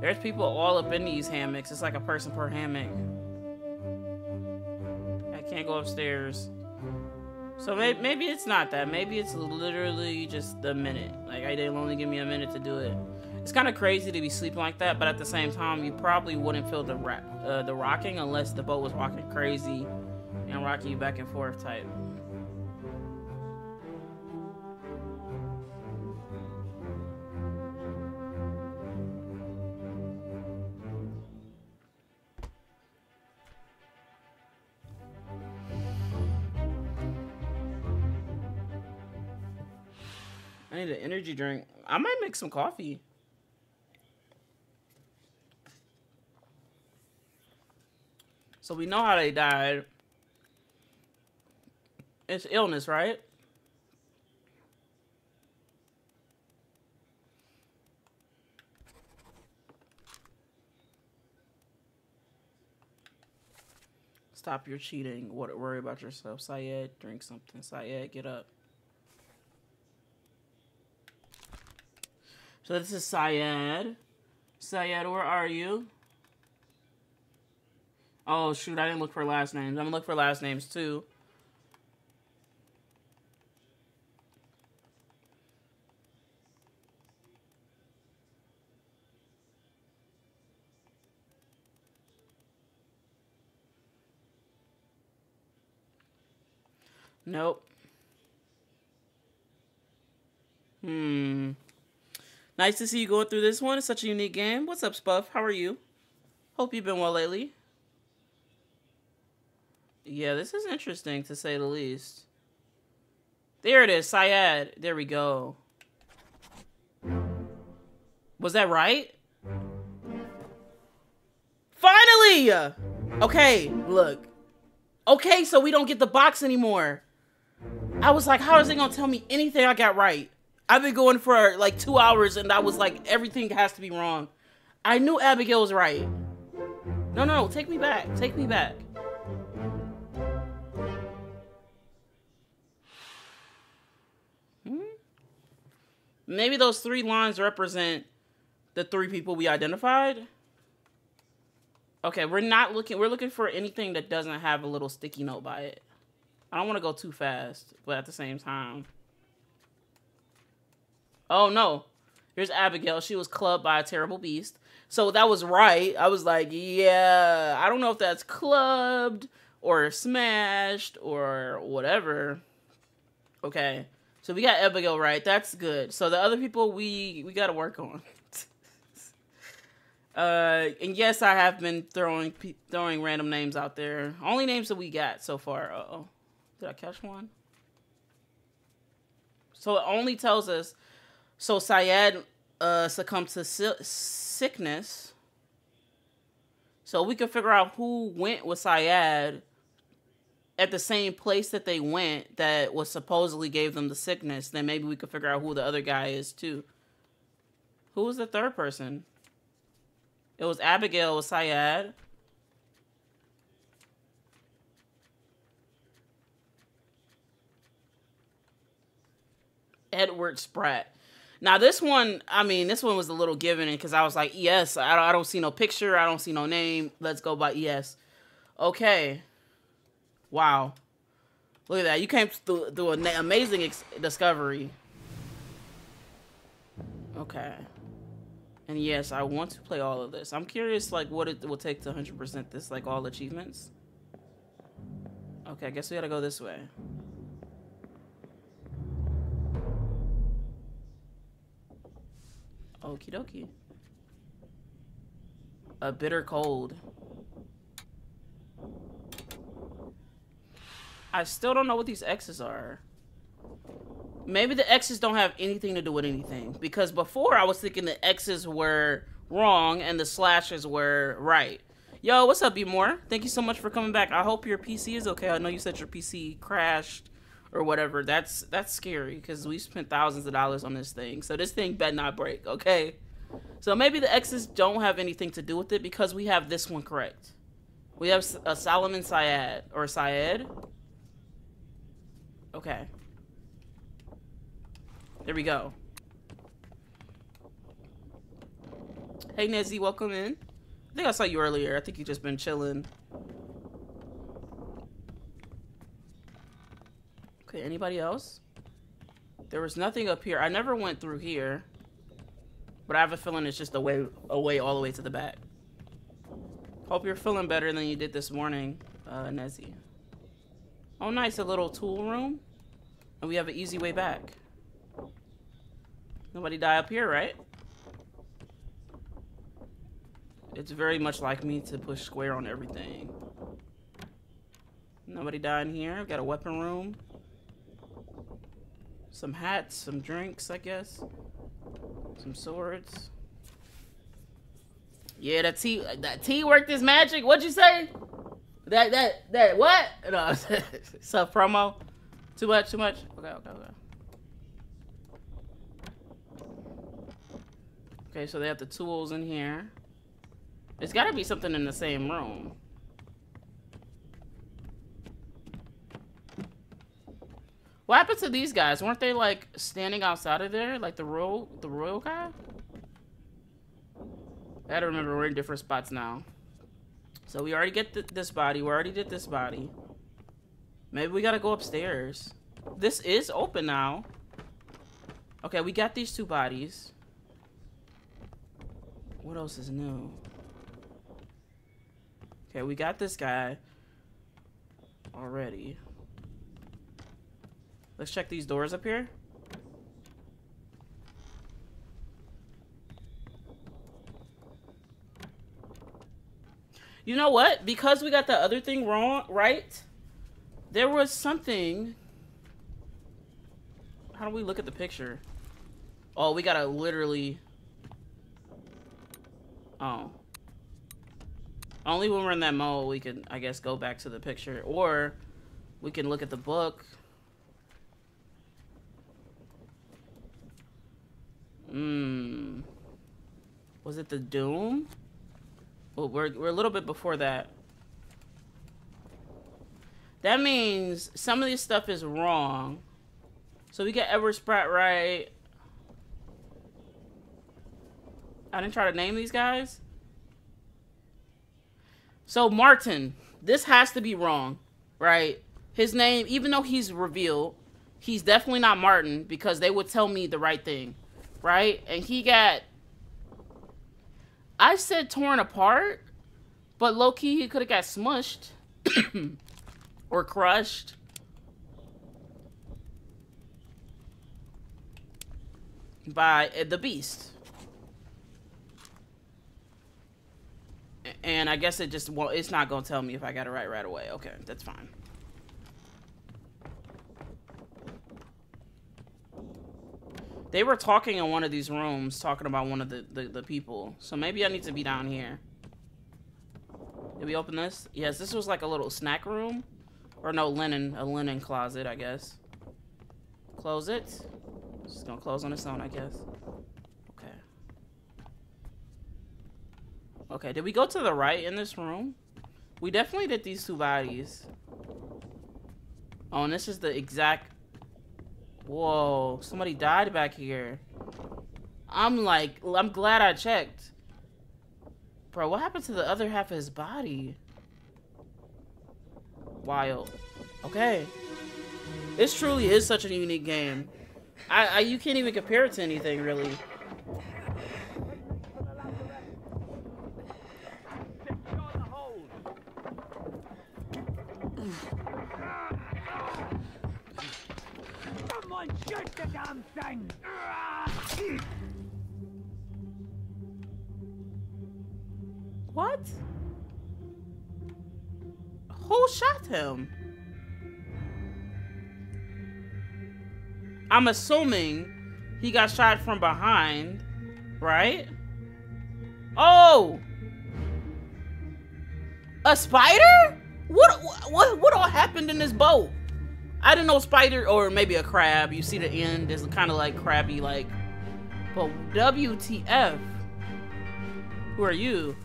There's people all up in these hammocks. It's like a person per hammock. I can't go upstairs. So maybe, maybe it's not that. Maybe it's literally just a minute. Like, didn't only give me a minute to do it. It's kind of crazy to be sleeping like that, but at the same time, you probably wouldn't feel the, uh, the rocking unless the boat was rocking crazy and mm-hmm. rocking you back and forth type. I need an energy drink. I might make some coffee. So we know how they died. It's illness, right? Stop your cheating. What worry about yourself. Syed, drink something. Syed, get up. So this is Syed. Syed, where are you? Oh shoot, I didn't look for last names. I'm gonna look for last names too. Nope. Hmm. Nice to see you going through this one. It's such a unique game. What's up, Spuff? How are you? Hope you've been well lately. Yeah, this is interesting to say the least. There it is, Syed. There we go. Was that right? Finally! Okay, look. Okay, so we don't get the box anymore. I was like, how is it gonna tell me anything I got right? I've been going for like two hours and I was like, everything has to be wrong. I knew Abigail was right. No, no, no, take me back. Take me back. Hmm? Maybe those three lines represent the three people we identified. Okay, we're not looking, we're looking for anything that doesn't have a little sticky note by it. I don't want to go too fast, but at the same time. Oh no. Here's Abigail. She was clubbed by a terrible beast. So that was right. I was like, yeah, I don't know if that's clubbed or smashed or whatever. Okay. So we got Abigail right. That's good. So the other people we we got to work on. uh and yes, I have been throwing throwing random names out there. Only names that we got so far. Uh oh. Did I catch one? So it only tells us so Syed uh, succumbed to si sickness. So we can figure out who went with Syed at the same place that they went that was supposedly gave them the sickness. Then maybe we could figure out who the other guy is too. Who was the third person? It was Abigail with Syed. Edward Spratt. Now this one, I mean, this one was a little given because I was like, yes, I don't, I don't see no picture, I don't see no name. Let's go by yes. Okay. Wow. Look at that. You came through, through an amazing discovery. Okay. And yes, I want to play all of this. I'm curious, like, what it will take to 100% this, like, all achievements. Okay, I guess we gotta go this way. Okie dokie. A bitter cold. I still don't know what these X's are. Maybe the X's don't have anything to do with anything. Because before I was thinking the X's were wrong and the slashes were right. Yo, what's up, more? Thank you so much for coming back. I hope your PC is okay. I know you said your PC crashed or whatever. That's that's scary because we spent thousands of dollars on this thing. So this thing better not break, okay? So maybe the X's don't have anything to do with it because we have this one correct. We have a Solomon Syed or Syed. Okay. There we go. Hey Nezzy, welcome in. I think I saw you earlier. I think you just been chilling. Okay, anybody else? There was nothing up here. I never went through here. But I have a feeling it's just a way, a way all the way to the back. Hope you're feeling better than you did this morning, uh, Nezzy. Oh, nice. A little tool room. And we have an easy way back. Nobody die up here, right? It's very much like me to push square on everything. Nobody died in here. I've got a weapon room. Some hats, some drinks, I guess. Some swords. Yeah, that T that T worked his magic. What'd you say? That that that what? No, self promo. Too much, too much. Okay, okay, okay. Okay, so they have the tools in here. There's gotta be something in the same room. What happened to these guys? Weren't they like standing outside of there? Like the royal the royal guy? I gotta remember we're in different spots now. So we already get th this body. We already did this body. Maybe we gotta go upstairs. This is open now. Okay, we got these two bodies. What else is new? Okay, we got this guy already. Let's check these doors up here. You know what? Because we got the other thing wrong, right? There was something. How do we look at the picture? Oh, we gotta literally. Oh. Only when we're in that mode, we can, I guess, go back to the picture. Or we can look at the book. Hmm. Was it the Doom? Well, we're, we're a little bit before that. That means some of this stuff is wrong. So we get Edward Spratt right. I didn't try to name these guys. So Martin, this has to be wrong, right? His name, even though he's revealed, he's definitely not Martin because they would tell me the right thing right? And he got, I said torn apart, but low key he could have got smushed or crushed. by eh, the beast. And I guess it just well, it's not gonna tell me if I got it right right away. Okay, that's fine. They were talking in one of these rooms, talking about one of the, the, the people. So maybe I need to be down here. Did we open this? Yes, this was like a little snack room. Or no, linen. A linen closet, I guess. Close it. Just gonna close on its own, I guess. Okay. Okay, did we go to the right in this room? We definitely did these two bodies. Oh, and this is the exact Whoa, somebody died back here. I'm like, I'm glad I checked. Bro, what happened to the other half of his body? Wild. Okay. This truly is such a unique game. I, I you can't even compare it to anything, really. The damn thing! What? Who shot him? I'm assuming he got shot from behind, right? Oh! A spider? What what what all happened in this boat? I didn't know spider or maybe a crab. You see the end is kind of like crabby like. But WTF? Who are you?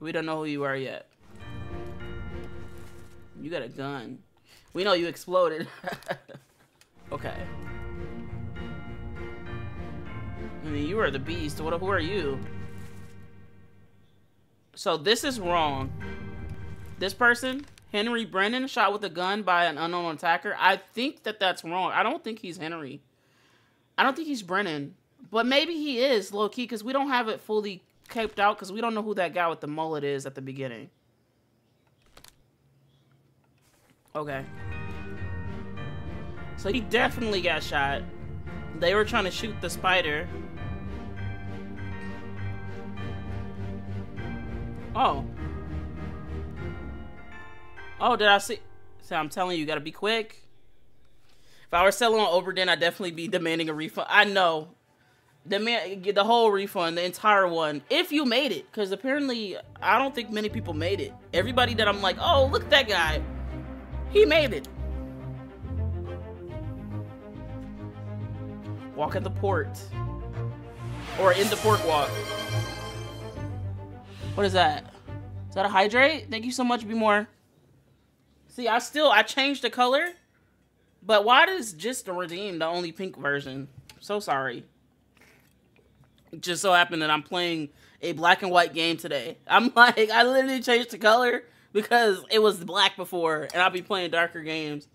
We don't know who you are yet. You got a gun. We know you exploded. okay. I mean, you are the beast. What? Who are you? So this is wrong. This person, Henry Brennan, shot with a gun by an unknown attacker. I think that that's wrong. I don't think he's Henry. I don't think he's Brennan. But maybe he is, low key, because we don't have it fully caped out, because we don't know who that guy with the mullet is at the beginning. Okay. So he definitely got shot. They were trying to shoot the spider. Oh. Oh, did I see? So I'm telling you, you gotta be quick. If I were selling on Obra Dinn, I'd definitely be demanding a refund. I know. Demand the whole refund, the entire one, if you made it. Because apparently, I don't think many people made it. Everybody that I'm like, oh, look at that guy. He made it. Walk at the port. Or in the port walk. What is that? Is that a hydrate? Thank you so much, Be more. See, I still I changed the color, but why does just the redeem the only pink version? So sorry. It just so happened that I'm playing a black and white game today. I'm like, I literally changed the color because it was black before, and I'll be playing darker games.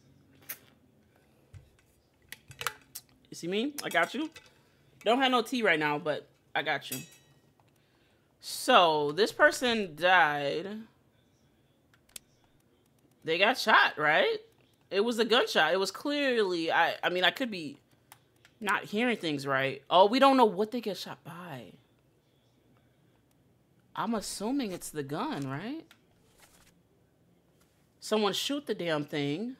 You see me? I got you. Don't have no tea right now, but I got you. So this person died. They got shot, right? It was a gunshot. It was clearly I I mean I could be not hearing things right. Oh, we don't know what they get shot by. I'm assuming it's the gun, right? Someone shoot the damn thing.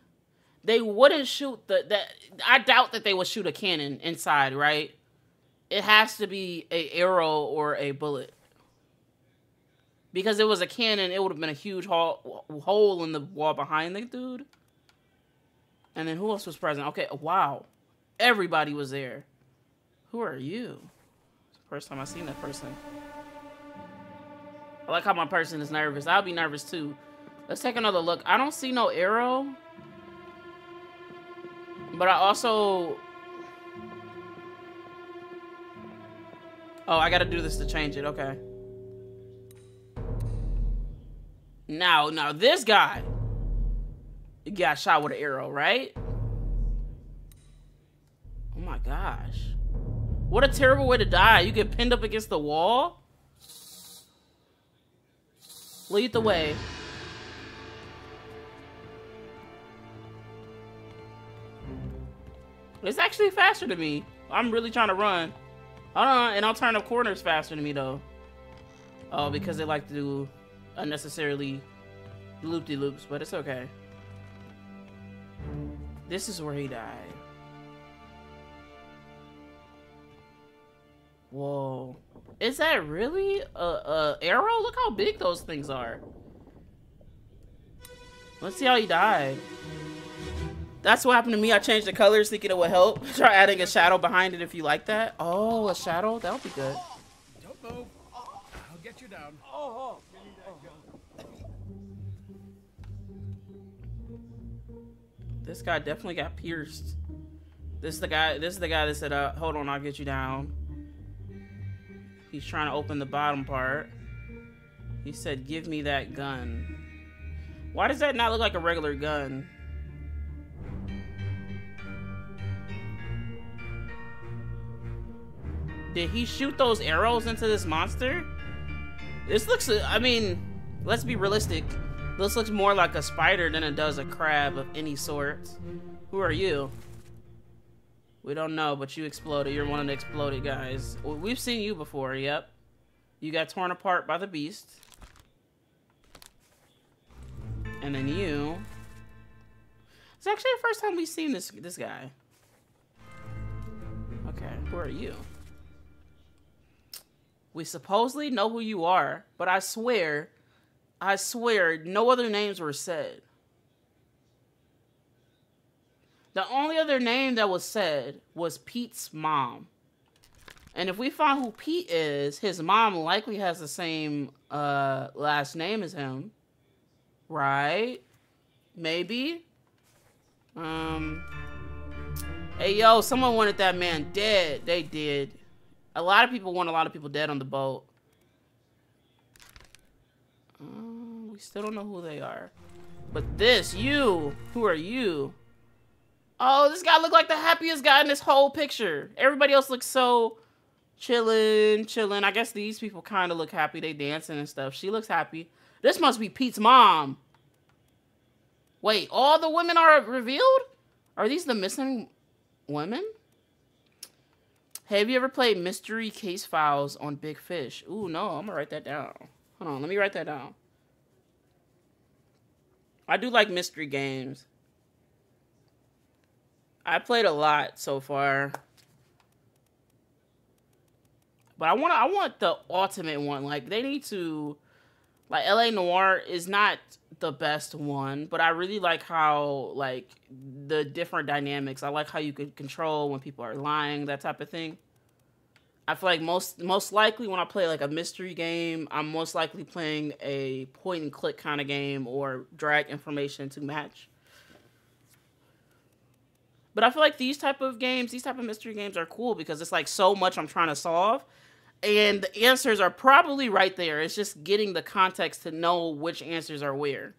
They wouldn't shoot the that I doubt that they would shoot a cannon inside, right? It has to be a arrow or a bullet because it was a cannon, it would have been a huge hole, hole in the wall behind the dude. And then who else was present? Okay, wow. Everybody was there. Who are you? First time I've seen that person. I like how my person is nervous. I'll be nervous too. Let's take another look. I don't see no arrow. But I also... Oh, I gotta do this to change it. Okay. Now, now this guy got shot with an arrow, right? Oh my gosh. What a terrible way to die. You get pinned up against the wall. Lead the way. It's actually faster than me. I'm really trying to run. Hold on, and I'll turn the corners faster than me though. Oh, because they like to do unnecessarily loop-de-loops, but it's okay. This is where he died. Whoa. Is that really a, a arrow? Look how big those things are. Let's see how he died. That's what happened to me. I changed the colors thinking it would help. Try adding a shadow behind it if you like that. Oh, a shadow? That would be good. Don't move. I'll get you down. Oh, oh. This guy definitely got pierced. This is the guy. This is the guy that said, uh, "Hold on, I'll get you down." He's trying to open the bottom part. He said, "Give me that gun." Why does that not look like a regular gun? Did he shoot those arrows into this monster? This looks, I mean, let's be realistic. This looks more like a spider than it does a crab of any sort. Who are you? We don't know, but you exploded. You're one of the exploded guys. We've seen you before, yep. You got torn apart by the beast. And then you... It's actually the first time we've seen this this guy. Okay, who are you? We supposedly know who you are, but I swear, I swear, no other names were said. The only other name that was said was Pete's mom. And if we find who Pete is, his mom likely has the same uh, last name as him. Right? Maybe? Um. Hey, yo, someone wanted that man dead. They did. A lot of people want a lot of people dead on the boat. Uh, we still don't know who they are. But this, you, who are you? Oh, this guy looked like the happiest guy in this whole picture. Everybody else looks so chilling, chilling. I guess these people kind of look happy. They dancing and stuff. She looks happy. This must be Pete's mom. Wait, all the women are revealed? Are these the missing women? Have you ever played Mystery Case Files on Big Fish? Ooh, no, I'm gonna write that down. Hold on, let me write that down. I do like mystery games. I played a lot so far. But I want I want the ultimate one. Like they need to like LA Noire is not the best one, but I really like how like the different dynamics. I like how you can control when people are lying, that type of thing. I feel like most most likely when I play like a mystery game, I'm most likely playing a point and click kind of game or drag information to match. But I feel like these type of games, these type of mystery games are cool because it's like so much I'm trying to solve and the answers are probably right there. It's just getting the context to know which answers are where.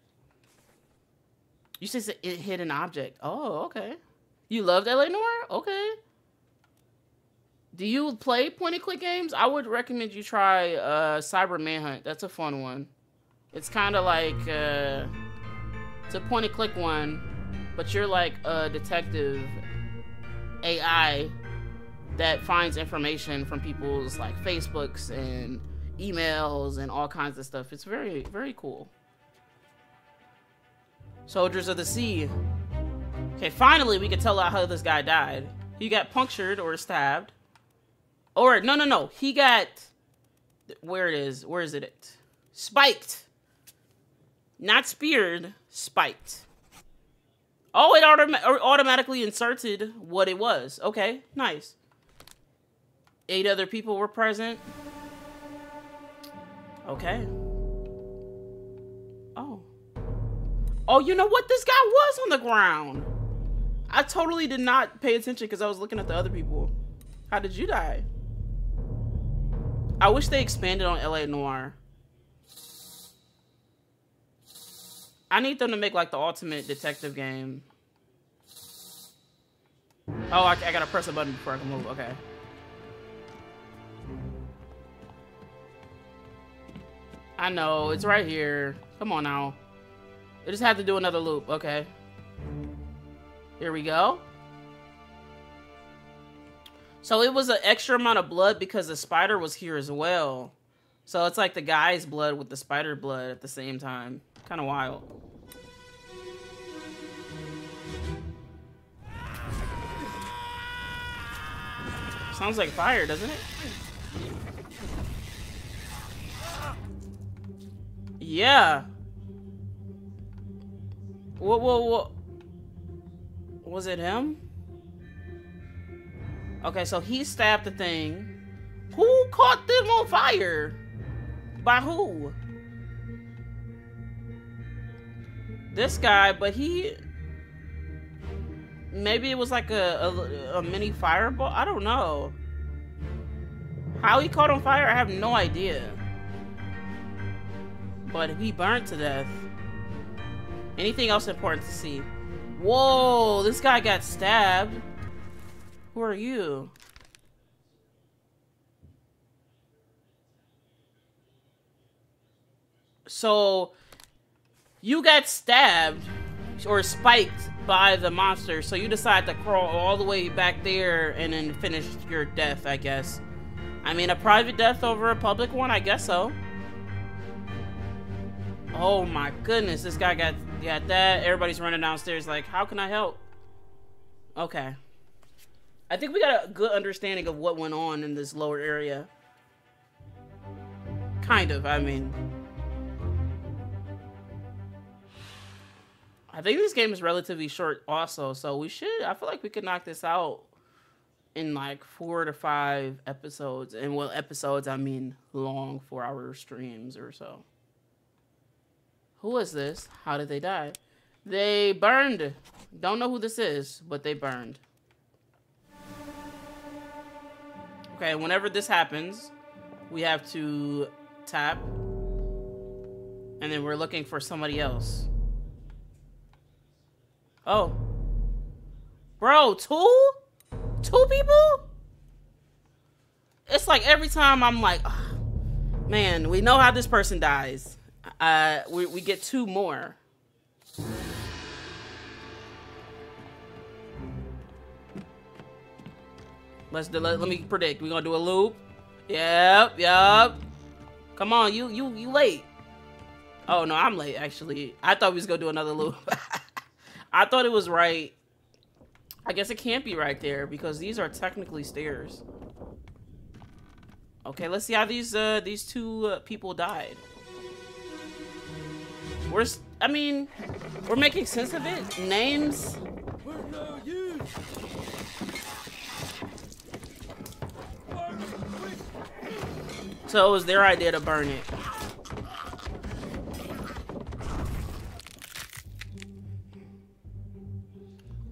You said it hit an object. Oh, okay. You loved LA Noire? Okay. Do you play point and click games? I would recommend you try uh, Cyber Manhunt. That's a fun one. It's kind of like uh, it's a point and click one, but you're like a detective AI that finds information from people's like Facebooks and emails and all kinds of stuff. It's very, very cool. Soldiers of the Sea. Okay, finally we can tell out how this guy died. He got punctured or stabbed. Or, no, no, no. He got... Where it is. Where is it? Spiked. Not speared. Spiked. Oh, it autom automatically inserted what it was. Okay, nice. Eight other people were present. Okay. Oh. Oh, you know what? This guy was on the ground. I totally did not pay attention because I was looking at the other people. How did you die? I wish they expanded on LA Noire. I need them to make like the ultimate detective game. Oh, I, I gotta press a button before I can move. Okay. I know, it's right here. Come on now. I just have to do another loop, okay. Here we go. So it was an extra amount of blood because the spider was here as well. So it's like the guy's blood with the spider blood at the same time. Kind of wild. Sounds like fire, doesn't it? Yeah. What, what, what? Was it him? Okay, so he stabbed the thing. Who caught them on fire? By who? This guy, but he... Maybe it was like a, a, a mini fireball? I don't know. How he caught on fire, I have no idea. But he burned to death. Anything else important to see? Whoa, this guy got stabbed. Who are you? So, you got stabbed or spiked by the monster, so you decide to crawl all the way back there and then finish your death, I guess. I mean, a private death over a public one? I guess so. Oh my goodness, this guy got, got that. Everybody's running downstairs like, how can I help? Okay. I think we got a good understanding of what went on in this lower area. Kind of, I mean. I think this game is relatively short also, so we should, I feel like we could knock this out in like four to five episodes. And well, episodes, I mean long four hour streams or so. Who is this? How did they die? They burned. Don't know who this is, but they burned. Okay, whenever this happens, we have to tap. And then we're looking for somebody else. Oh. Bro, two? Two people? It's like every time I'm like, oh, man, we know how this person dies. Uh, we, we get two more. Let's do, let, let me predict. We're gonna do a loop. Yep, yep. Come on, you you you late. Oh no, I'm late actually. I thought we was gonna do another loop. I thought it was right. I guess it can't be right there because these are technically stairs. Okay, let's see how these uh these two uh, people died. We're I mean, we're making sense of it. Names. So it was their idea to burn it.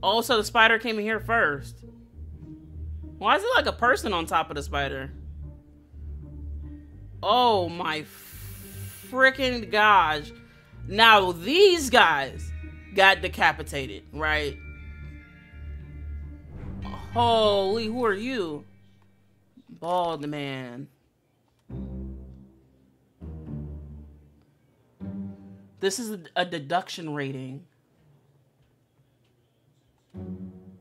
Also, the spider came in here first. Why is it like a person on top of the spider? Oh my freaking gosh. Now, these guys got decapitated, right? Holy, who are you? Bald man. This is a deduction rating.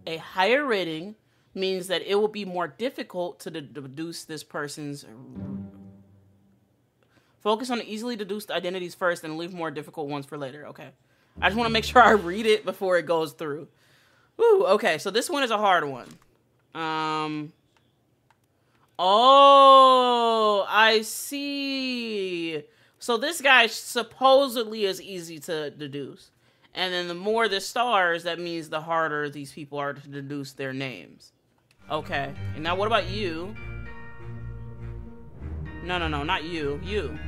A higher rating means that it will be more difficult to deduce this person's focus on easily deduced identities first and leave more difficult ones for later. Okay. I just want to make sure I read it before it goes through. Ooh, okay. So this one is a hard one. Um Oh, I see. So this guy supposedly is easy to deduce. And then the more the stars, that means the harder these people are to deduce their names. Okay. And now what about you? No, no, no, not you. You.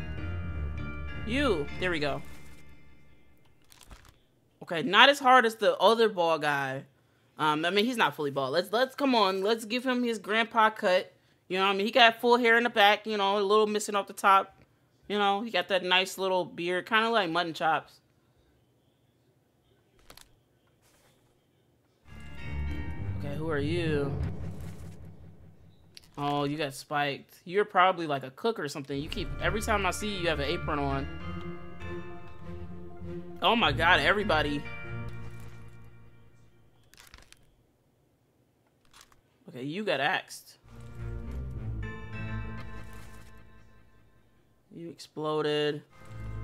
You. There we go. Okay, not as hard as the other ball guy. Um, I mean, he's not fully bald. Let's let's come on. Let's give him his grandpa cut. You know, I mean, he got full hair in the back. You know, a little missing off the top. You know, he got that nice little beard, kind of like mutton chops. Okay, who are you? Oh, you got spiked. You're probably like a cook or something. You keep every time I see you, you have an apron on. Oh my god, everybody. Okay, you got axed. You exploded.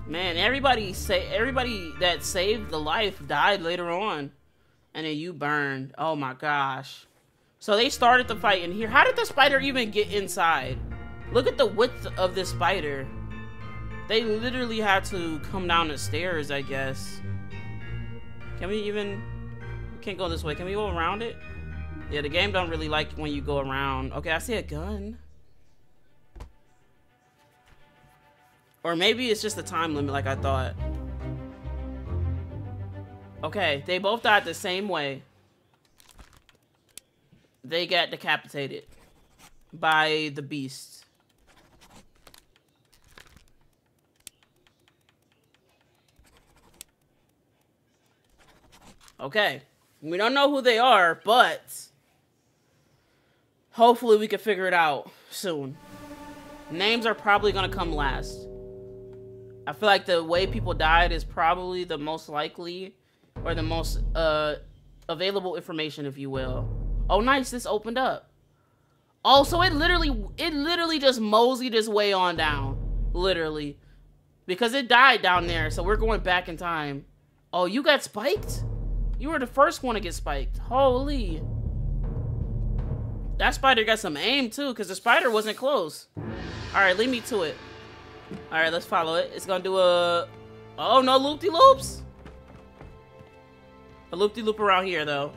Man, everybody say everybody that saved the life died later on. And then you burned. Oh my gosh. So they started the fight in here. How did the spider even get inside? Look at the width of this spider. They literally had to come down the stairs, I guess. Can we even... We can't go this way. Can we go around it? Yeah, the game don't really like when you go around. Okay, I see a gun. Or maybe it's just the time limit like I thought. Okay, they both died the same way. They got decapitated by the beast. Okay. We don't know who they are, but hopefully we can figure it out soon. Names are probably going to come last. I feel like the way people died is probably the most likely or the most uh available information, if you will. Oh, nice. This opened up. Oh, so it literally, it literally just moseyed its way on down. Literally. Because it died down there, so we're going back in time. Oh, you got spiked? You were the first one to get spiked. Holy. That spider got some aim, too, because the spider wasn't close. All right, lead me to it. All right, let's follow it. It's to do a... Oh, no loop-de-loops? A loop-de-loop -loop around here, though.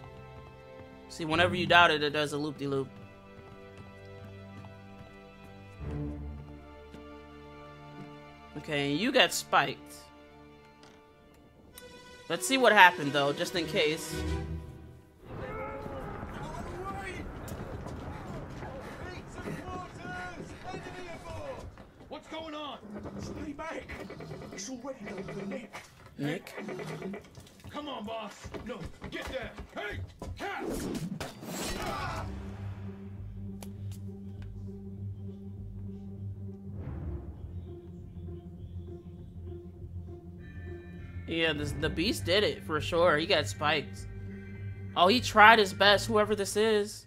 See, whenever you doubt it, it does a loop-de-loop. -loop. Okay, you got spiked. Let's see what happened, though, just in case. What's going on? Back. It's already for Nick. Nick? Come on, boss. No, get there. Hey, cat! Ah! Yeah, this, the beast did it for sure. He got spiked. Oh, he tried his best, whoever this is.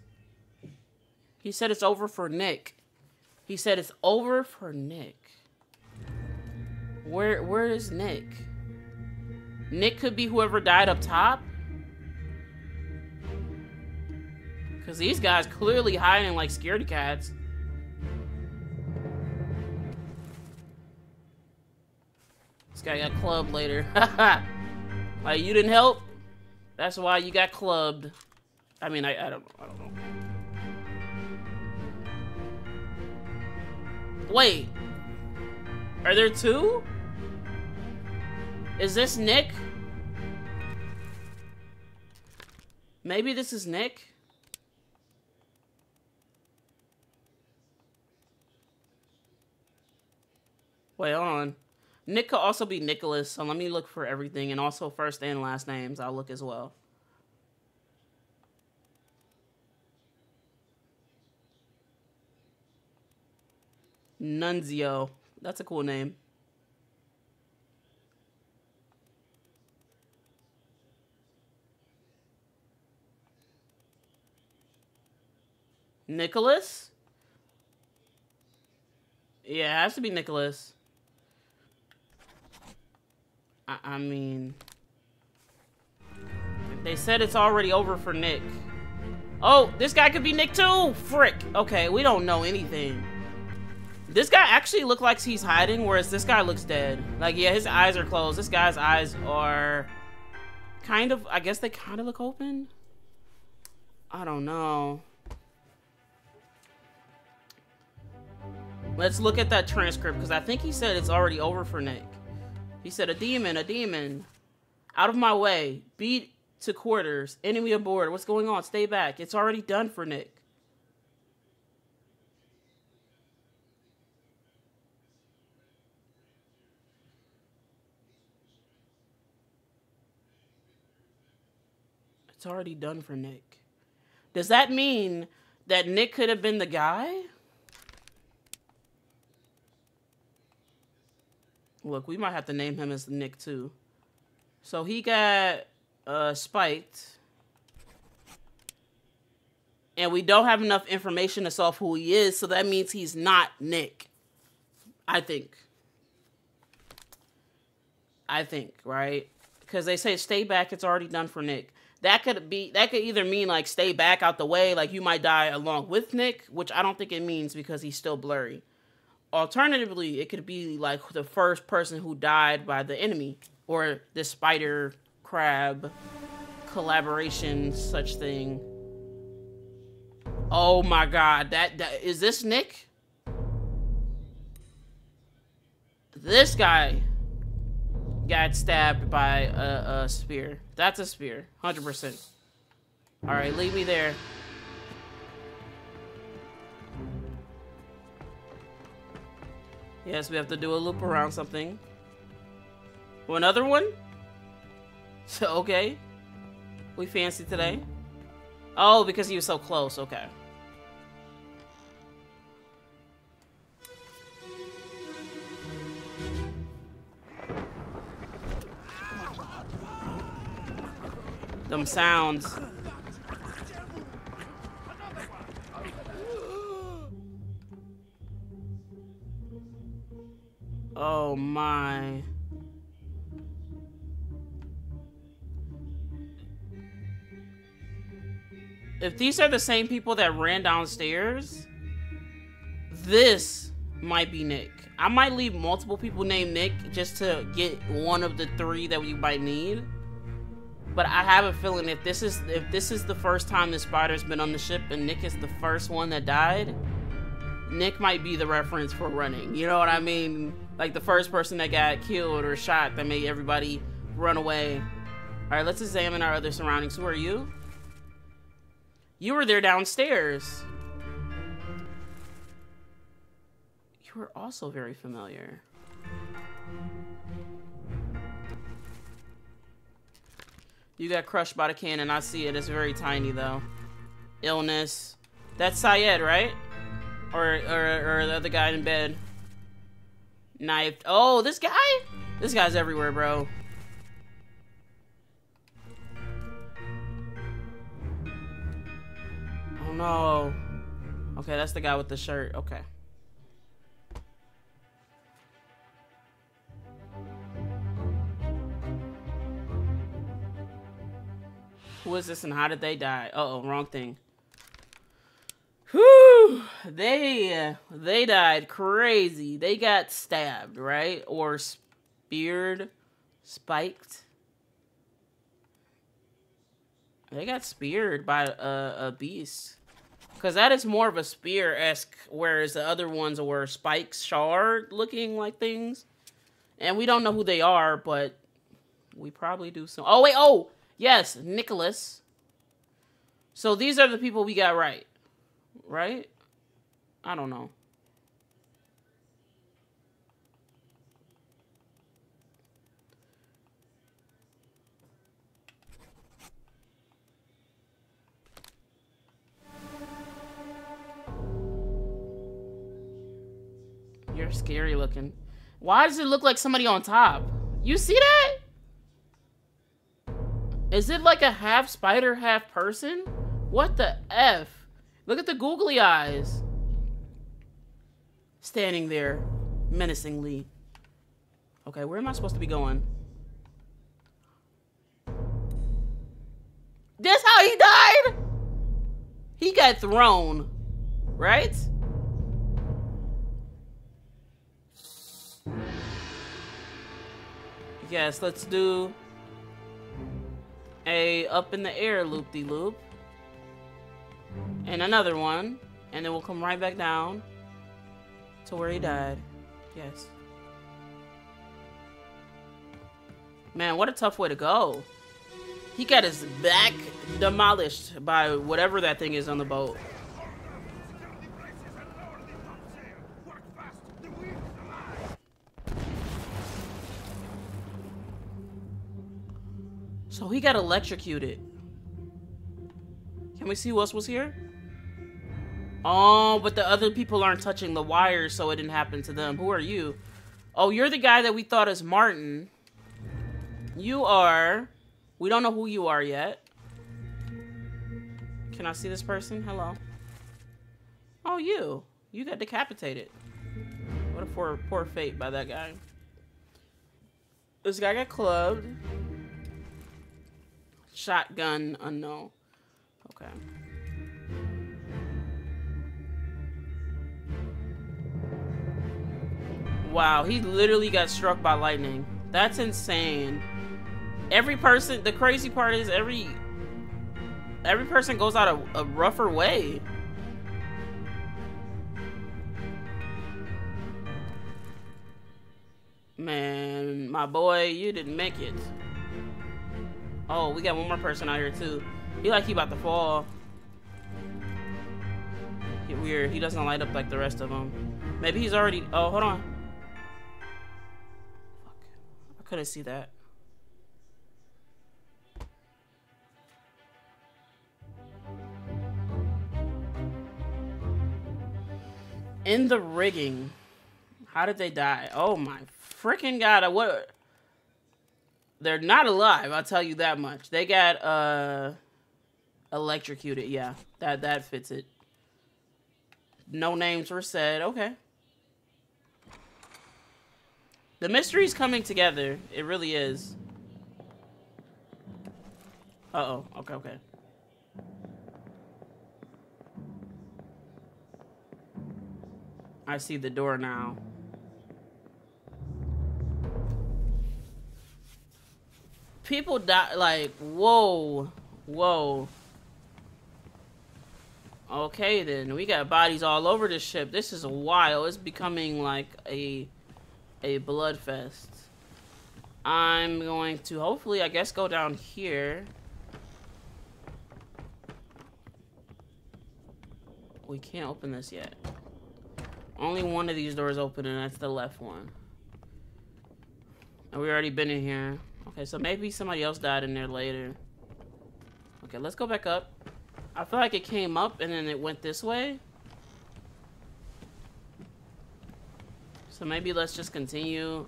He said it's over for Nick. He said it's over for Nick. Where where is Nick? Nick could be whoever died up top. Cause these guys clearly hiding like scaredy cats. This guy got clubbed later. like, you didn't help? That's why you got clubbed. I mean, I, I don't know. I don't know. Wait. Are there two? Is this Nick? Maybe this is Nick? Wait, hold on. Nick could also be Nicholas, so let me look for everything, and also first and last names. I'll look as well. Nunzio. That's a cool name. Nicholas? Yeah, it has to be Nicholas. I, I mean... They said it's already over for Nick. Oh, this guy could be Nick too! Frick! Okay, we don't know anything. This guy actually looks like he's hiding, whereas this guy looks dead. Like, yeah, his eyes are closed. This guy's eyes are kind of, I guess they kind of look open. I don't know. Let's look at that transcript, because I think he said it's already over for Nick. He said, a demon, a demon. Out of my way. Beat to quarters. Enemy aboard. What's going on? Stay back. It's already done for Nick. It's already done for Nick. Does that mean that Nick could have been the guy? Look, we might have to name him as Nick too. So he got uh, spiked. And we don't have enough information to solve who he is, so that means he's not Nick. I think. I think, right? Because they say stay back, it's already done for Nick. That could be that could either mean like stay back out the way, like you might die along with Nick, which I don't think it means because he's still blurry. Alternatively, it could be like the first person who died by the enemy or the spider crab collaboration such thing. Oh my god, that, that is this Nick? This guy got stabbed by a, a spear. That's a spear, 100%. All right, leave me there. Yes, we have to do a loop around something. Well, another one? So, okay. We fancy today. Oh, because he was so close. Okay. Them sounds. Oh my. If these are the same people that ran downstairs, this might be Nick. I might leave multiple people named Nick just to get one of the three that we might need. But I have a feeling if this is if this is the first time the spider's been on the ship and Nick is the first one that died, Nick might be the reference for running. You know what I mean? Like the first person that got killed or shot that made everybody run away. All right, let's examine our other surroundings. Who are you? You were there downstairs. You were also very familiar. You got crushed by the cannon. I see it. It's very tiny, though. Illness. That's Syed, right? Or, or, or the other guy in bed. Knifed. Oh, this guy? This guy's everywhere, bro. Oh, no. Okay, that's the guy with the shirt. Okay. Who is this and how did they die? Uh oh, wrong thing. They they died crazy. They got stabbed, right? Or speared, spiked. They got speared by a, a beast. Because that is more of a spear-esque, whereas the other ones were spikes, shard-looking like things. And we don't know who they are, but we probably do so. Oh, wait, oh! Yes, Nicholas. So these are the people we got right. Right? I don't know. You're scary looking. Why does it look like somebody on top? You see that? Is it like a half spider, half person? What the F? Look at the googly eyes. Standing there menacingly. Okay, where am I supposed to be going? That's how he died? He got thrown, right? Yes, let's do a up in the air loop-de-loop. And another one. And then we'll come right back down to where he died. Yes. Man, what a tough way to go. He got his back demolished by whatever that thing is on the boat. So he got electrocuted. Can we see who else was here? Oh, but the other people aren't touching the wires, so it didn't happen to them. Who are you? Oh, you're the guy that we thought is Martin. You are... We don't know who you are yet. Can I see this person? Hello. Oh, you. You got decapitated. What a poor, poor fate by that guy. This guy got clubbed. Shotgun unknown. Okay. Wow, he literally got struck by lightning. That's insane. Every person, the crazy part is every every person goes out a, a rougher way. Man, my boy, you didn't make it. Oh, we got one more person out here too. He like he about to fall. Weird. He doesn't light up like the rest of them. Maybe he's already. Oh, hold on. Fuck. I couldn't see that. In the rigging. How did they die? Oh my freaking god! What? They're not alive, I'll tell you that much. They got uh electrocuted, yeah. That that fits it. No names were said. Okay. The mystery's coming together. It really is. Uh-oh. Okay, okay. I see the door now. People die like whoa. Whoa. Okay then, we got bodies all over the ship. This is a while. It's becoming like a a blood fest. I'm going to hopefully, I guess, go down here. We can't open this yet. Only one of these doors open, and that's the left one. And we already been in here. Okay, so maybe somebody else died in there later. Okay, let's go back up. I feel like it came up and then it went this way. So maybe let's just continue.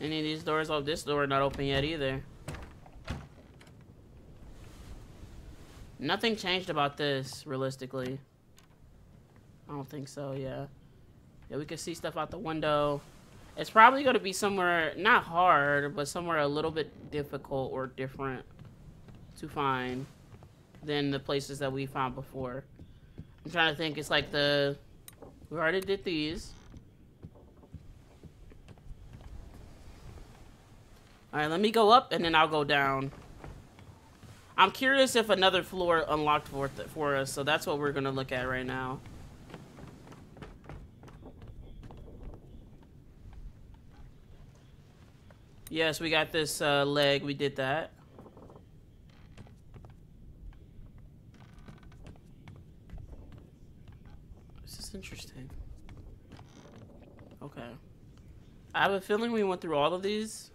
Any of these doors? Oh, this door not open yet either. Nothing changed about this, realistically. I don't think so, yeah. Yeah, we can see stuff out the window. It's probably going to be somewhere, not hard, but somewhere a little bit difficult or different to find than the places that we found before. I'm trying to think. It's like the... We already did these. Alright, let me go up and then I'll go down. I'm curious if another floor unlocked for, for us, so that's what we're going to look at right now. Yes, we got this uh, leg. We did that. This is interesting. Okay. I have a feeling we went through all of these.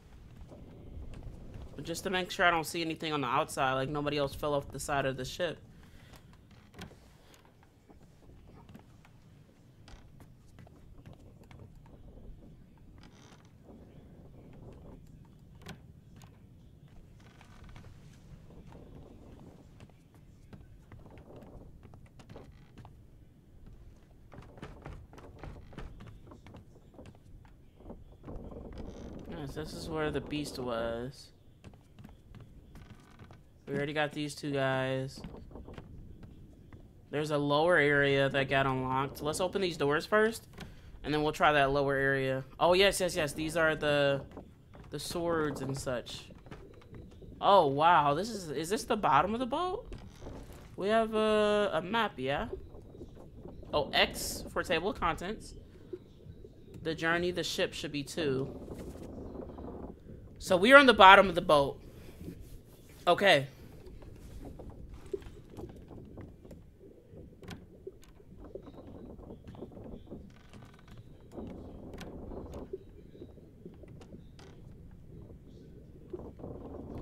But just to make sure I don't see anything on the outside, like nobody else fell off the side of the ship. This is where the beast was. We already got these two guys. There's a lower area that got unlocked. Let's open these doors first, and then we'll try that lower area. Oh, yes, yes, yes. These are the the swords and such. Oh, wow. This is is this the bottom of the boat? We have a, a map, yeah? Oh, X for table of contents. The journey, the ship should be two. So we are on the bottom of the boat. Okay.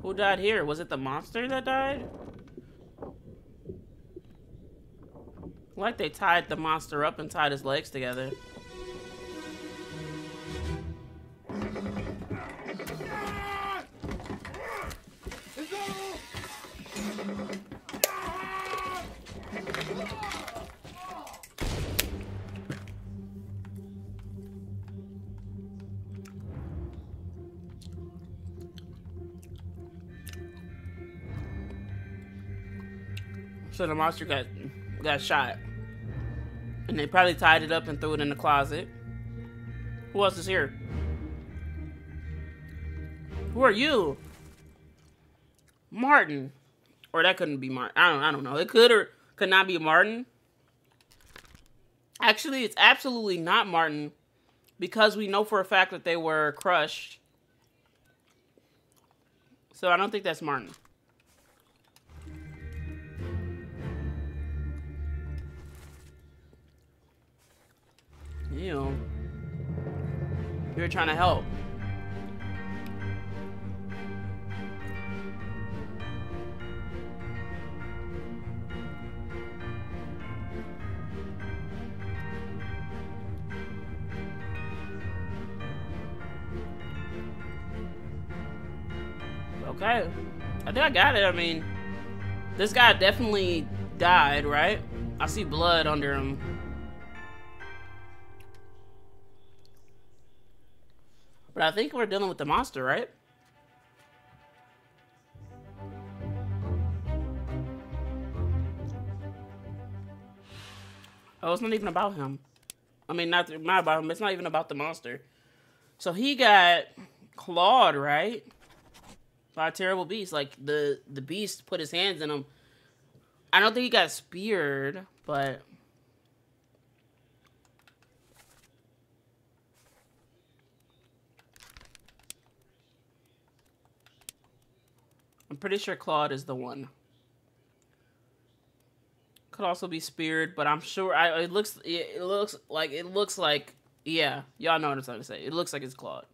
Who died here? Was it the monster that died? Like they tied the monster up and tied his legs together. So the monster got got shot. And they probably tied it up and threw it in the closet. Who else is here? Who are you? Martin. Or that couldn't be Martin. I don't I don't know. It could or could not be Martin. Actually, it's absolutely not Martin because we know for a fact that they were crushed. So I don't think that's Martin. you know, we were trying to help. Okay. I think I got it. I mean, this guy definitely died, right? I see blood under him. But I think we're dealing with the monster, right? Oh, it's not even about him. I mean, not, not about him. It's not even about the monster. So he got clawed, right? By a terrible beast. Like, the, the beast put his hands in him. I don't think he got speared, but... I'm pretty sure clawed is the one. Could also be speared, but I'm sure I, it looks it, looks like it looks like yeah, y'all know what I'm trying to say. It looks like it's clawed.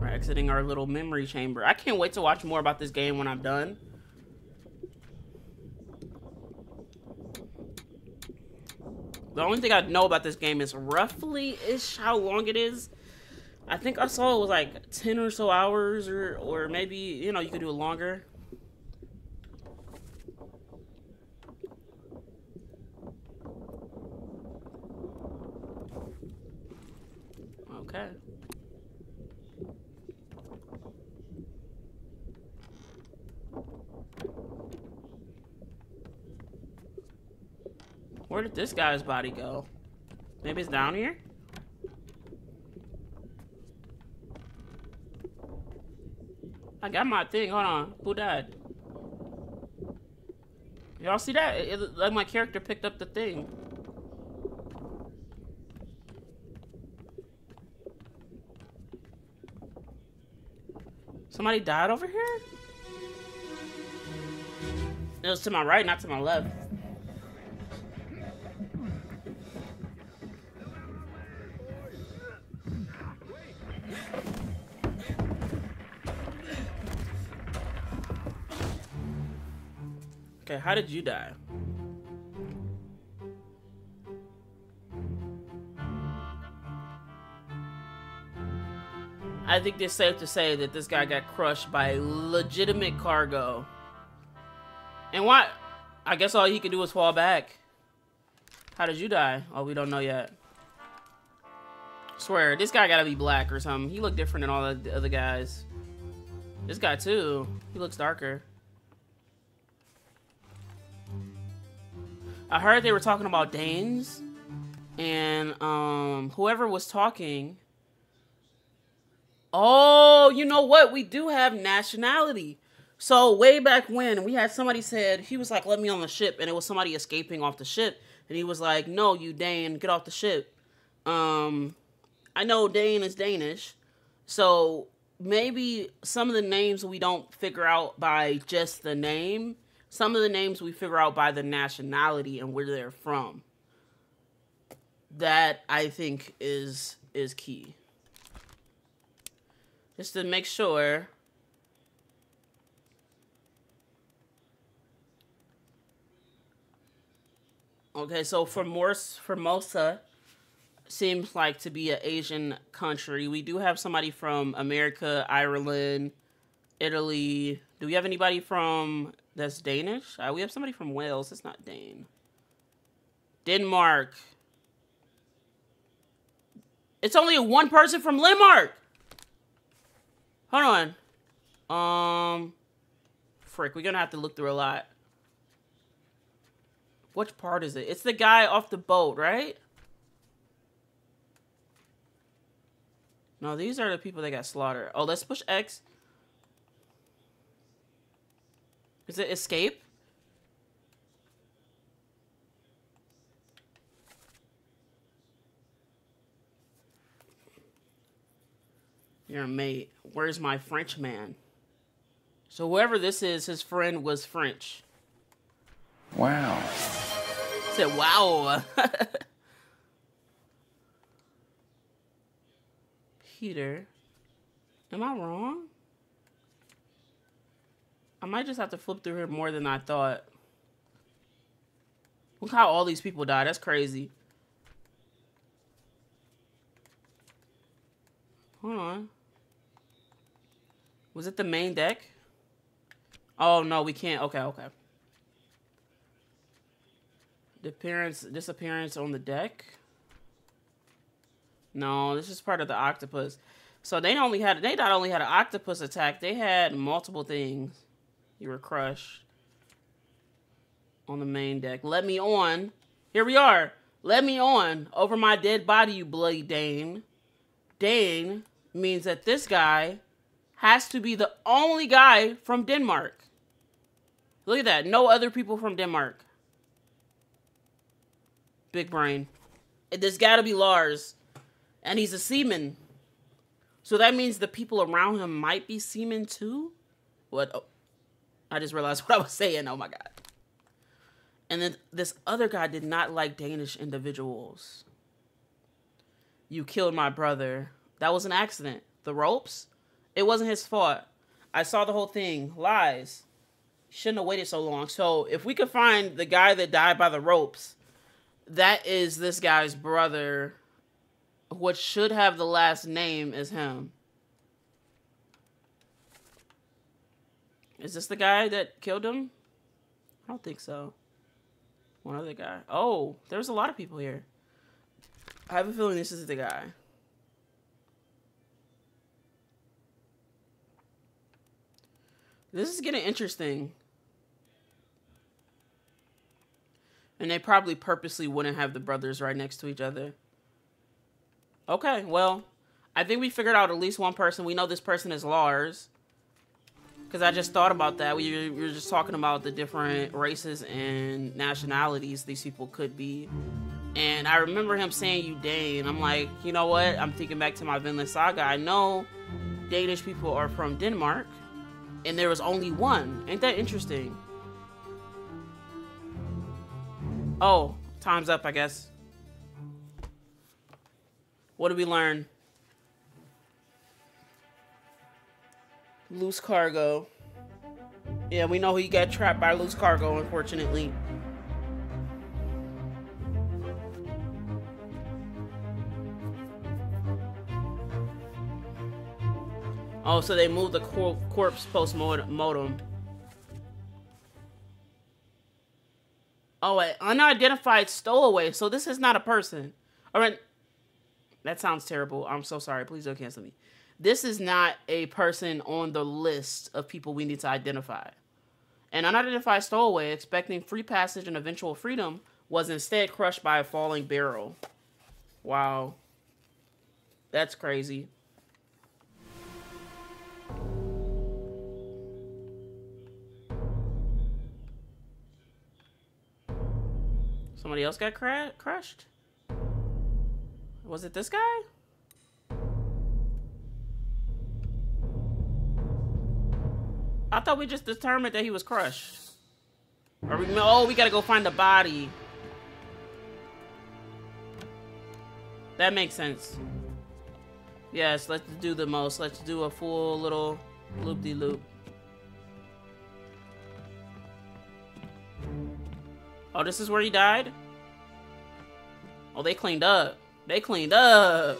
We're exiting our little memory chamber. I can't wait to watch more about this game when I'm done. The only thing I know about this game is roughly-ish how long it is. I think I saw it was like 10 or so hours or, or maybe, you know, you could do it longer. Okay. Where did this guy's body go? Maybe it's down here? I got my thing. Hold on. Who died? Y'all see that? It, it, like my character picked up the thing. Somebody died over here? It was to my right, not to my left. Okay, how did you die? I think it's safe to say that this guy got crushed by legitimate cargo. And why? I guess all he could do was fall back. How did you die? Oh, we don't know yet. swear, this guy gotta be black or something. He looked different than all the other guys. This guy too. He looks darker. I heard they were talking about Danes, and um, whoever was talking. Oh, you know what? We do have nationality. So way back when we had somebody said he was like, "Let me on the ship," and it was somebody escaping off the ship, and he was like, "No, you Dane, get off the ship." Um, I know Dane is Danish, so maybe some of the names we don't figure out by just the name some of the names we figure out by the nationality and where they're from. That I think is is key. Just to make sure Okay, so for Morse Formosa seems like to be an Asian country. We do have somebody from America, Ireland, Italy. Do we have anybody from that's Danish? Uh, we have somebody from Wales. It's not Dane. Denmark. It's only one person from Denmark. Hold on. Um, frick, we're gonna have to look through a lot. Which part is it? It's the guy off the boat, right? No, these are the people that got slaughtered. Oh, let's push X. Is it escape? Your mate. Where's my French man? So whoever this is, his friend was French. Wow. said wow. Peter. Am I wrong? I might just have to flip through here more than I thought. Look how all these people died. That's crazy. Hold on. Was it the main deck? Oh, no, we can't. Okay, okay. Disappearance, disappearance on the deck. No, this is part of the octopus. So they only had they not only had an octopus attack, they had multiple things. You were crushed on the main deck. Let me on. Here we are. Let me on over my dead body, you bloody Dane. Dane means that this guy has to be the only guy from Denmark. Look at that. No other people from Denmark. Big brain. There's got to be Lars. And he's a seaman. So that means the people around him might be seamen too? What? Oh, I just realized what I was saying. Oh my God. And then this other guy did not like Danish individuals. You killed my brother. That was an accident. The ropes? It wasn't his fault. I saw the whole thing. Lies. Shouldn't have waited so long. So if we could find the guy that died by the ropes, that is this guy's brother. What should have the last name is him. Is this the guy that killed him? I don't think so. One other guy. Oh, there's a lot of people here. I have a feeling this is the guy. This is getting interesting. And they probably purposely wouldn't have the brothers right next to each other. Okay, well, I think we figured out at least one person. We know this person is Lars. Because I just thought about that. We were just talking about the different races and nationalities these people could be. And I remember him saying you Dane. I'm like, you know what? I'm thinking back to my Vinland Saga. I know Danish people are from Denmark. And there was only one. Ain't that interesting? Oh, time's up, I guess. What did we learn? Loose cargo. Yeah, we know he got trapped by loose cargo, unfortunately. Oh, so they moved the cor corpse post-mortem. Oh, an unidentified stowaway. So this is not a person. All right. That sounds terrible. I'm so sorry. Please don't cancel me. This is not a person on the list of people we need to identify. An unidentified stowaway expecting free passage and eventual freedom was instead crushed by a falling barrel. Wow. That's crazy. Somebody else got crushed? Was it this guy? I thought we just determined that he was crushed. We, oh, we gotta go find the body. That makes sense. Yes, let's do the most. Let's do a full little loop-de-loop. -loop. Oh, this is where he died? Oh, they cleaned up. They cleaned up.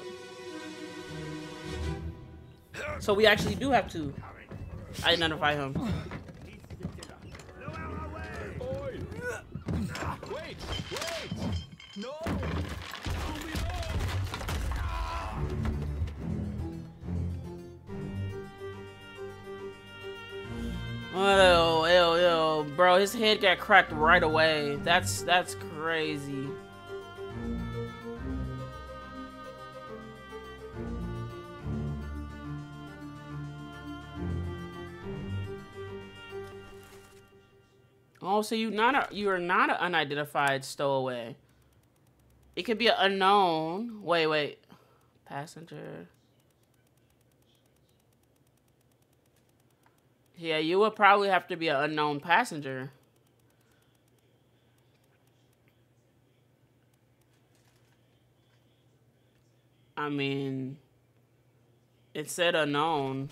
So we actually do have to identify him. Wait, wait! No! Oh, ew, ew, bro, his head got cracked right away. That's that's crazy. Oh, so you not a, you are not an unidentified stowaway. It could be an unknown. Wait, wait. Passenger. Yeah, you would probably have to be an unknown passenger. I mean, it said unknown.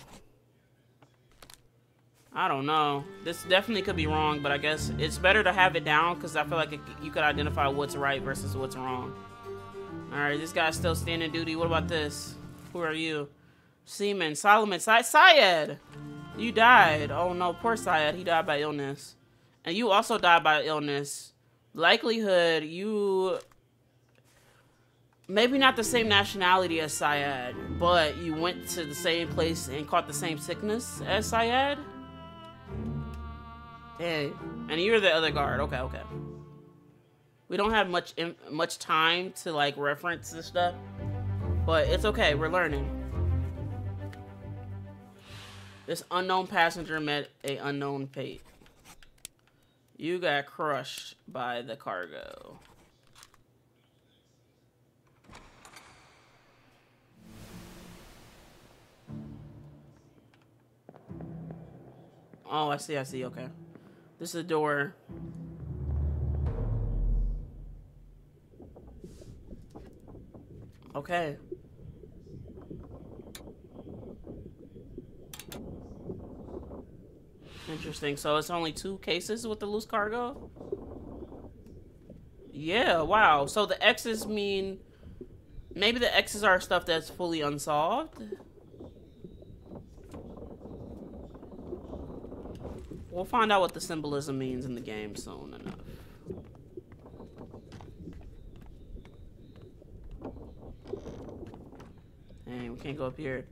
I don't know. This definitely could be wrong, but I guess it's better to have it down because I feel like it, you could identify what's right versus what's wrong. All right, this guy's still standing duty. What about this? Who are you? Seaman, Solomon, Sy Syed. You died. Oh no, poor Syed. He died by illness. And you also died by illness. Likelihood you maybe not the same nationality as Syed, but you went to the same place and caught the same sickness as Syed. Hey, and you're the other guard. Okay, okay. We don't have much much time to like reference this stuff, but it's okay. We're learning. This unknown passenger met a unknown fate. You got crushed by the cargo. Oh, I see, I see, okay. This is a door. Okay. Interesting. So it's only two cases with the loose cargo? Yeah, wow. So the X's mean... Maybe the X's are stuff that's fully unsolved? We'll find out what the symbolism means in the game soon enough. Hey, we can't go up here.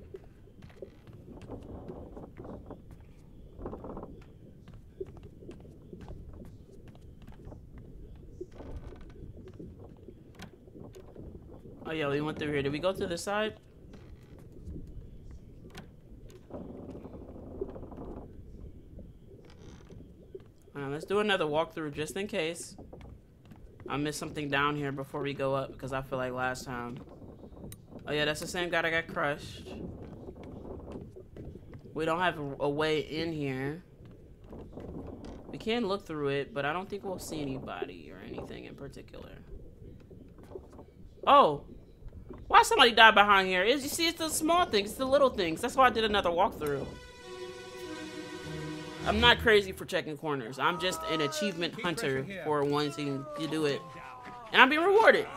Oh yeah, we went through here. Did we go to the side? Uh, let's do another walkthrough just in case. I missed something down here before we go up because I feel like last time. Oh yeah, that's the same guy that got crushed. We don't have a way in here. We can look through it, but I don't think we'll see anybody or anything in particular. Oh! Why somebody died behind here? Is you see, it's the small things, it's the little things. That's why I did another walkthrough. I'm not crazy for checking corners. I'm just an achievement hunter for wanting to do it. And I'm being rewarded.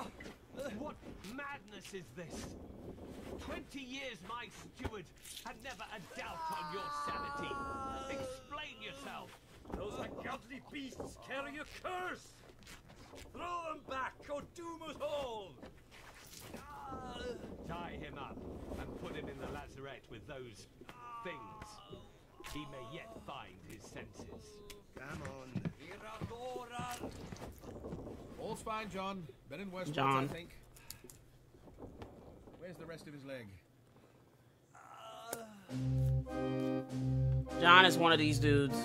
What madness is this? Twenty years my steward had never a doubt on your sanity. Explain yourself. Those ungodly beasts carry a curse. Throw them back or doom us all. Tie him up and put him in the lazarette with those things. He may yet find his senses. Come on. All's fine, John. Ben in Westwoods, John. I think. Where's the rest of his leg? John is one of these dudes.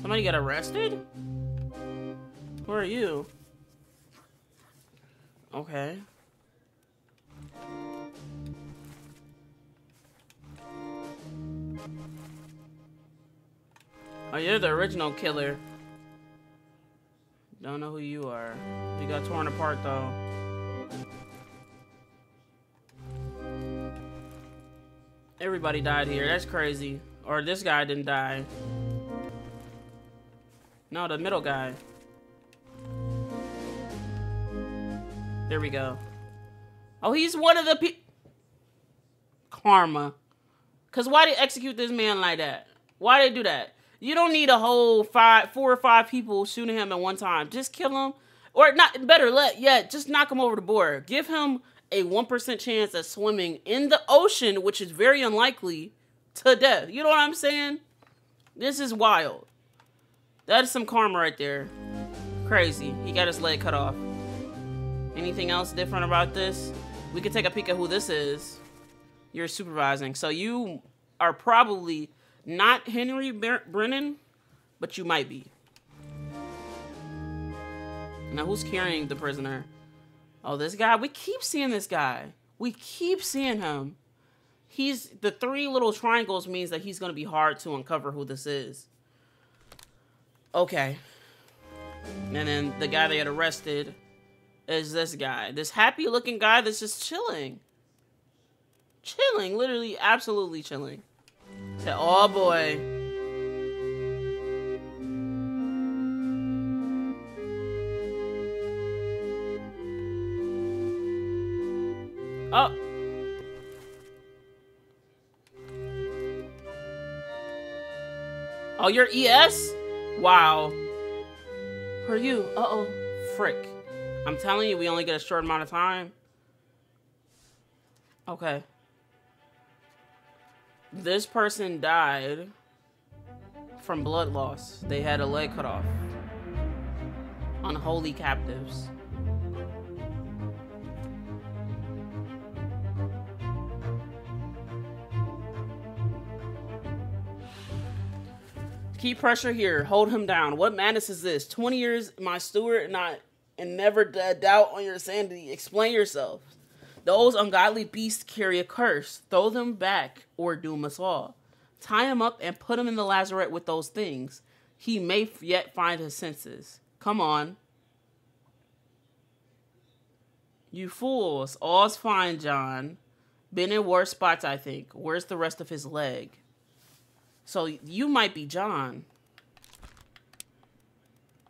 Somebody got arrested? Who are you? Okay. Oh, you're the original killer. Don't know who you are. You got torn apart though. Everybody died here. That's crazy. Or this guy didn't die. No, the middle guy. There we go. Oh, he's one of the pe- Karma. Cause why they execute this man like that? Why they do that? You don't need a whole five, four or five people shooting him at one time. Just kill him, or not. Better let, yeah, just knock him over the board. Give him a one percent chance at swimming in the ocean, which is very unlikely, to death. You know what I'm saying? This is wild. That is some karma right there. Crazy. He got his leg cut off. Anything else different about this? We could take a peek at who this is. You're supervising. So you are probably not Henry Ber- Brennan, but you might be. Now, who's carrying the prisoner? Oh, this guy. We keep seeing this guy. We keep seeing him. He's the three little triangles means that he's going to be hard to uncover who this is. Okay. And then the guy they had arrested is this guy. This happy looking guy that's just chilling. Chilling, literally, absolutely chilling. Said, oh boy. Oh. Oh, you're ES? Wow. Who are you? Uh-oh. Frick. I'm telling you, we only get a short amount of time. Okay. This person died from blood loss. They had a leg cut off. Unholy captives. Keep pressure here. Hold him down. What madness is this? 20 years, my steward, and I, and never doubt on your sanity. Explain yourself. Those ungodly beasts carry a curse. Throw them back or doom us all. Tie him up and put him in the lazarette with those things. He may yet find his senses. Come on. You fools. All's fine, John. Been in worse spots, I think. Where's the rest of his leg? So you might be John.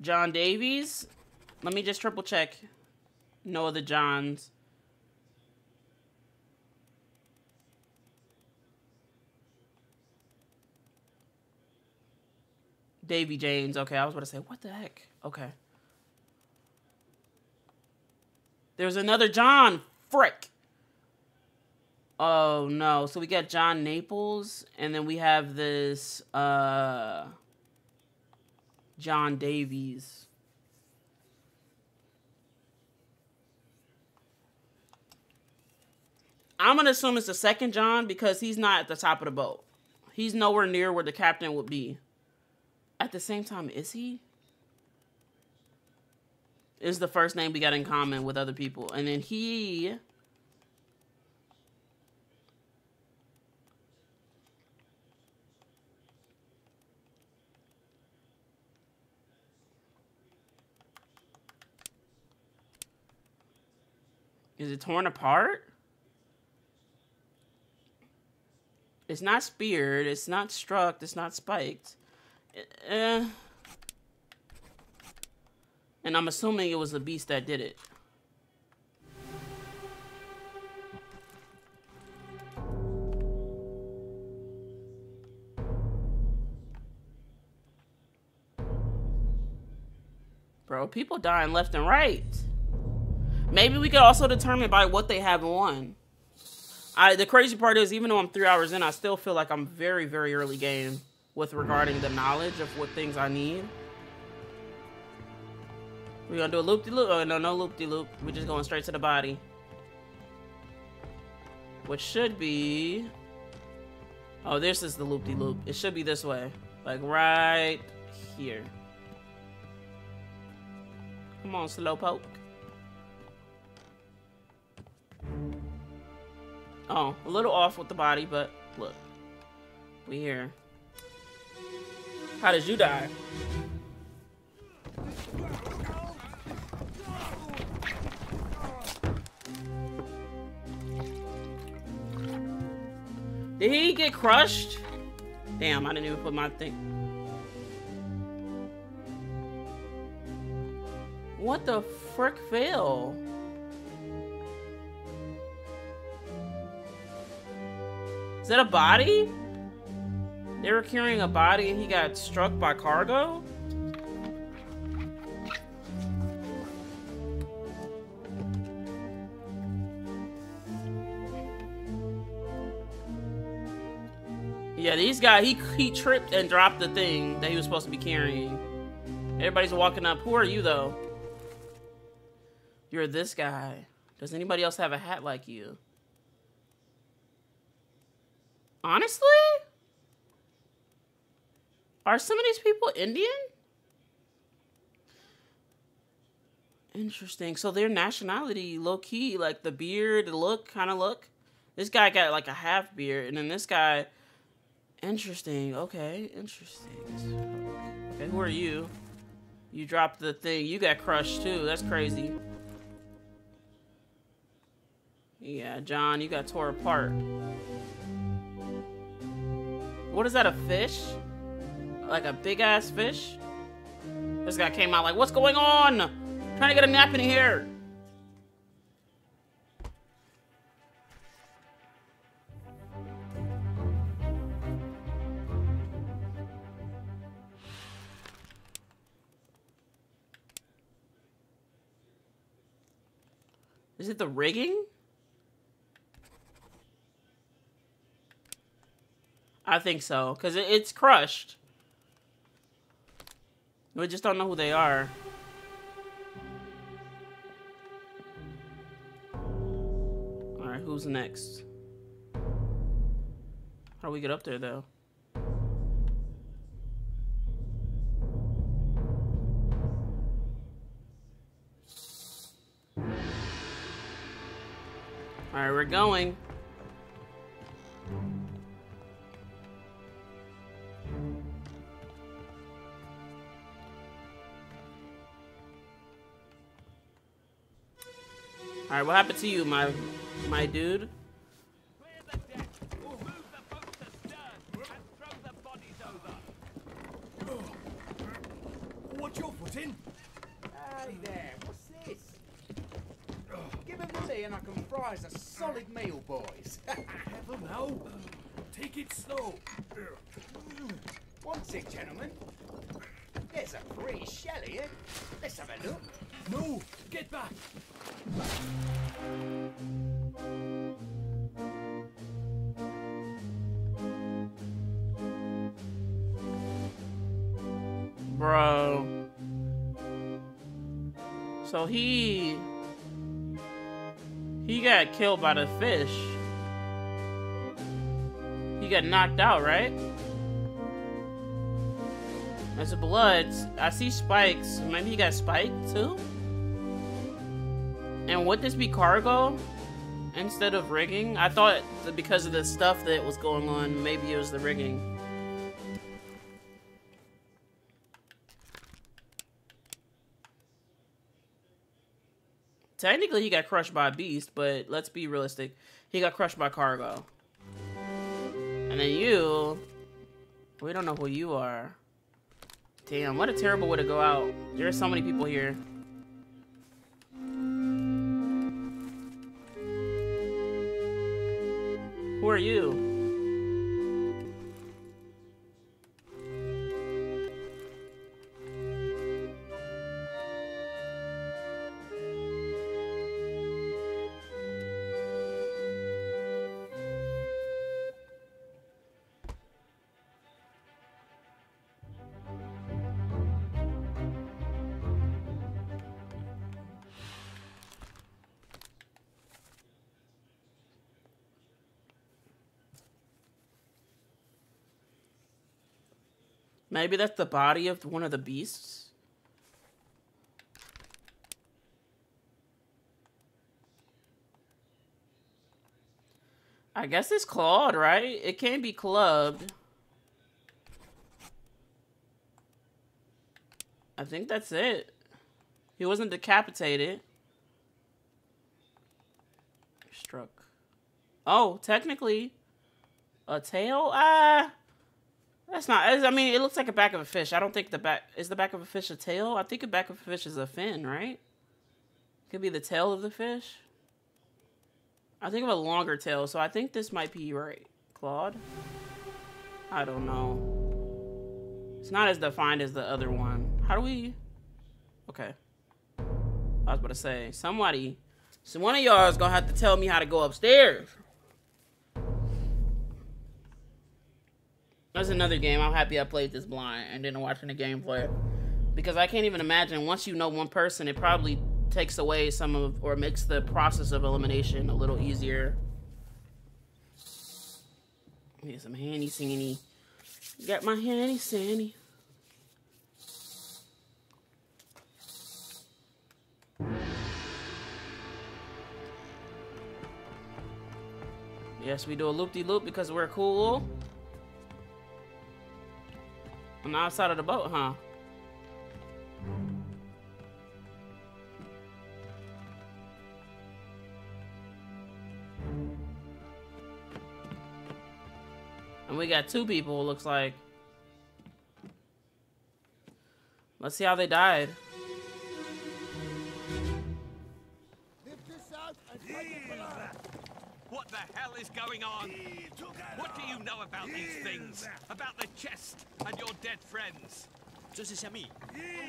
John Davies? Let me just triple check. No other Johns. Davy James. Okay, I was going to say, what the heck? Okay. There's another John. Frick. Oh no. So we got John Naples and then we have this uh John Davies. I'm gonna assume it's the second John because he's not at the top of the boat. He's nowhere near where the captain would be. At the same time, is he? Is the first name we got in common with other people. And then he Is it torn apart? It's not speared. It's not struck. It's not spiked. Uh, and I'm assuming it was the beast that did it. Bro, people dying left and right. Maybe we could also determine by what they have won. I the crazy part is even though I'm three hours in, I still feel like I'm very, very early game with regarding the knowledge of what things I need. We're gonna do a loop-de-loop. -loop. Oh no, no loop-de-loop. -loop. We're just going straight to the body. Which should be Oh, this is the loop-de-loop. -loop. It should be this way. Like right here. Come on, slowpoke. Oh, a little off with the body, but look. We here. How did you die? Did he get crushed? Damn, I didn't even put my thing. What the frick fail? Is that a body? They were carrying a body and he got struck by cargo? Yeah, these guys, he, he tripped and dropped the thing that he was supposed to be carrying. Everybody's walking up. Who are you, though? You're this guy. Does anybody else have a hat like you? Honestly? Are some of these people Indian? Interesting. So their nationality, low key, like the beard, the look, kind of look. This guy got like a half beard, and then this guy. Interesting. Okay, interesting. Okay, who are you? You dropped the thing. You got crushed too. That's crazy. Yeah, John, you got tore apart. What is that, a fish? Like a big ass fish? This guy came out like, what's going on? trying to get a nap in here. Is it the rigging? I think so, because it's crushed. We just don't know who they are. Alright, who's next? How do we get up there, though? Alright, we're going. Alright, what happened to you, my my dude? What's your foot in? Hey there, what's this? Give him to me and I can fry us a solid meal, boys. Careful now. Take it slow. What's it, gentlemen? There's a pretty shell here. Eh? Let's have a look. No, get back. Bro. So he... He got killed by the fish. He got knocked out, right? There's a blood. I see spikes. Maybe he got spiked too? And would this be cargo instead of rigging? I thought because of the stuff that was going on, maybe it was the rigging. Technically, he got crushed by a beast, but let's be realistic. He got crushed by cargo. And then you... We don't know who you are. Damn, what a terrible way to go out. There's so many people here. Who are you? Maybe that's the body of one of the beasts? I guess it's clawed, right? It can't be clubbed. I think that's it. He wasn't decapitated. Struck. Oh, technically, a tail? Ah. That's not. I mean, it looks like a back of a fish. I don't think the back is the back of a fish a tail. I think the back of a fish is a fin, right? Could be the tail of the fish. I think of a longer tail, so I think this might be right. Clawed. I don't know. It's not as defined as the other one. How do we? Okay. I was about to say somebody. So one of y'all is gonna have to tell me how to go upstairs. That's another game. I'm happy I played this blind and didn't watch any gameplay. Because I can't even imagine, once you know one person, it probably takes away some of, or makes the process of elimination a little easier. Get some handy sandy. Got my handy sandy. Yes, we do a loop-de-loop -loop because we're cool. On the outside of the boat, huh? And we got two people, looks like. Let's see how they died. is going on? What do you know about these things? About the chest and your dead friends? 这是虾米？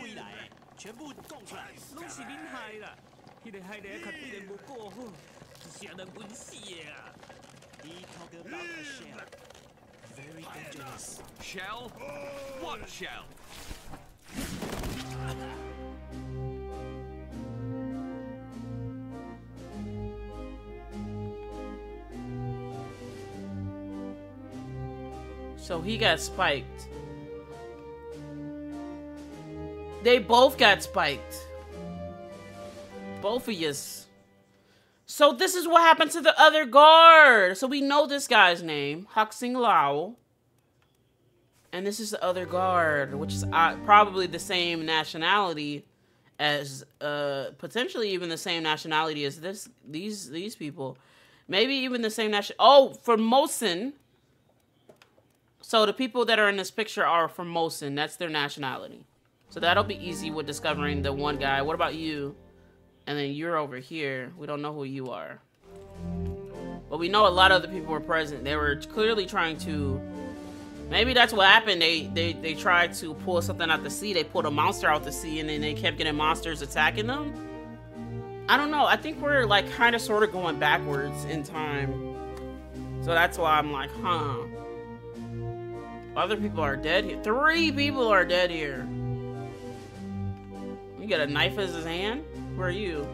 未来全部供出来，拢是恁害啦！迄个害的较对人无过好，是谁人滚死的啊？He talk about a shell. Very dangerous. Shell? What shell? So he got spiked. They both got spiked. Both of yous. So this is what happened to the other guard. So we know this guy's name, Hok-seng Lau. And this is the other guard, which is uh, probably the same nationality as, uh, potentially even the same nationality as this, these, these people. Maybe even the same nation. Oh, Formosan. So the people that are in this picture are from Formosan. That's their nationality. So that'll be easy with discovering the one guy. What about you? And then you're over here. We don't know who you are. But we know a lot of the people were present. They were clearly trying to... Maybe that's what happened. They, they, they tried to pull something out the sea. They pulled a monster out the sea and then they kept getting monsters attacking them. I don't know. I think we're like kind of sort of going backwards in time. So that's why I'm like, huh. Other people are dead here. Three people are dead here. You got a knife as his hand? Where are you?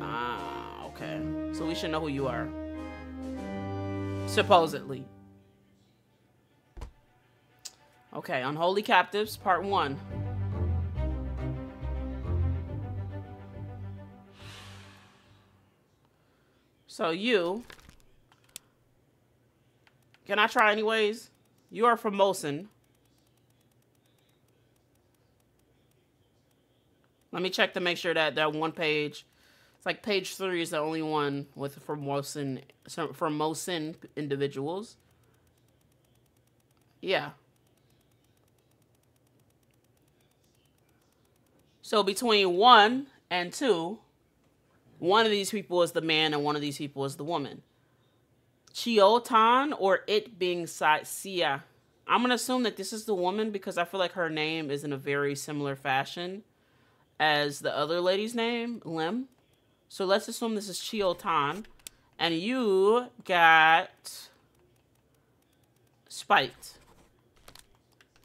Ah, okay. So we should know who you are. Supposedly. Okay, Unholy Captives, Part 1. So you... Can I try anyways? You are Formosan. Let me check to make sure that that one page, it's like page three is the only one with Formosan, Formosan individuals. Yeah. So between one and two, one of these people is the man and one of these people is the woman. Chioh Tan or it being Sia. I'm going to assume that this is the woman because I feel like her name is in a very similar fashion as the other lady's name, Lim. So let's assume this is Chioh Tan. And you got spiked.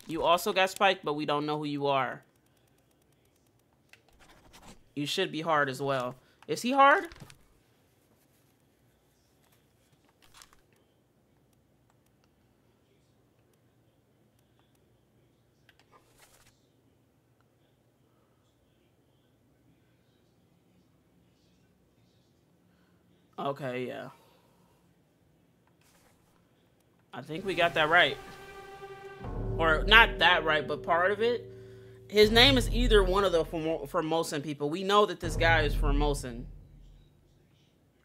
You also got spiked, but we don't know who you are. You should be hard as well. Is he hard? Okay, yeah. I think we got that right. Or not that right, but part of it. His name is either one of the Formosan people. We know that this guy is Formosan.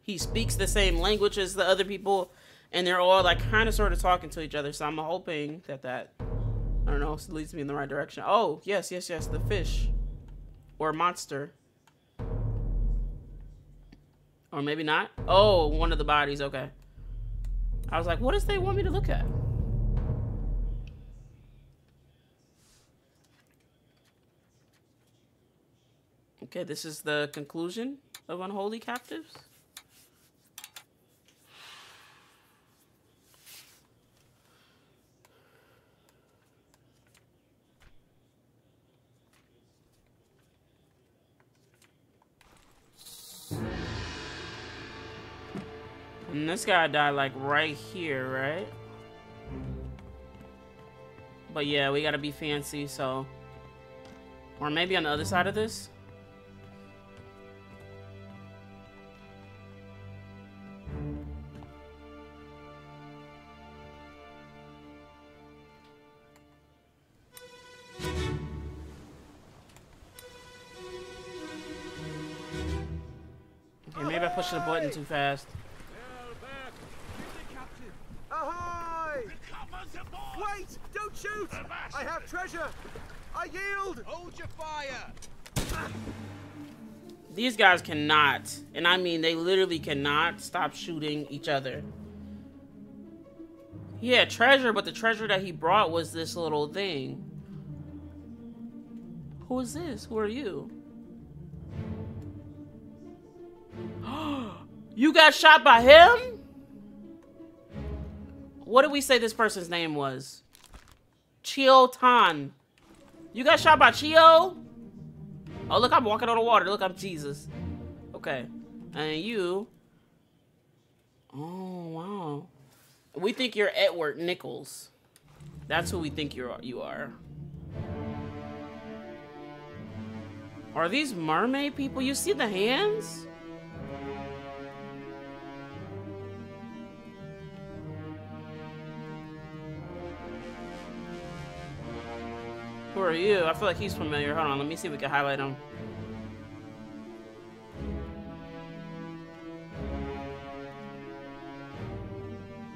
He speaks the same language as the other people, and they're all like kind of sort of talking to each other. So I'm hoping that that, I don't know, leads me in the right direction. Oh, yes, yes, yes, the fish. Or monster. Or maybe not. Oh, one of the bodies. Okay. I was like, what does they want me to look at? Okay, this is the conclusion of Unholy Captives. And this guy died like right here, right? But yeah, we gotta be fancy, so... Or maybe on the other side of this? Okay, maybe I pushed the button too fast. Shoot! I have treasure! I yield! Hold your fire! These guys cannot, and I mean they literally cannot stop shooting each other. He had treasure, but the treasure that he brought was this little thing. Who is this? Who are you? you got shot by him? What did we say this person's name was? Chioh Tan. You got shot by Chio? Oh, look, I'm walking on the water. Look, I'm Jesus. Okay. And you... Oh, wow. We think you're Edward Nichols. That's who we think you're, you are. Are these mermaid people? You see the hands? Who are you? I feel like he's familiar. Hold on, let me see if we can highlight him.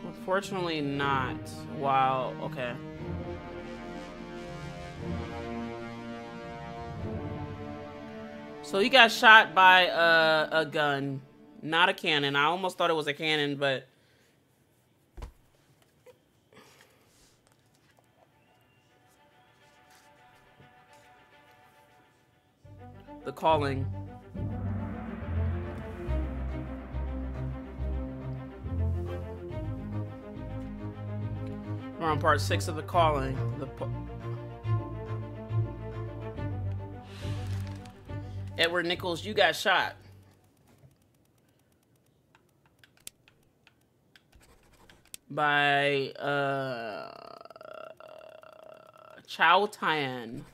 Unfortunately not. Wow, okay. So he got shot by a, a gun, not a cannon. I almost thought it was a cannon, but... The Calling. We're on part six of The Calling. The Edward Nichols, you got shot. By, uh, Chow Tan.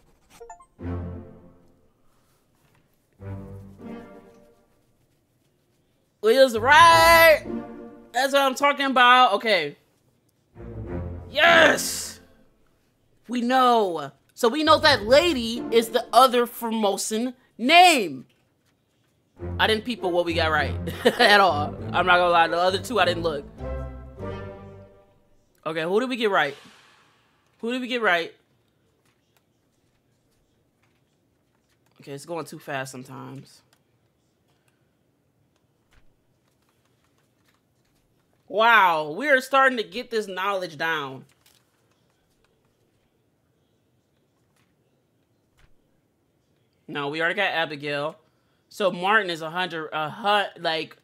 Was right. That's what I'm talking about. Okay. Yes. We know. So we know that lady is the other Formosan name. I didn't people what we got right at all. I'm not gonna lie. The other two I didn't look. Okay, who did we get right? Who did we get right? Okay, it's going too fast sometimes. Wow, we are starting to get this knowledge down. No, we already got Abigail. So Martin is a hundred, a hut. Like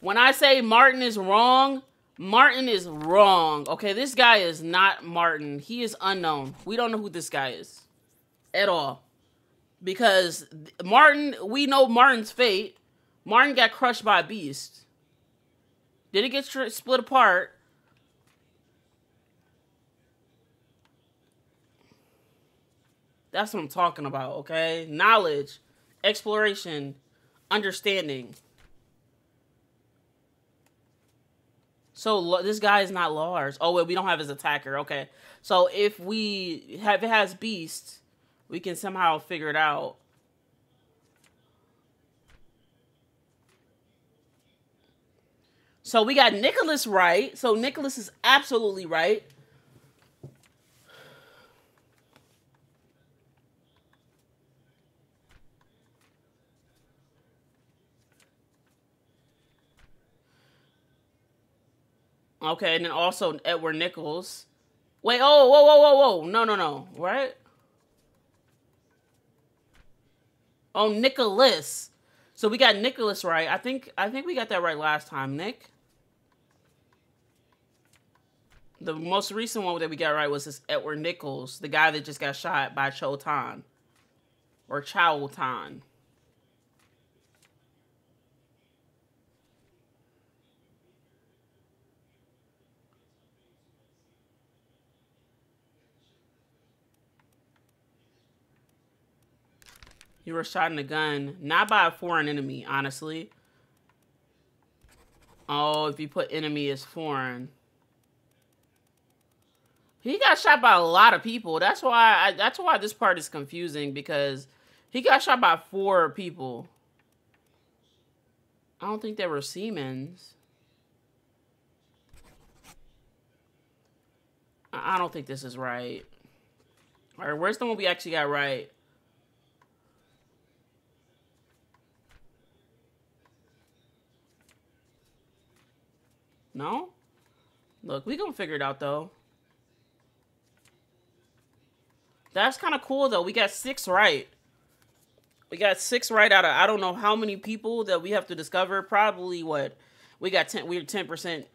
when I say Martin is wrong, Martin is wrong. Okay, this guy is not Martin. He is unknown. We don't know who this guy is at all. Because Martin, we know Martin's fate. Martin got crushed by a beast. Did it get split apart? That's what I'm talking about, okay? Knowledge, exploration, understanding. So this guy is not Lars. Oh, wait, we don't have his attacker. Okay. So if we have it has beast, we can somehow figure it out. So we got Nicholas right. So Nicholas is absolutely right. Okay, and then also Edward Nichols. Wait, oh, whoa, whoa, whoa, whoa. No, no, no. Right? Oh, Nicholas. So we got Nicholas right. I think I think we got that right last time, Nick. The most recent one that we got right was this Edward Nichols, the guy that just got shot by Cho Tan. Or Chow Tan. You were shot in the gun, not by a foreign enemy, honestly. Oh, if you put enemy as foreign. He got shot by a lot of people. That's why I, that's why this part is confusing because he got shot by four people. I don't think they were seamen. I don't think this is right. All right, where's the one we actually got right? No? Look, we gonna figure it out though. That's kind of cool though. We got six right. We got six right out of I don't know how many people that we have to discover. Probably what we got ten. We're ten percent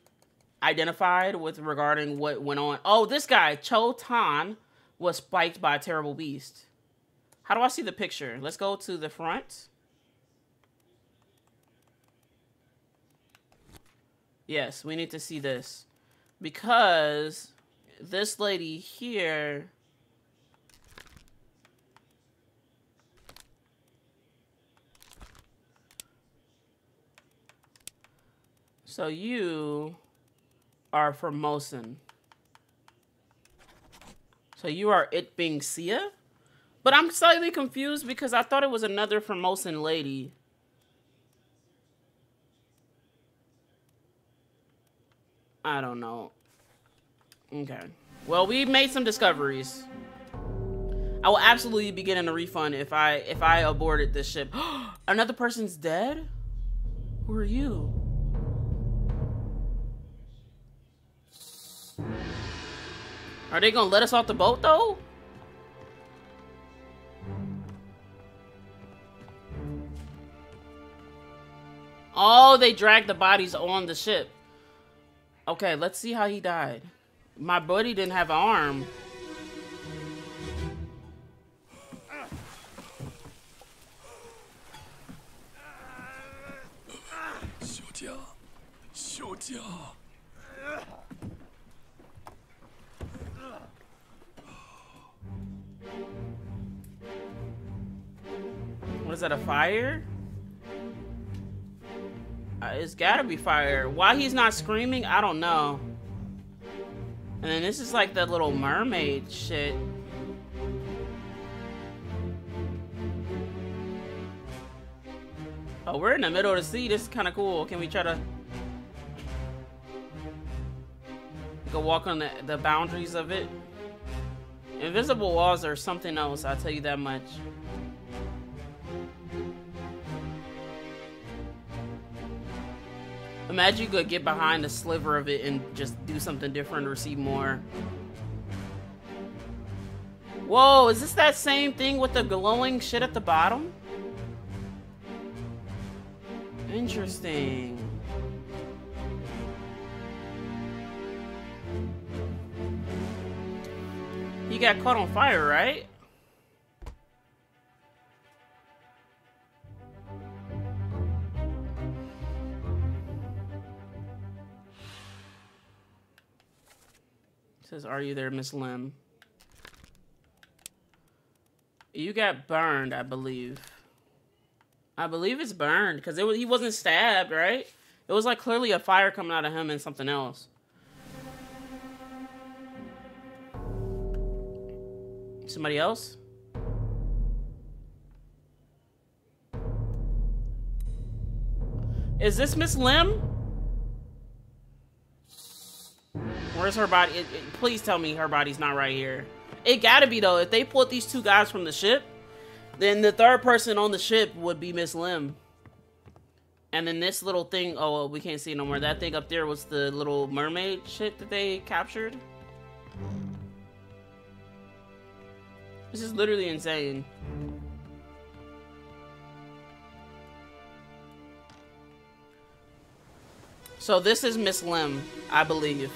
identified with regarding what went on. Oh, this guy Chioh Tan was spiked by a terrible beast. How do I see the picture? Let's go to the front. Yes, we need to see this. Because this lady here So you are Formosan. So you are it being Sia? But I'm slightly confused because I thought it was another Formosan lady. I don't know. Okay. Well, we made some discoveries. I will absolutely be getting a refund if I if I aborted this ship. Another person's dead? Who are you? Are they gonna let us off the boat though? Oh, they dragged the bodies on the ship. Okay, let's see how he died. My buddy didn't have an arm. What is that, a fire? Uh, it's gotta be fire. Why he's not screaming, I don't know. And then this is like the little mermaid shit. Oh, we're in the middle of the sea. This is kind of cool. Can we try to... Go walk on the, the boundaries of it? Invisible walls are something else, I'll tell you that much. Imagine you could get behind a sliver of it and just do something different see more. Whoa, is this that same thing with the glowing shit at the bottom? Interesting. You got caught on fire, right? Says, are you there, Miss Lim? You got burned, I believe. I believe it's burned because it was, he wasn't stabbed, right? It was like clearly a fire coming out of him and something else. Somebody else? Is this Miss Lim? Where's her body? It, it, please tell me her body's not right here. It gotta be though. If they pulled these two guys from the ship, then the third person on the ship would be Miss Lim. And then this little thing, oh, well, we can't see no more. That thing up there was the little mermaid shit that they captured. This is literally insane. So this is Miss Lim, I believe.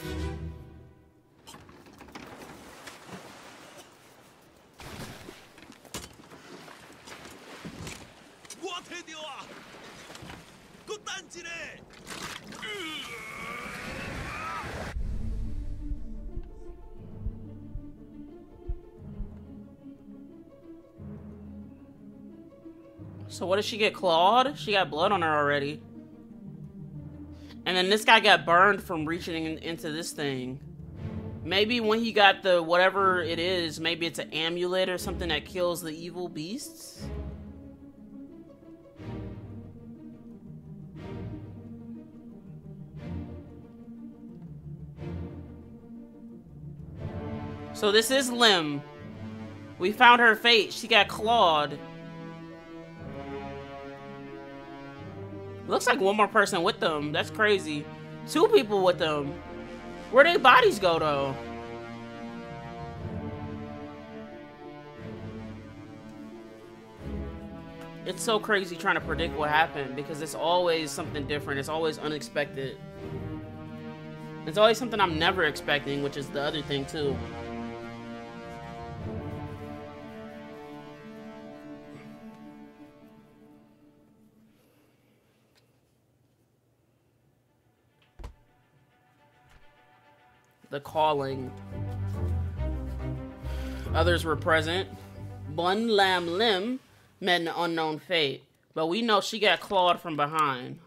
So what did she get clawed? She got blood on her already. And then this guy got burned from reaching in, into this thing. Maybe when he got the whatever it is, maybe it's an amulet or something that kills the evil beasts. So this is Lim. We found her fate. She got clawed. Looks like one more person with them. That's crazy. Two people with them. Where their bodies go though? It's so crazy trying to predict what happened because it's always something different. It's always unexpected. It's always something I'm never expecting, which is the other thing too. The calling. Others were present. Bun Lam Lim met an unknown fate, but we know she got clawed from behind.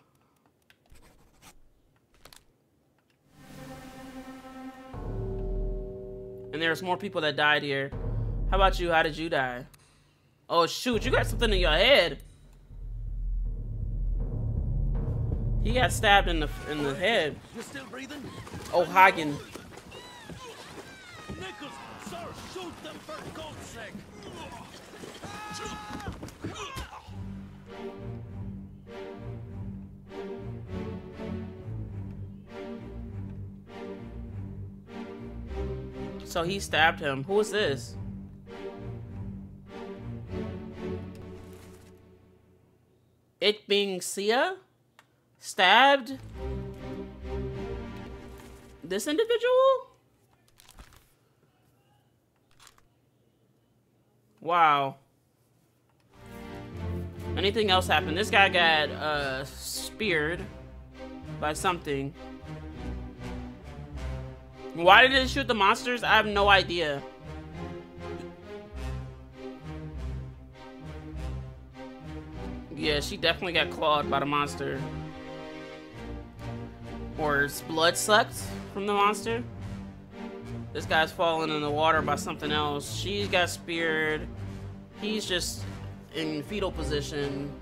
And there's more people that died here. How about you? How did you die? Oh shoot, you got something in your head. He got stabbed in the in the head. You're still breathing? O'Hagan. Nichols, sir, shoot them for God's sake! So he stabbed him. Who is this? It being Sia? Stabbed? This individual? Wow. Anything else happened? This guy got uh, speared by something. Why did it shoot the monsters? I have no idea. Yeah, she definitely got clawed by the monster. Or blood sucked from the monster. This guy's falling in the water by something else. She's got speared. He's just in fetal position.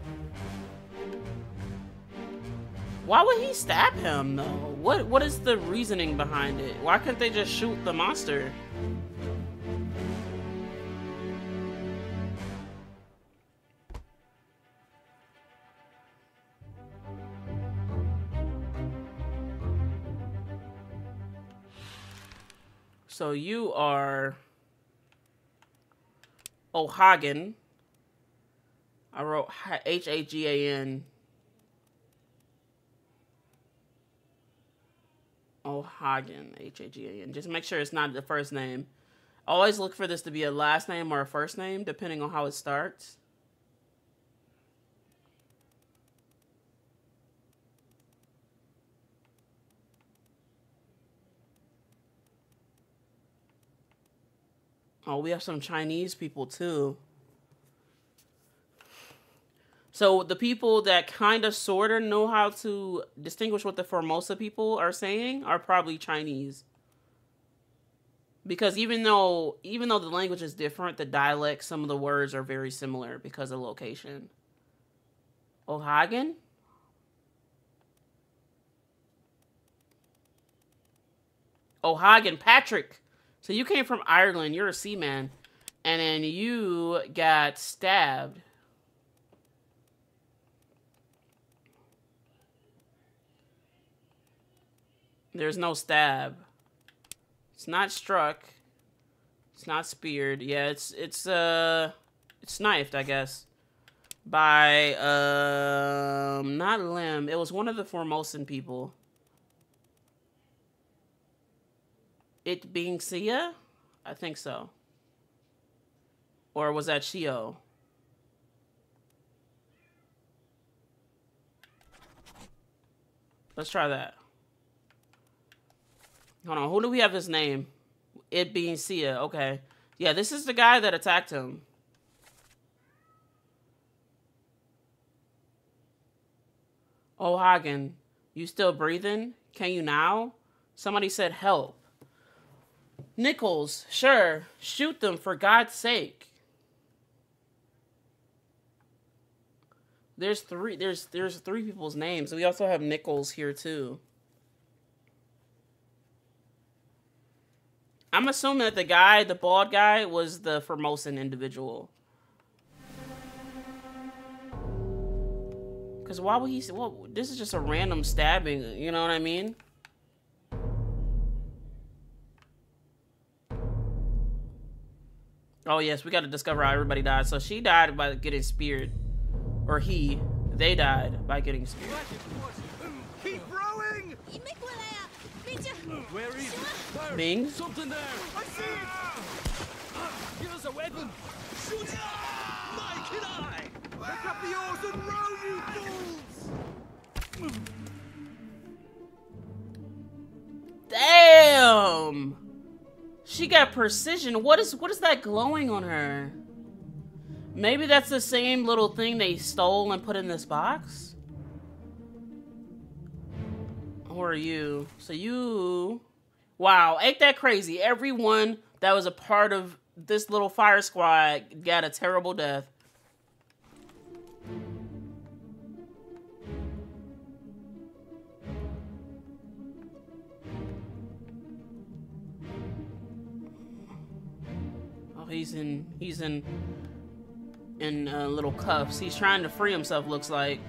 Why would he stab him though? What what is the reasoning behind it? Why couldn't they just shoot the monster? So you are O'Hagan. I wrote H A G A N. O'Hagan, H A G A N. Just make sure it's not the first name. Always look for this to be a last name or a first name, depending on how it starts. Oh, we have some Chinese people too. So the people that kind of sort of know how to distinguish what the Formosa people are saying are probably Chinese. Because even though even though the language is different, the dialect, some of the words are very similar because of location. O'Hagan? O'Hagan, Patrick. So you came from Ireland, you're a seaman, and then you got stabbed. There's no stab. It's not struck. It's not speared. Yeah, it's it's uh it's knifed, I guess. By um not limb. It was one of the Formosan people. It being Sia? I think so. Or was that Shio? Let's try that. Hold on, who do we have his name? It being Sia, okay. Yeah, this is the guy that attacked him. Oh, Hagen, you still breathing? Can you now? Somebody said help. Nichols, sure, shoot them for God's sake. There's three there's there's three people's names. We also have Nichols here too. I'm assuming that the guy, the bald guy, was the Formosan individual. Because why would he? Say, well, this is just a random stabbing. You know what I mean? Oh yes, we got to discover how everybody died. So she died by getting speared, or he, they died by getting speared. Keep rowing! Where is it? Bing? Something there! I see it! Give us a weapon! Shoot it! My kid eye! Pick up the oars and row, you fools! Damn! She got precision. What is what is that glowing on her? Maybe that's the same little thing they stole and put in this box? Who are you? So you... Wow, ain't that crazy? Everyone that was a part of this little fire squad got a terrible death. Oh, he's in he's in in uh, little cuffs. He's trying to free himself. Looks like.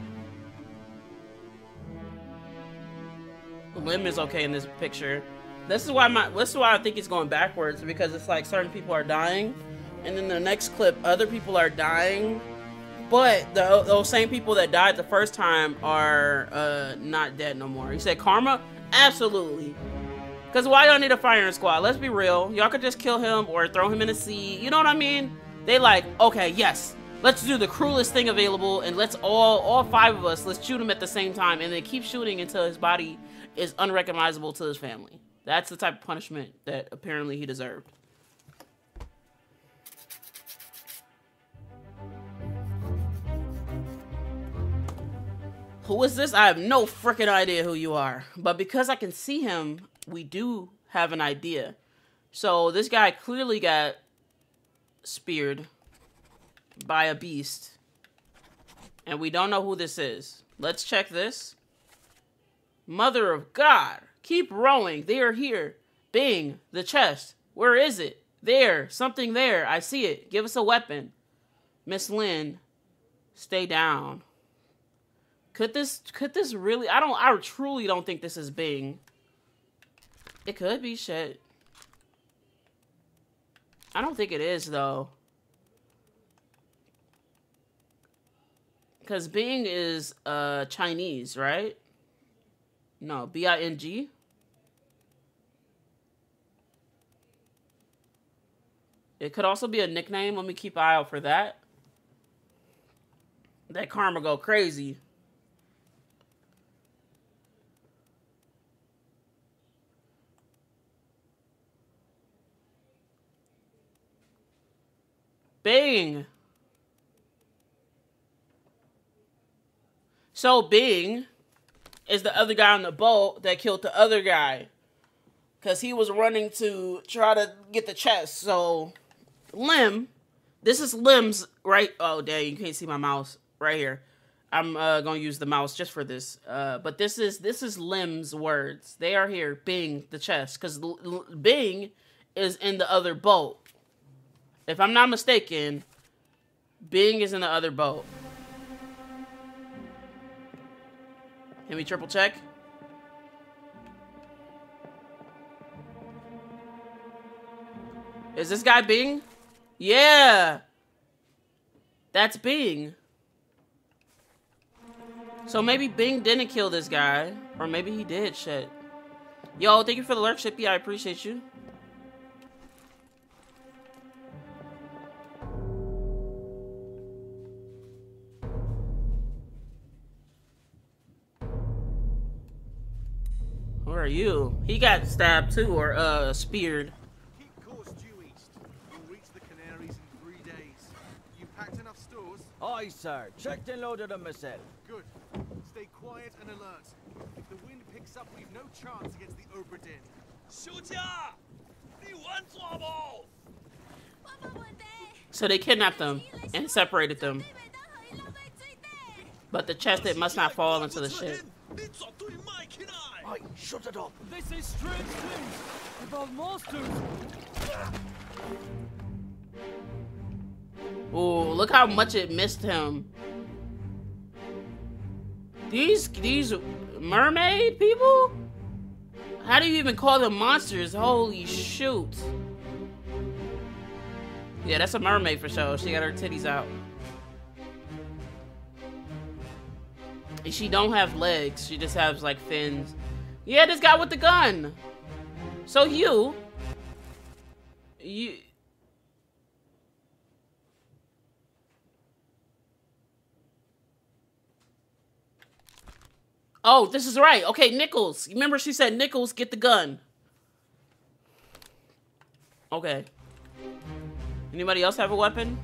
Lim is okay in this picture. This is why my this is why I think he's going backwards because it's like certain people are dying, and then the next clip other people are dying, but the, those same people that died the first time are uh, not dead no more. He said karma, absolutely. Because why y'all need a firing squad? Let's be real. Y'all could just kill him or throw him in the sea. You know what I mean? They like, okay, yes. Let's do the cruelest thing available and let's all, all five of us, let's shoot him at the same time and then keep shooting until his body is unrecognizable to his family. That's the type of punishment that apparently he deserved. Who is this? I have no freaking idea who you are. But because I can see him, we do have an idea. So this guy clearly got speared by a beast. And we don't know who this is. Let's check this. Mother of God. Keep rowing. They are here. Bing. The chest. Where is it? There. Something there. I see it. Give us a weapon. Miss Lim. Stay down. Could this could this really I don't I truly don't think this is Bing. It could be shit. I don't think it is though. Cause Bing is uh Chinese, right? No, B I N G. It could also be a nickname. Let me keep eye out for that. That karma go crazy. Bing. So Bing is the other guy on the boat that killed the other guy. Because he was running to try to get the chest. So Lim, this is Lim's right. Oh, dang, you can't see my mouse right here. I'm uh, gonna use the mouse just for this. Uh, but this is this is Lim's words. They are here. Bing the chest because Bing is in the other boat. If I'm not mistaken, Bing is in the other boat. Can we triple check? Is this guy Bing? Yeah. That's Bing. So maybe Bing didn't kill this guy. Or maybe he did, shit. Yo, thank you for the lurk, Shippy. I appreciate you. are you? He got stabbed too, or uh, speared. Keep course due east. You'll reach the Canaries in three days. You packed enough stores? Aye, sir. Checked and loaded them myself. Good. Stay quiet and alert. If the wind picks up, we've no chance against the Obra Dinn. So they kidnapped them and separated them. But the chest, it must not fall into the ship. Right, shut it up. This is strange things about monsters. Oh, look how much it missed him. These these mermaid people? How do you even call them monsters? Holy shoot. Yeah, that's a mermaid for sure. She got her titties out. And she don't have legs. She just has like fins. Yeah, this guy with the gun. So you, you. Oh, this is right. Okay, Nichols. Remember she said Nichols get the gun. Okay. Anybody else have a weapon?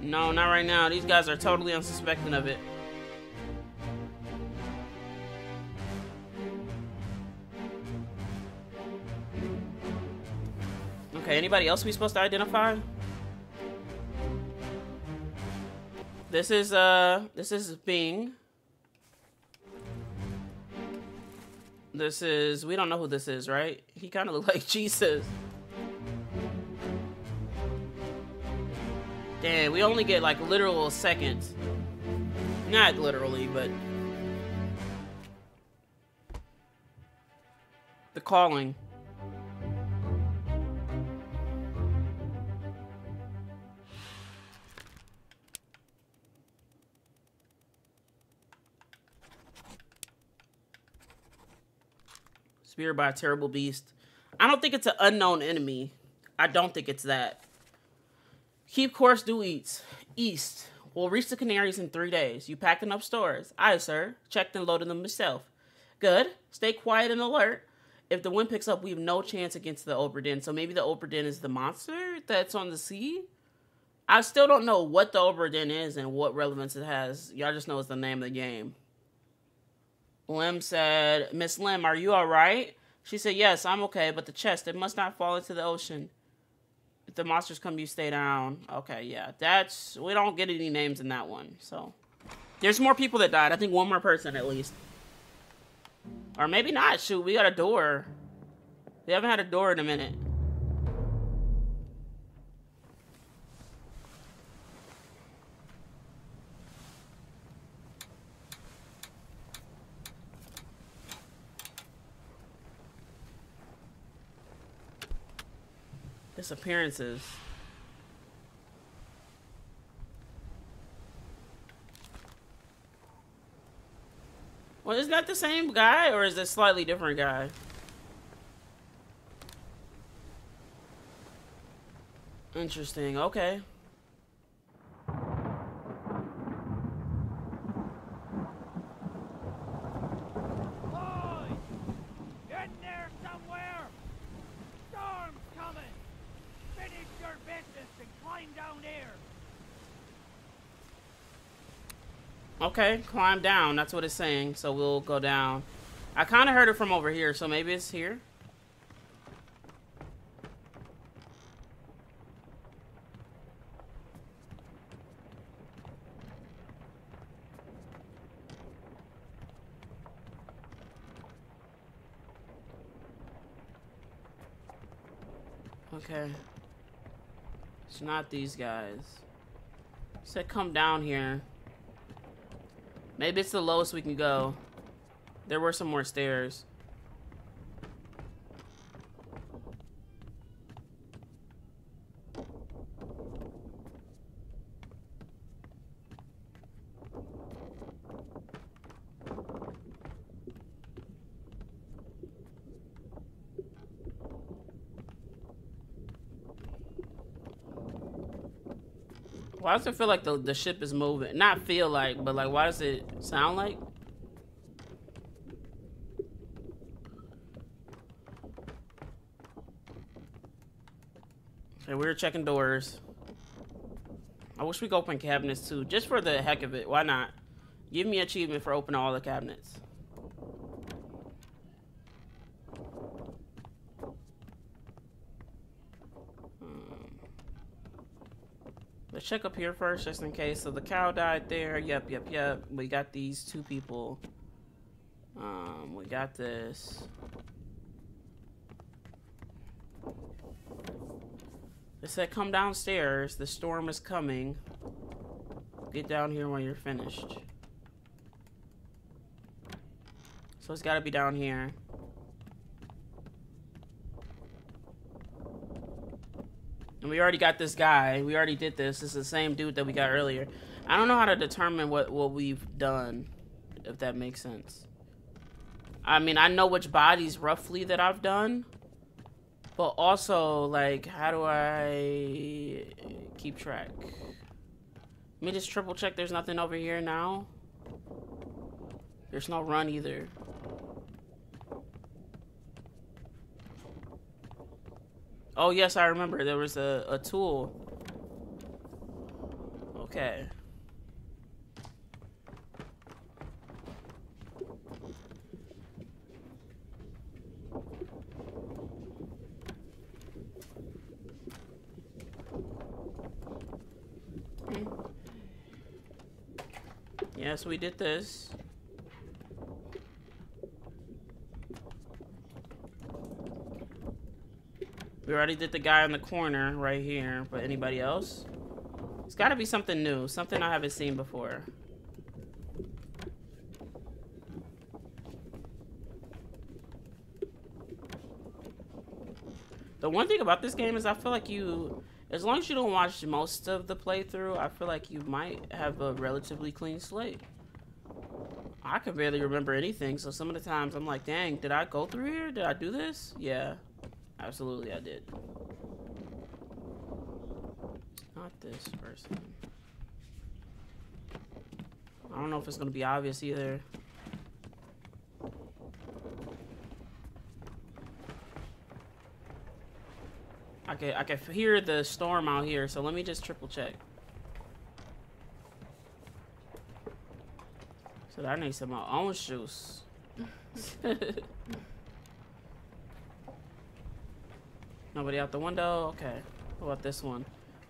No, not right now. These guys are totally unsuspecting of it. Okay, anybody else we supposed to identify? This is, uh, this is Bing. This is, we don't know who this is, right? He kind of look like Jesus. Damn, we only get like literal seconds. Not literally, but... The calling. Speared by a terrible beast. I don't think it's an unknown enemy. I don't think it's that. Keep course due east. East. We'll reach the Canaries in three days. You packed enough stores? Aye, sir. Checked and loaded them myself. Good. Stay quiet and alert. If the wind picks up, we have no chance against the Obra Dinn. So maybe the Obra Dinn is the monster that's on the sea? I still don't know what the Obra Dinn is and what relevance it has. Y'all just know it's the name of the game. Lim said, Miss Lim, are you all right? She said, Yes, I'm okay, but the chest, it must not fall into the ocean. If the monsters come, you stay down. Okay, yeah. That's, we don't get any names in that one, so. There's more people that died. I think one more person at least. Or maybe not. Shoot, we got a door. We haven't had a door in a minute. Disappearances. Well, is that the same guy or is it slightly different guy? Interesting. Okay. Boy! In there somewhere! Storm's coming! Finish your business and climb down there! Okay, climb down. That's what it's saying. So we'll go down. I kind of heard it from over here, so maybe it's here. Okay. It's not these guys. Said come down here. Maybe it's the lowest we can go. There were some more stairs. Why does it feel like the, the ship is moving? Not feel like, but like, why does it sound like? Okay, we were checking doors. I wish we could open cabinets too, just for the heck of it. Why not? Give me achievement for opening all the cabinets. Let's check up here first, just in case. So the cow died there. Yep, yep, yep. We got these two people. Um, we got this. They said come downstairs. The storm is coming. Get down here when you're finished. So it's got to be down here. And we already got this guy. We already did this. Is the same dude that we got earlier. I don't know how to determine what, what we've done, if that makes sense. I mean, I know which bodies roughly that I've done. But also, like, how do I keep track? Let me just triple check there's nothing over here now. There's no run either. Oh, yes, I remember. There was a, a tool. Okay. Hmm. Yes, we did this. We already did the guy in the corner right here, but anybody else? It's got to be something new, something I haven't seen before. The one thing about this game is I feel like you, as long as you don't watch most of the playthrough, I feel like you might have a relatively clean slate. I can barely remember anything, so some of the times I'm like, dang, did I go through here? Did I do this? Yeah. Absolutely, I did. Not this person. I don't know if it's going to be obvious either. I can, I can hear the storm out here, so let me just triple check. So I need some my own shoes. Nobody out the window? Okay. What about this one?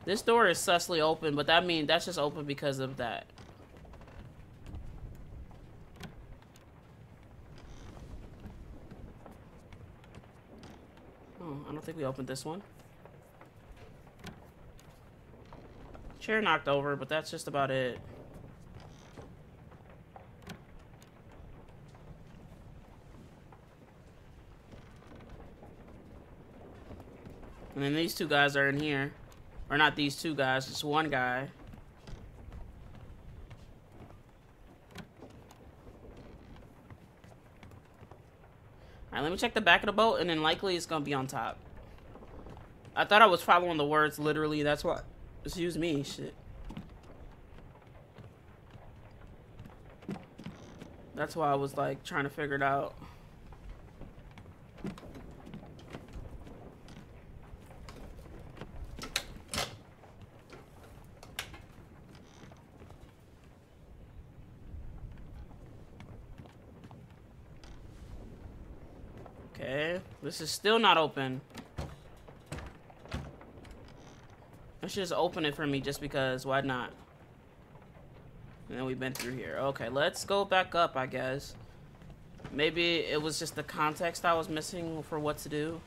This door is sussly open, but that means that's just open because of that. Oh, I don't think we opened this one. Chair knocked over, but that's just about it. And then these two guys are in here. Or not these two guys, just one guy. Alright, let me check the back of the boat, and then likely it's gonna be on top. I thought I was following the words literally, that's why. Excuse me, shit. That's why I was like trying to figure it out. This is still not open. Let's just open it for me just because. Why not? And then we've been through here. Okay, let's go back up, I guess. Maybe it was just the context I was missing for what to do.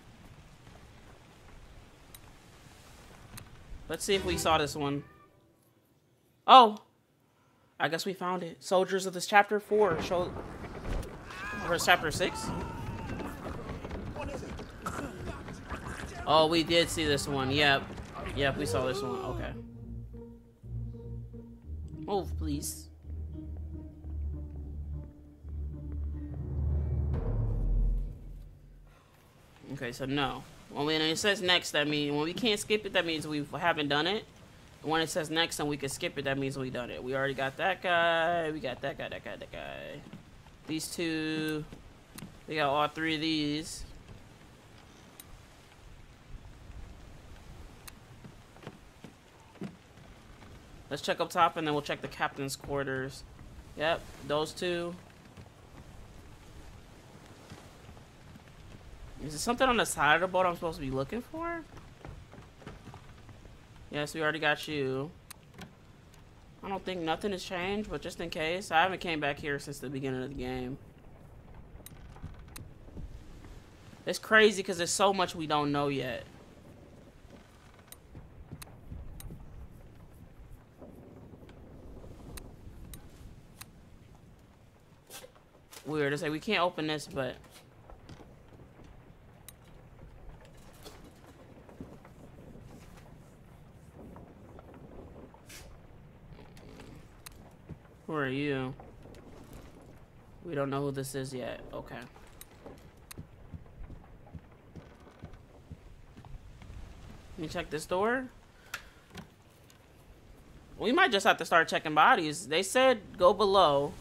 Let's see if we saw this one. Oh! I guess we found it. Soldiers of this chapter 4. Show... Or chapter 6? Oh, we did see this one. Yep. Yep, we saw this one. Okay. Move, please. Okay, so no. When it says next, that means when we can't skip it, that means we haven't done it. when it says next and we can skip it, that means we done it. We already got that guy. We got that guy, that guy, that guy. These two. We got all three of these. Let's check up top and then we'll check the captain's quarters. Yep, those two. Is there something on the side of the boat I'm supposed to be looking for? Yes, we already got you. I don't think nothing has changed, but just in case. I haven't came back here since the beginning of the game. It's crazy because there's so much we don't know yet. Weird. It's like we can't open this, but... Who are you? We don't know who this is yet. Okay. Let me check this door. We might just have to start checking bodies. They said go below.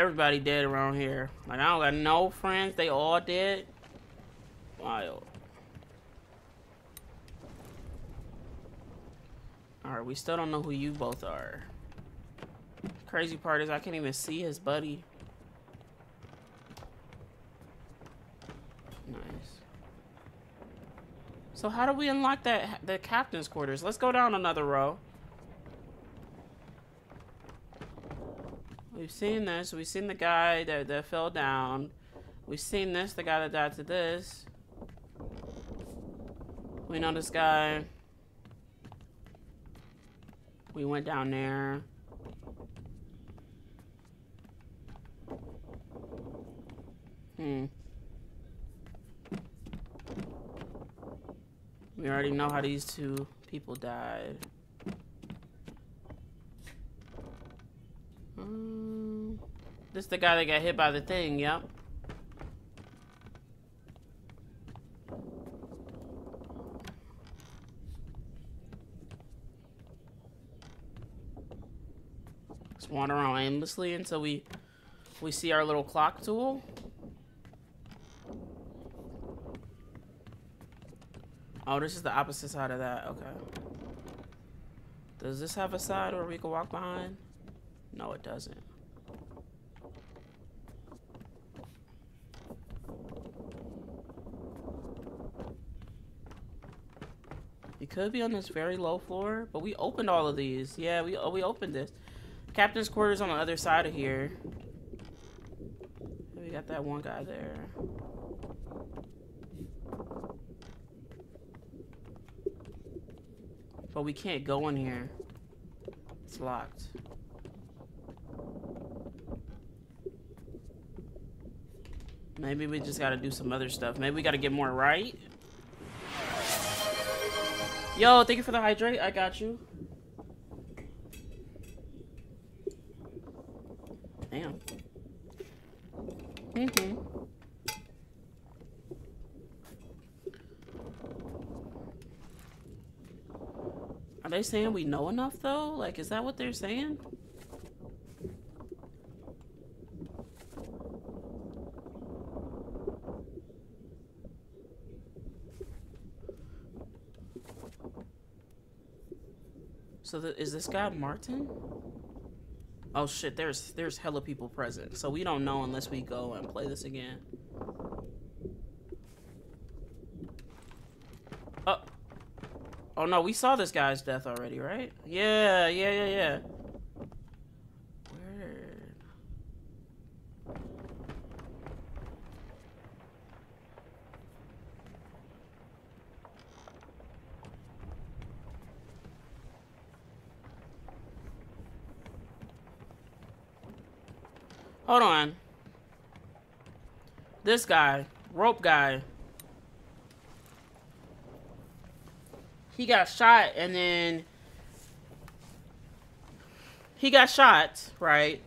Everybody dead around here. Like, I don't got no friends. They all dead. Wild. Alright, we still don't know who you both are. Crazy part is I can't even see his buddy. Nice. So how do we unlock that the captain's quarters? Let's go down another row. We've seen this. We've seen the guy that, that fell down. We've seen this, the guy that died to this. We know this guy. We went down there. Hmm. We already know how these two people died. Um, this the guy that got hit by the thing, yep. Let's wander around aimlessly until we we see our little clock tool. Oh, this is the opposite side of that. Okay. Does this have a side where we can walk behind? No, it doesn't. It could be on this very low floor, but we opened all of these. Yeah, we oh, we opened this. Captain's quarters on the other side of here. We got that one guy there. But we can't go in here. It's locked. Maybe we just gotta do some other stuff. Maybe we gotta get more right. Yo, thank you for the hydrate. I got you. Damn. Mm-hmm. Are they saying we know enough though? Like, is that what they're saying? So the, is this guy Martin? Oh shit, there's there's hella people present. So we don't know unless we go and play this again. Oh. Oh no, we saw this guy's death already, right? Yeah, yeah, yeah, yeah. Where? Hold on. This guy, rope guy. He got shot and then he got shot, right?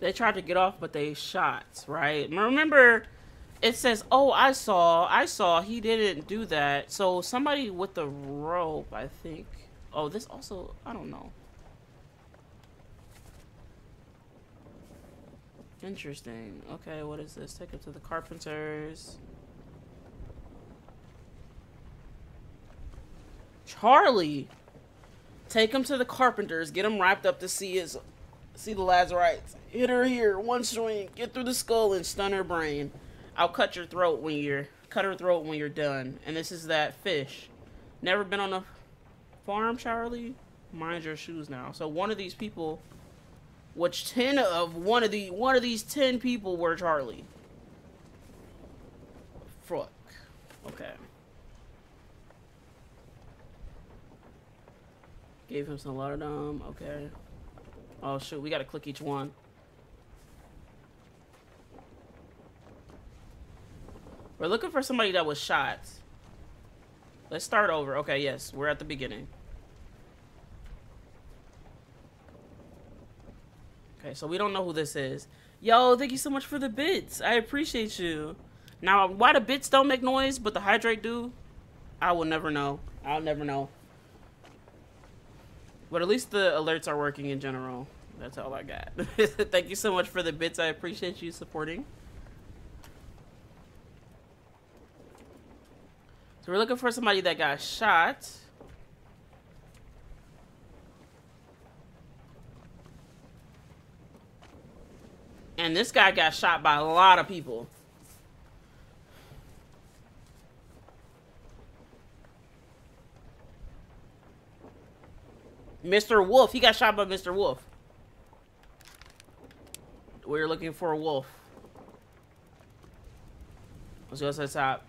They tried to get off, but they shot, right? Remember, it says, "Oh, I saw, I saw." He didn't do that. So somebody with the rope, I think. Oh, this also, I don't know. Interesting. Okay, what is this? Take it to the carpenters. Charlie. Take him to the carpenters. Get him wrapped up to see his, see the Lazarites. Hit her here, one swing. Get through the skull and stun her brain. I'll cut your throat when you're cut her throat when you're done. And this is that fish. Never been on a farm, Charlie? Mind your shoes now. So one of these people, which ten of one of the one of these ten people were Charlie. Fuck. Okay. Gave him some laudanum. Okay. Oh shoot, we gotta click each one. We're looking for somebody that was shot. Let's start over. Okay, yes, we're at the beginning. Okay, so we don't know who this is. Yo, thank you so much for the bits. I appreciate you. Now, why the bits don't make noise, but the hydrate do, I will never know. I'll never know. But at least the alerts are working in general. That's all I got. thank you so much for the bits. I appreciate you supporting. We're looking for somebody that got shot. And this guy got shot by a lot of people. Mr. Wolf. He got shot by Mr. Wolf. We're looking for a wolf. Let's go to the top.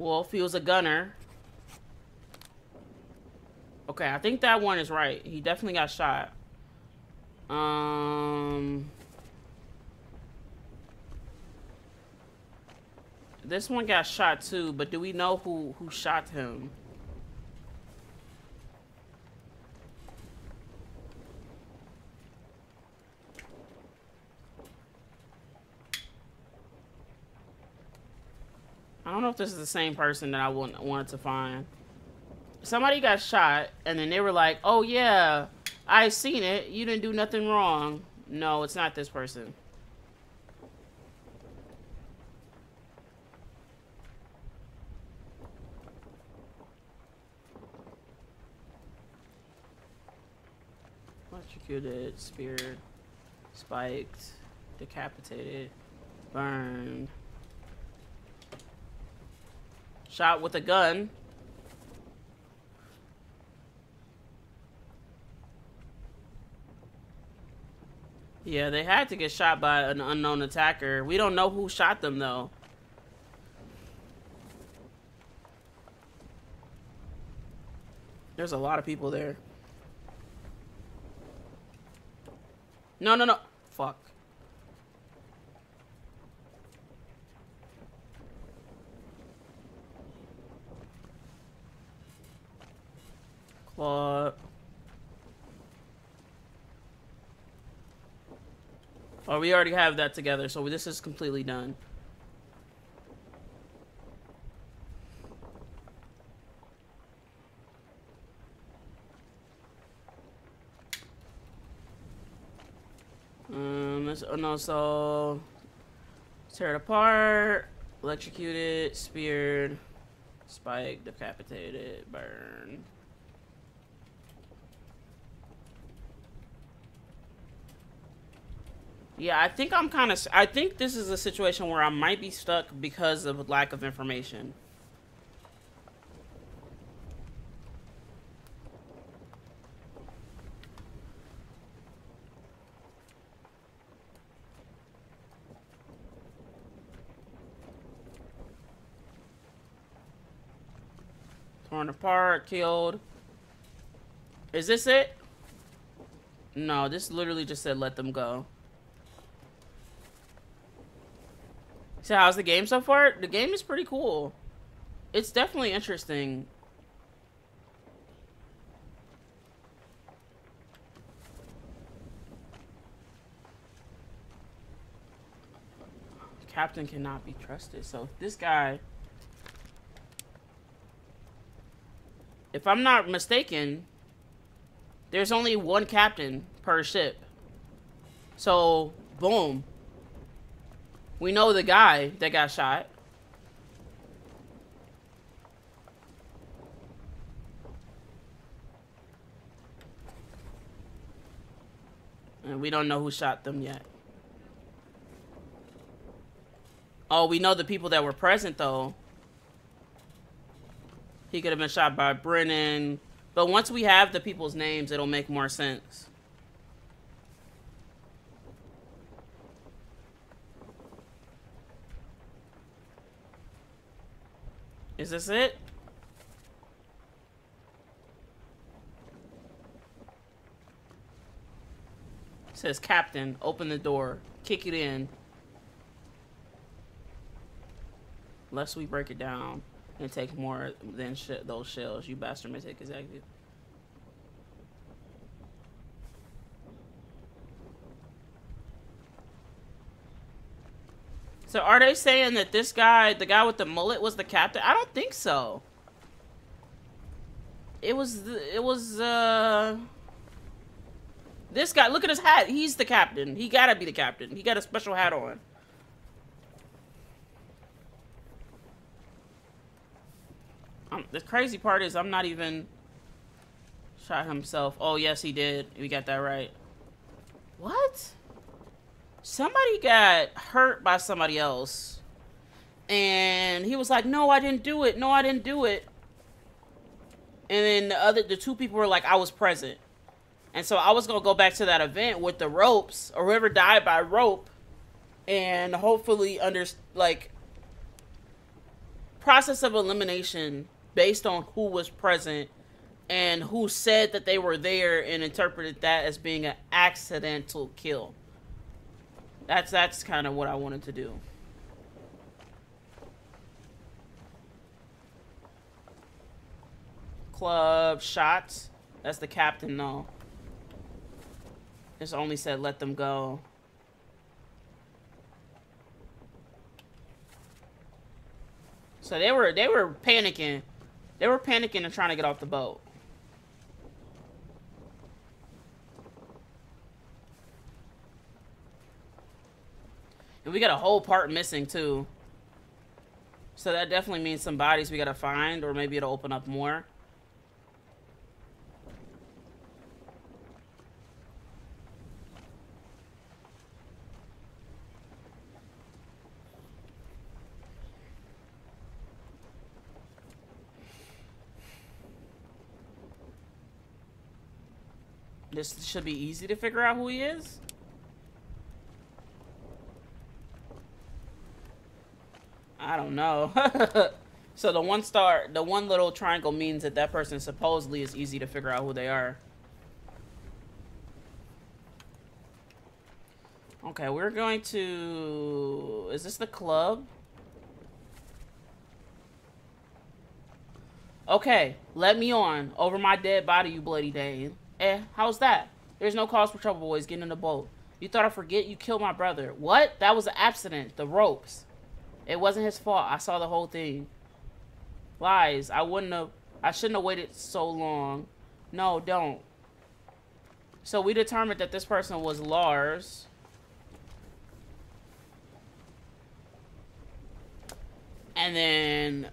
Wolf, he was a gunner. Okay, I think that one is right. He definitely got shot. Um... This one got shot too, but do we know who, who shot him? I don't know if this is the same person that I wanted to find. Somebody got shot, and then they were like, oh yeah, I seen it. You didn't do nothing wrong. No, it's not this person. Electrocuted, speared, spiked, decapitated, burned. Shot with a gun. Yeah, they had to get shot by an unknown attacker. We don't know who shot them, though. There's a lot of people there. No, no, no. Claw. Oh, we already have that together, so this is completely done. Um, this, oh no, so tear it apart, electrocute it, speared, spike, decapitated, burn. Yeah, I think I'm kind of. I think this is a situation where I might be stuck because of lack of information. Torn apart, killed. Is this it? No, this literally just said let them go. So how's the game so far? The game is pretty cool. It's definitely interesting. Captain cannot be trusted. So this guy, if I'm not mistaken, there's only one captain per ship. So, boom. We know the guy that got shot. And we don't know who shot them yet. Oh, we know the people that were present, though. He could have been shot by Brennan. But once we have the people's names, it'll make more sense. Is this it? says captain open the door kick it in lest we break it down and take more than sh those shells you bastard may take executive So are they saying that this guy, the guy with the mullet, was the captain? I don't think so. It was, the, it was, uh... This guy, look at his hat. He's the captain. He gotta be the captain. He got a special hat on. Um, the crazy part is I'm not even shot himself. Oh, yes, he did. We got that right. What? Somebody got hurt by somebody else. And he was like, no, I didn't do it. No, I didn't do it. And then the other, the two people were like, I was present. And so I was going to go back to that event with the ropes or whoever died by rope and hopefully under like process of elimination based on who was present and who said that they were there and interpreted that as being an accidental kill. That's that's kind of what I wanted to do. Club shots. That's the captain though. It's only said let them go. So they were they were panicking. They were panicking and trying to get off the boat. And we got a whole part missing too. So that definitely means some bodies we gotta find or maybe it'll open up more. This should be easy to figure out who he is. I don't know. so the one star, the one little triangle means that that person supposedly is easy to figure out who they are. Okay, we're going to... Is this the club? Okay, let me on. Over my dead body, you bloody Dane. Eh, how's that? There's no cause for trouble, boys. Get in the boat. You thought I forget you killed my brother. What? That was an accident. The ropes. It wasn't his fault. I saw the whole thing. Lies. I wouldn't have... I shouldn't have waited so long. No, don't. So we determined that this person was Lars. And then...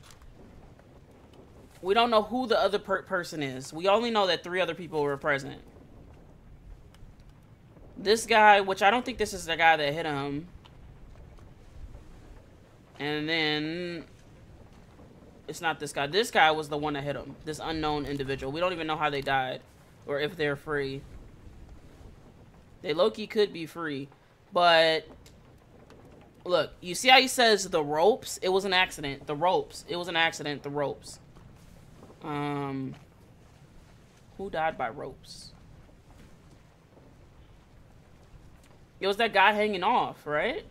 We don't know who the other per person is. We only know that three other people were present. This guy, which I don't think this is the guy that hit him. And then it's not this guy. This guy was the one that hit him. This unknown individual. We don't even know how they died or if they're free. They low-key could be free, but look, you see how he says the ropes? It was an accident. The ropes. It was an accident. The ropes. Um, who died by ropes? It was that guy hanging off, right?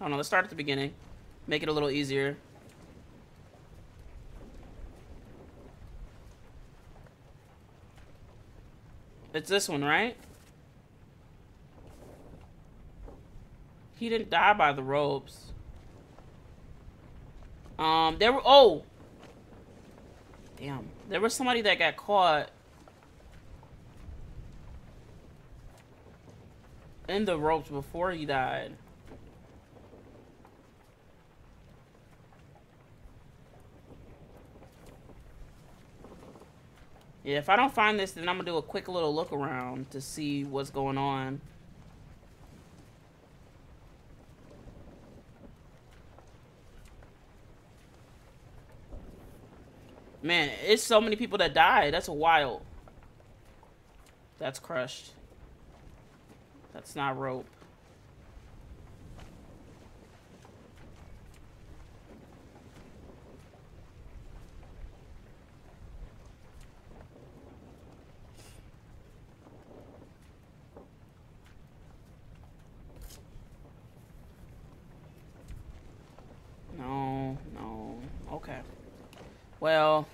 I don't know, let's start at the beginning. Make it a little easier. It's this one, right? He didn't die by the ropes. Um, there were oh, damn, there was somebody that got caught in the ropes before he died. Yeah, if I don't find this, then I'm gonna do a quick little look around to see what's going on. Man, it's so many people that died. That's wild. That's crushed. That's not rope. No, no. Okay. Well...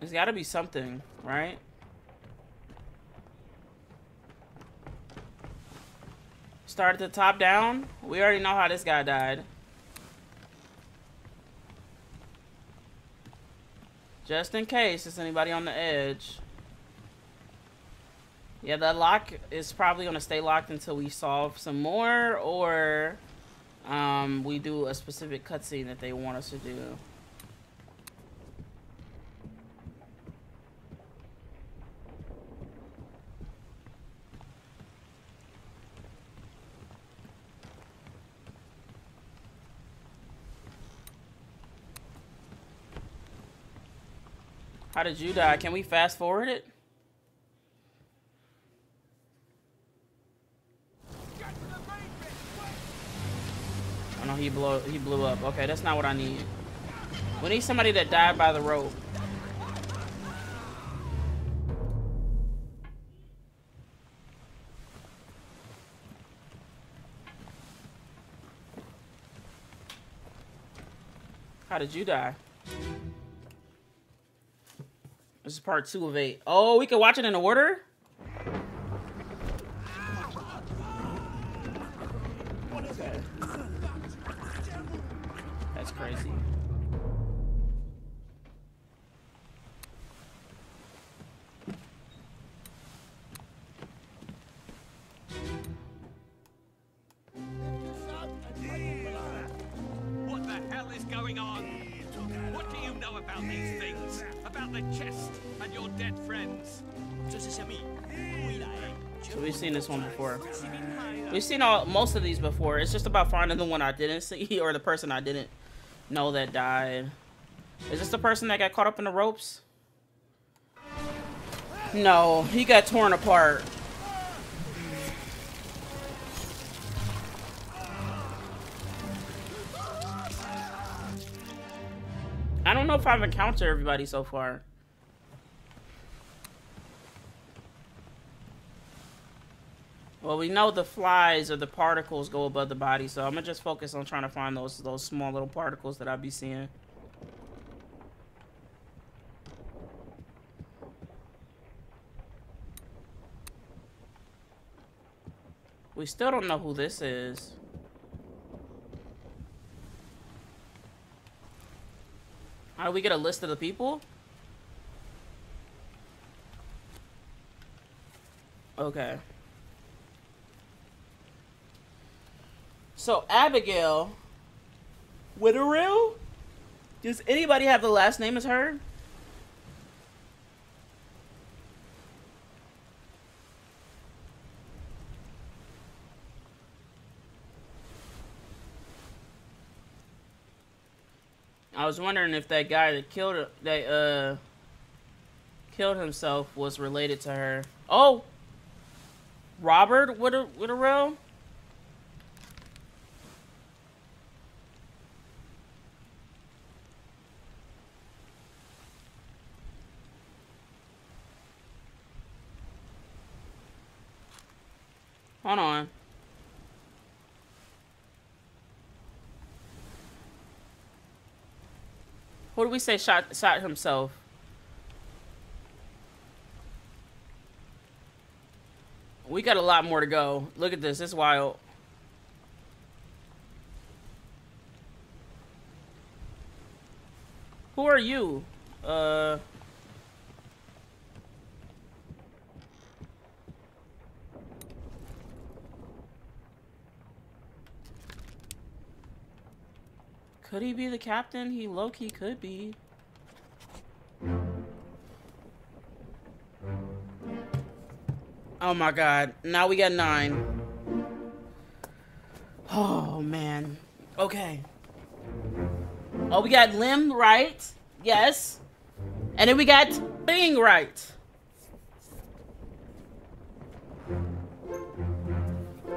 There's gotta be something, right? Start at the top down? We already know how this guy died. Just in case there's anybody on the edge. Yeah, the lock is probably going to stay locked until we solve some more or um, we do a specific cutscene that they want us to do. How did you die? Can we fast forward it? Oh no, he blew he blew up. Okay, that's not what I need. We need somebody that died by the rope. How did you die? This is part two of eight. Oh, we can watch it in order? We've seen all most of these before. It's just about finding the one I didn't see or the person I didn't know that died. Is this the person that got caught up in the ropes? No, he got torn apart. I don't know if I've encountered everybody so far. Well, we know the flies or the particles go above the body, so I'm gonna just focus on trying to find those those small little particles that I'll be seeing. We still don't know who this is. How do we get a list of the people? Okay. So Abigail Witterel? Does anybody have the last name as her? I was wondering if that guy that killed that uh killed himself was related to her. Oh, Robert Witter Witterel. Hold on. Who do we say shot shot himself? We got a lot more to go. Look at this. This wild. Who are you? Uh Could he be the captain? He low-key could be. Oh my god. Now we got nine. Oh man. Okay. Oh, we got Lim right. Yes. And then we got Bing right.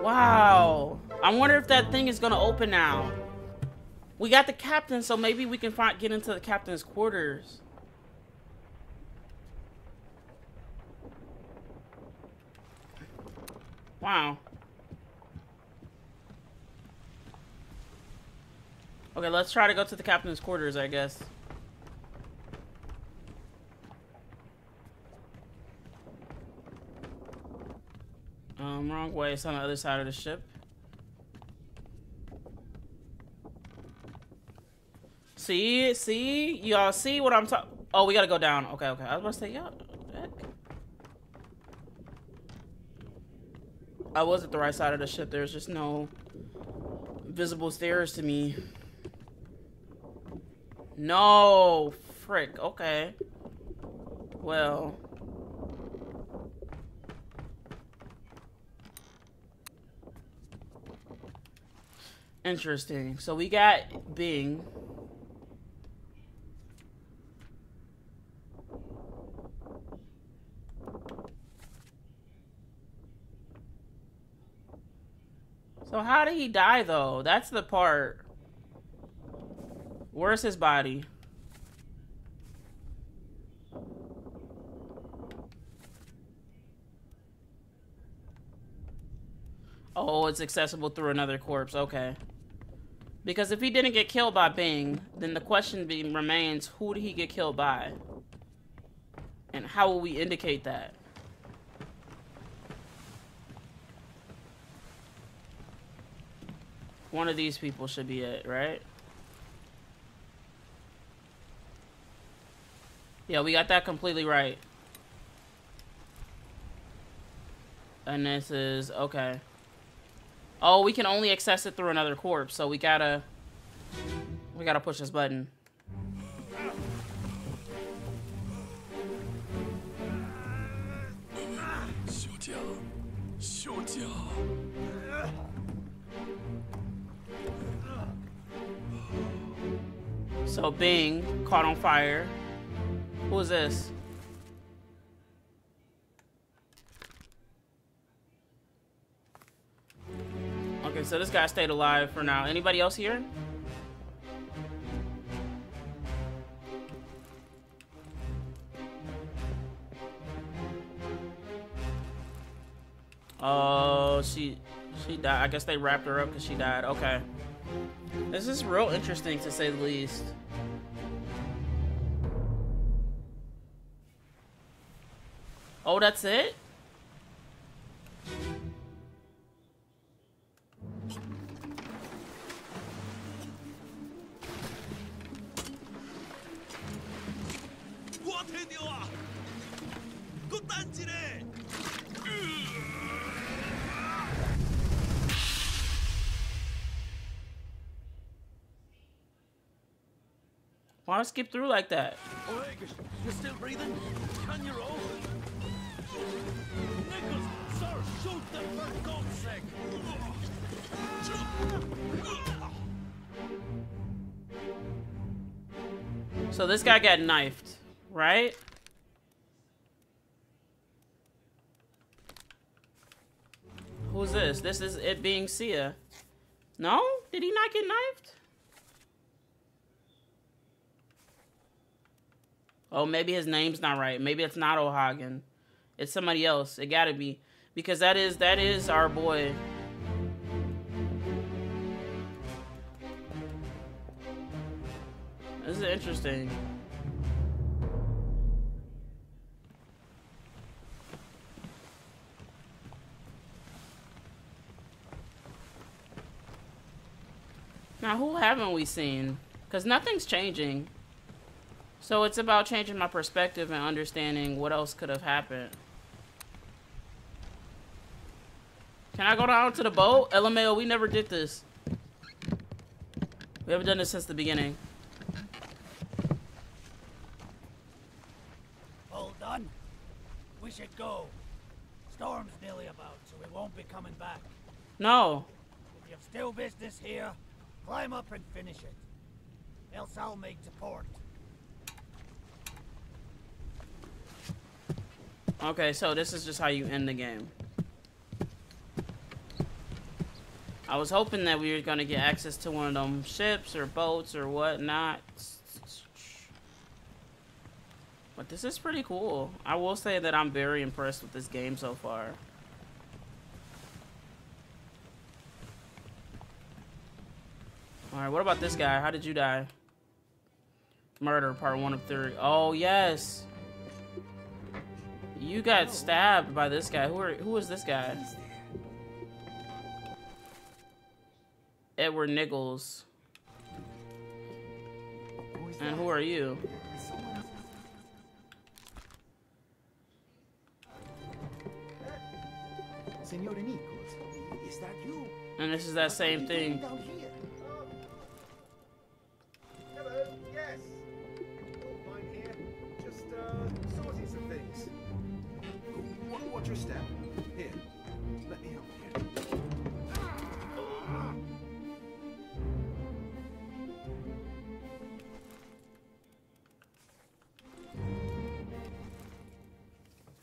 Wow. I wonder if that thing is going to open now. We got the captain, so maybe we can find, get into the captain's quarters. Wow. Okay, let's try to go to the captain's quarters, I guess. Um, wrong way. It's on the other side of the ship. See? See? Y'all see what I'm talking... Oh, we gotta go down. Okay, okay. I was about to say. Heck. I was at the right side of the ship. There's just no visible stairs to me. No! Frick. Okay. Well... Interesting. So we got Bing. So how did he die though? That's the part. Where's his body? Oh, it's accessible through another corpse. Okay. Because if he didn't get killed by Bing, then the question remains, who did he get killed by? And how will we indicate that? One of these people should be it, right? Yeah, we got that completely right. And this is, okay. Oh, we can only access it through another corpse, so we gotta... We gotta push this button. So Bing caught on fire. Who is this? Okay, so this guy stayed alive for now. Anybody else here? Oh, she she died. I guess they wrapped her up because she died. Okay. This is real interesting to say the least. Oh, that's it? Why skip through like that? Oleg, you still breathing? Can you roll? Nichols, sir, shoot them for God's sake! So this guy got knifed, right? Who's this? This is it being Sia. No? Did he not get knifed? Oh, maybe his name's not right. Maybe it's not O'Hagan. It's somebody else. It gotta be. Because that is that is our boy. This is interesting. Now, who haven't we seen? Because nothing's changing. So it's about changing my perspective and understanding what else could have happened. Can I go down to the boat? LMAO, we never did this. We haven't done this since the beginning. All done? We should go. Storm's nearly about, so we won't be coming back. No. If you've still business here, climb up and finish it. Else I'll make to port. Okay, so this is just how you end the game. I was hoping that we were gonna get access to one of them ships or boats or whatnot. But this is pretty cool. I will say that I'm very impressed with this game so far. Alright, what about this guy? How did you die? Murder, part one of three. Oh, yes. You got stabbed by this guy. Who are who is this guy? Edward Nichols. And who are you? Senor Nichols, is that you? And this is that same thing. Your step? Here, let me help you.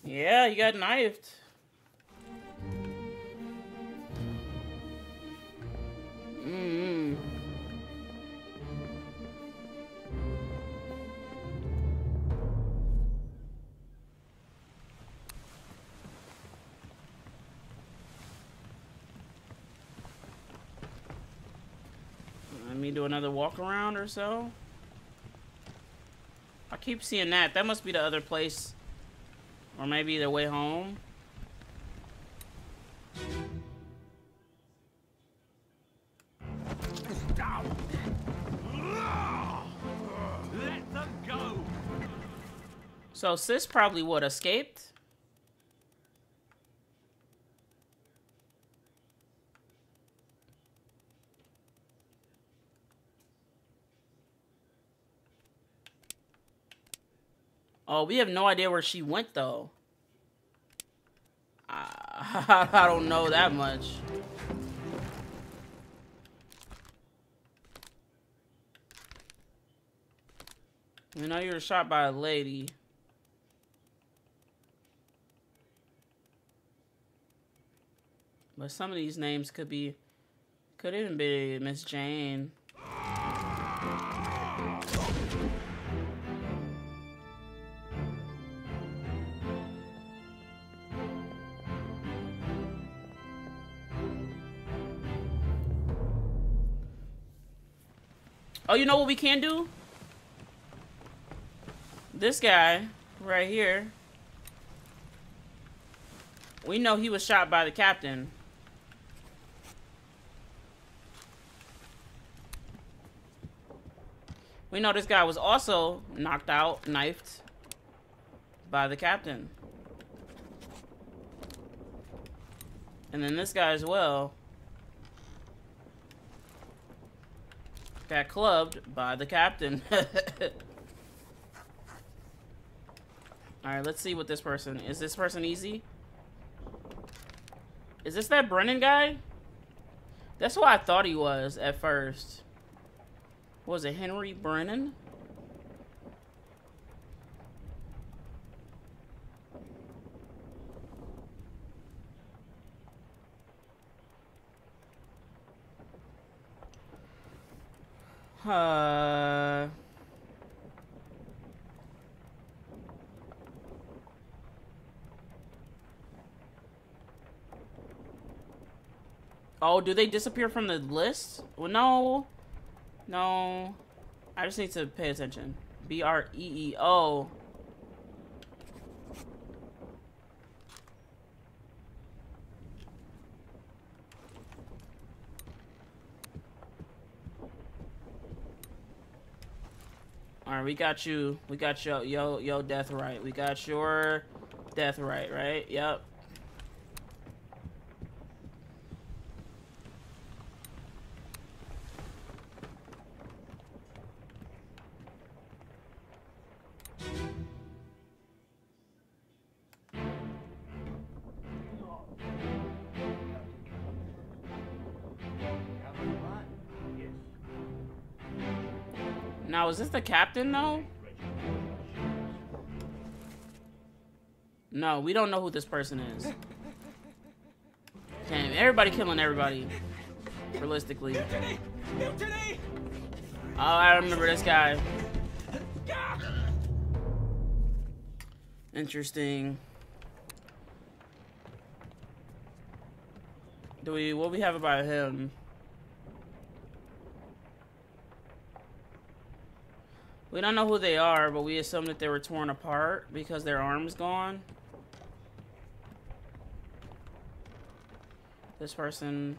Yeah, you got knifed. Mm. Do another walk around or so. I keep seeing that. That must be the other place. Or maybe the way home. So sis probably would escaped. Oh, we have no idea where she went though. I, I don't know that much. You know you were shot by a lady. But some of these names could be, could even be Miss Jane. Oh, you know what we can do? This guy right here. We know he was shot by the captain. We know this guy was also knocked out, knifed by the captain. And then this guy as well. Got clubbed by the captain. Alright, let's see what this person... Is this person easy? Is this that Brennan guy? That's who I thought he was at first. Was it Henry Brennan? Uh... Oh, do they disappear from the list? Well, no. No. I just need to pay attention. B-R-E-E-O. Right, we got you. We got your yo yo death right. We got your death right, right? Yep. Is this the captain, though? No, we don't know who this person is. Damn, everybody killing everybody. Realistically. Oh, I remember this guy. Interesting. Do we, what we have about him? We don't know who they are, but we assume that they were torn apart because their arm's gone. This person...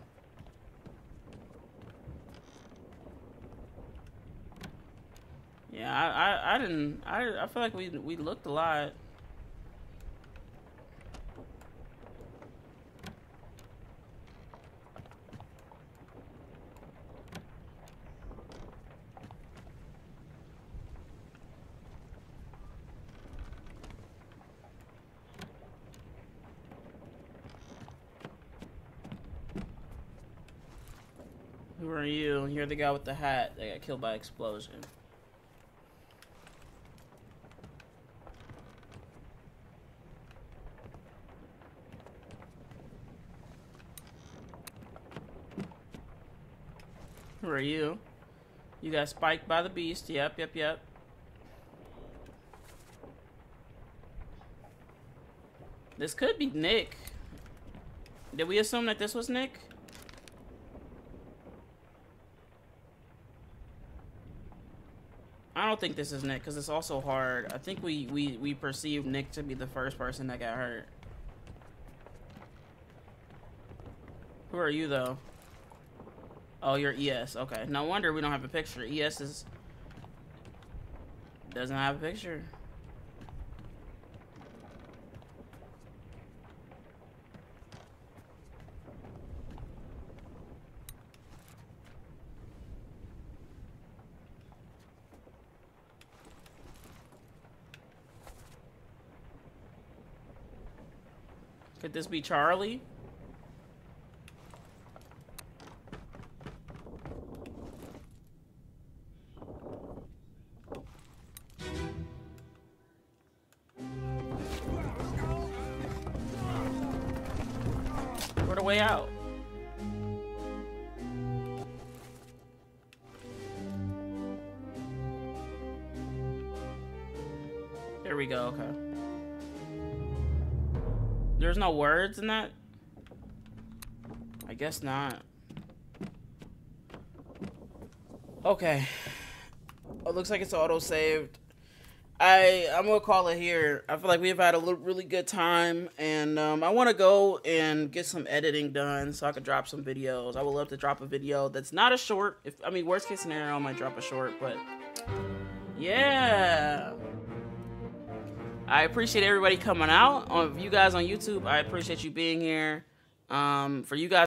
Yeah, I, I, I didn't... I, I feel like we, we looked a lot. Who are you? You're the guy with the hat that got killed by explosion. Who are you? You got spiked by the beast. Yep, yep, yep. This could be Nick. Did we assume that this was Nick? I don't think this is Nick because it's also hard. I think we, we, we perceive Nick to be the first person that got hurt. Who are you though? Oh, you're ES. Okay. No wonder we don't have a picture. ES is doesn't have a picture. This be Charlie? Words in that? I guess not. Okay. Oh, looks like it's auto-saved. I, I'm gonna call it here. I feel like we've had a really good time, and um, I want to go and get some editing done so I could drop some videos. I would love to drop a video that's not a short. If I mean, worst case scenario, I might drop a short, but yeah. I appreciate everybody coming out. You guys on YouTube, I appreciate you being here. Um, for you guys.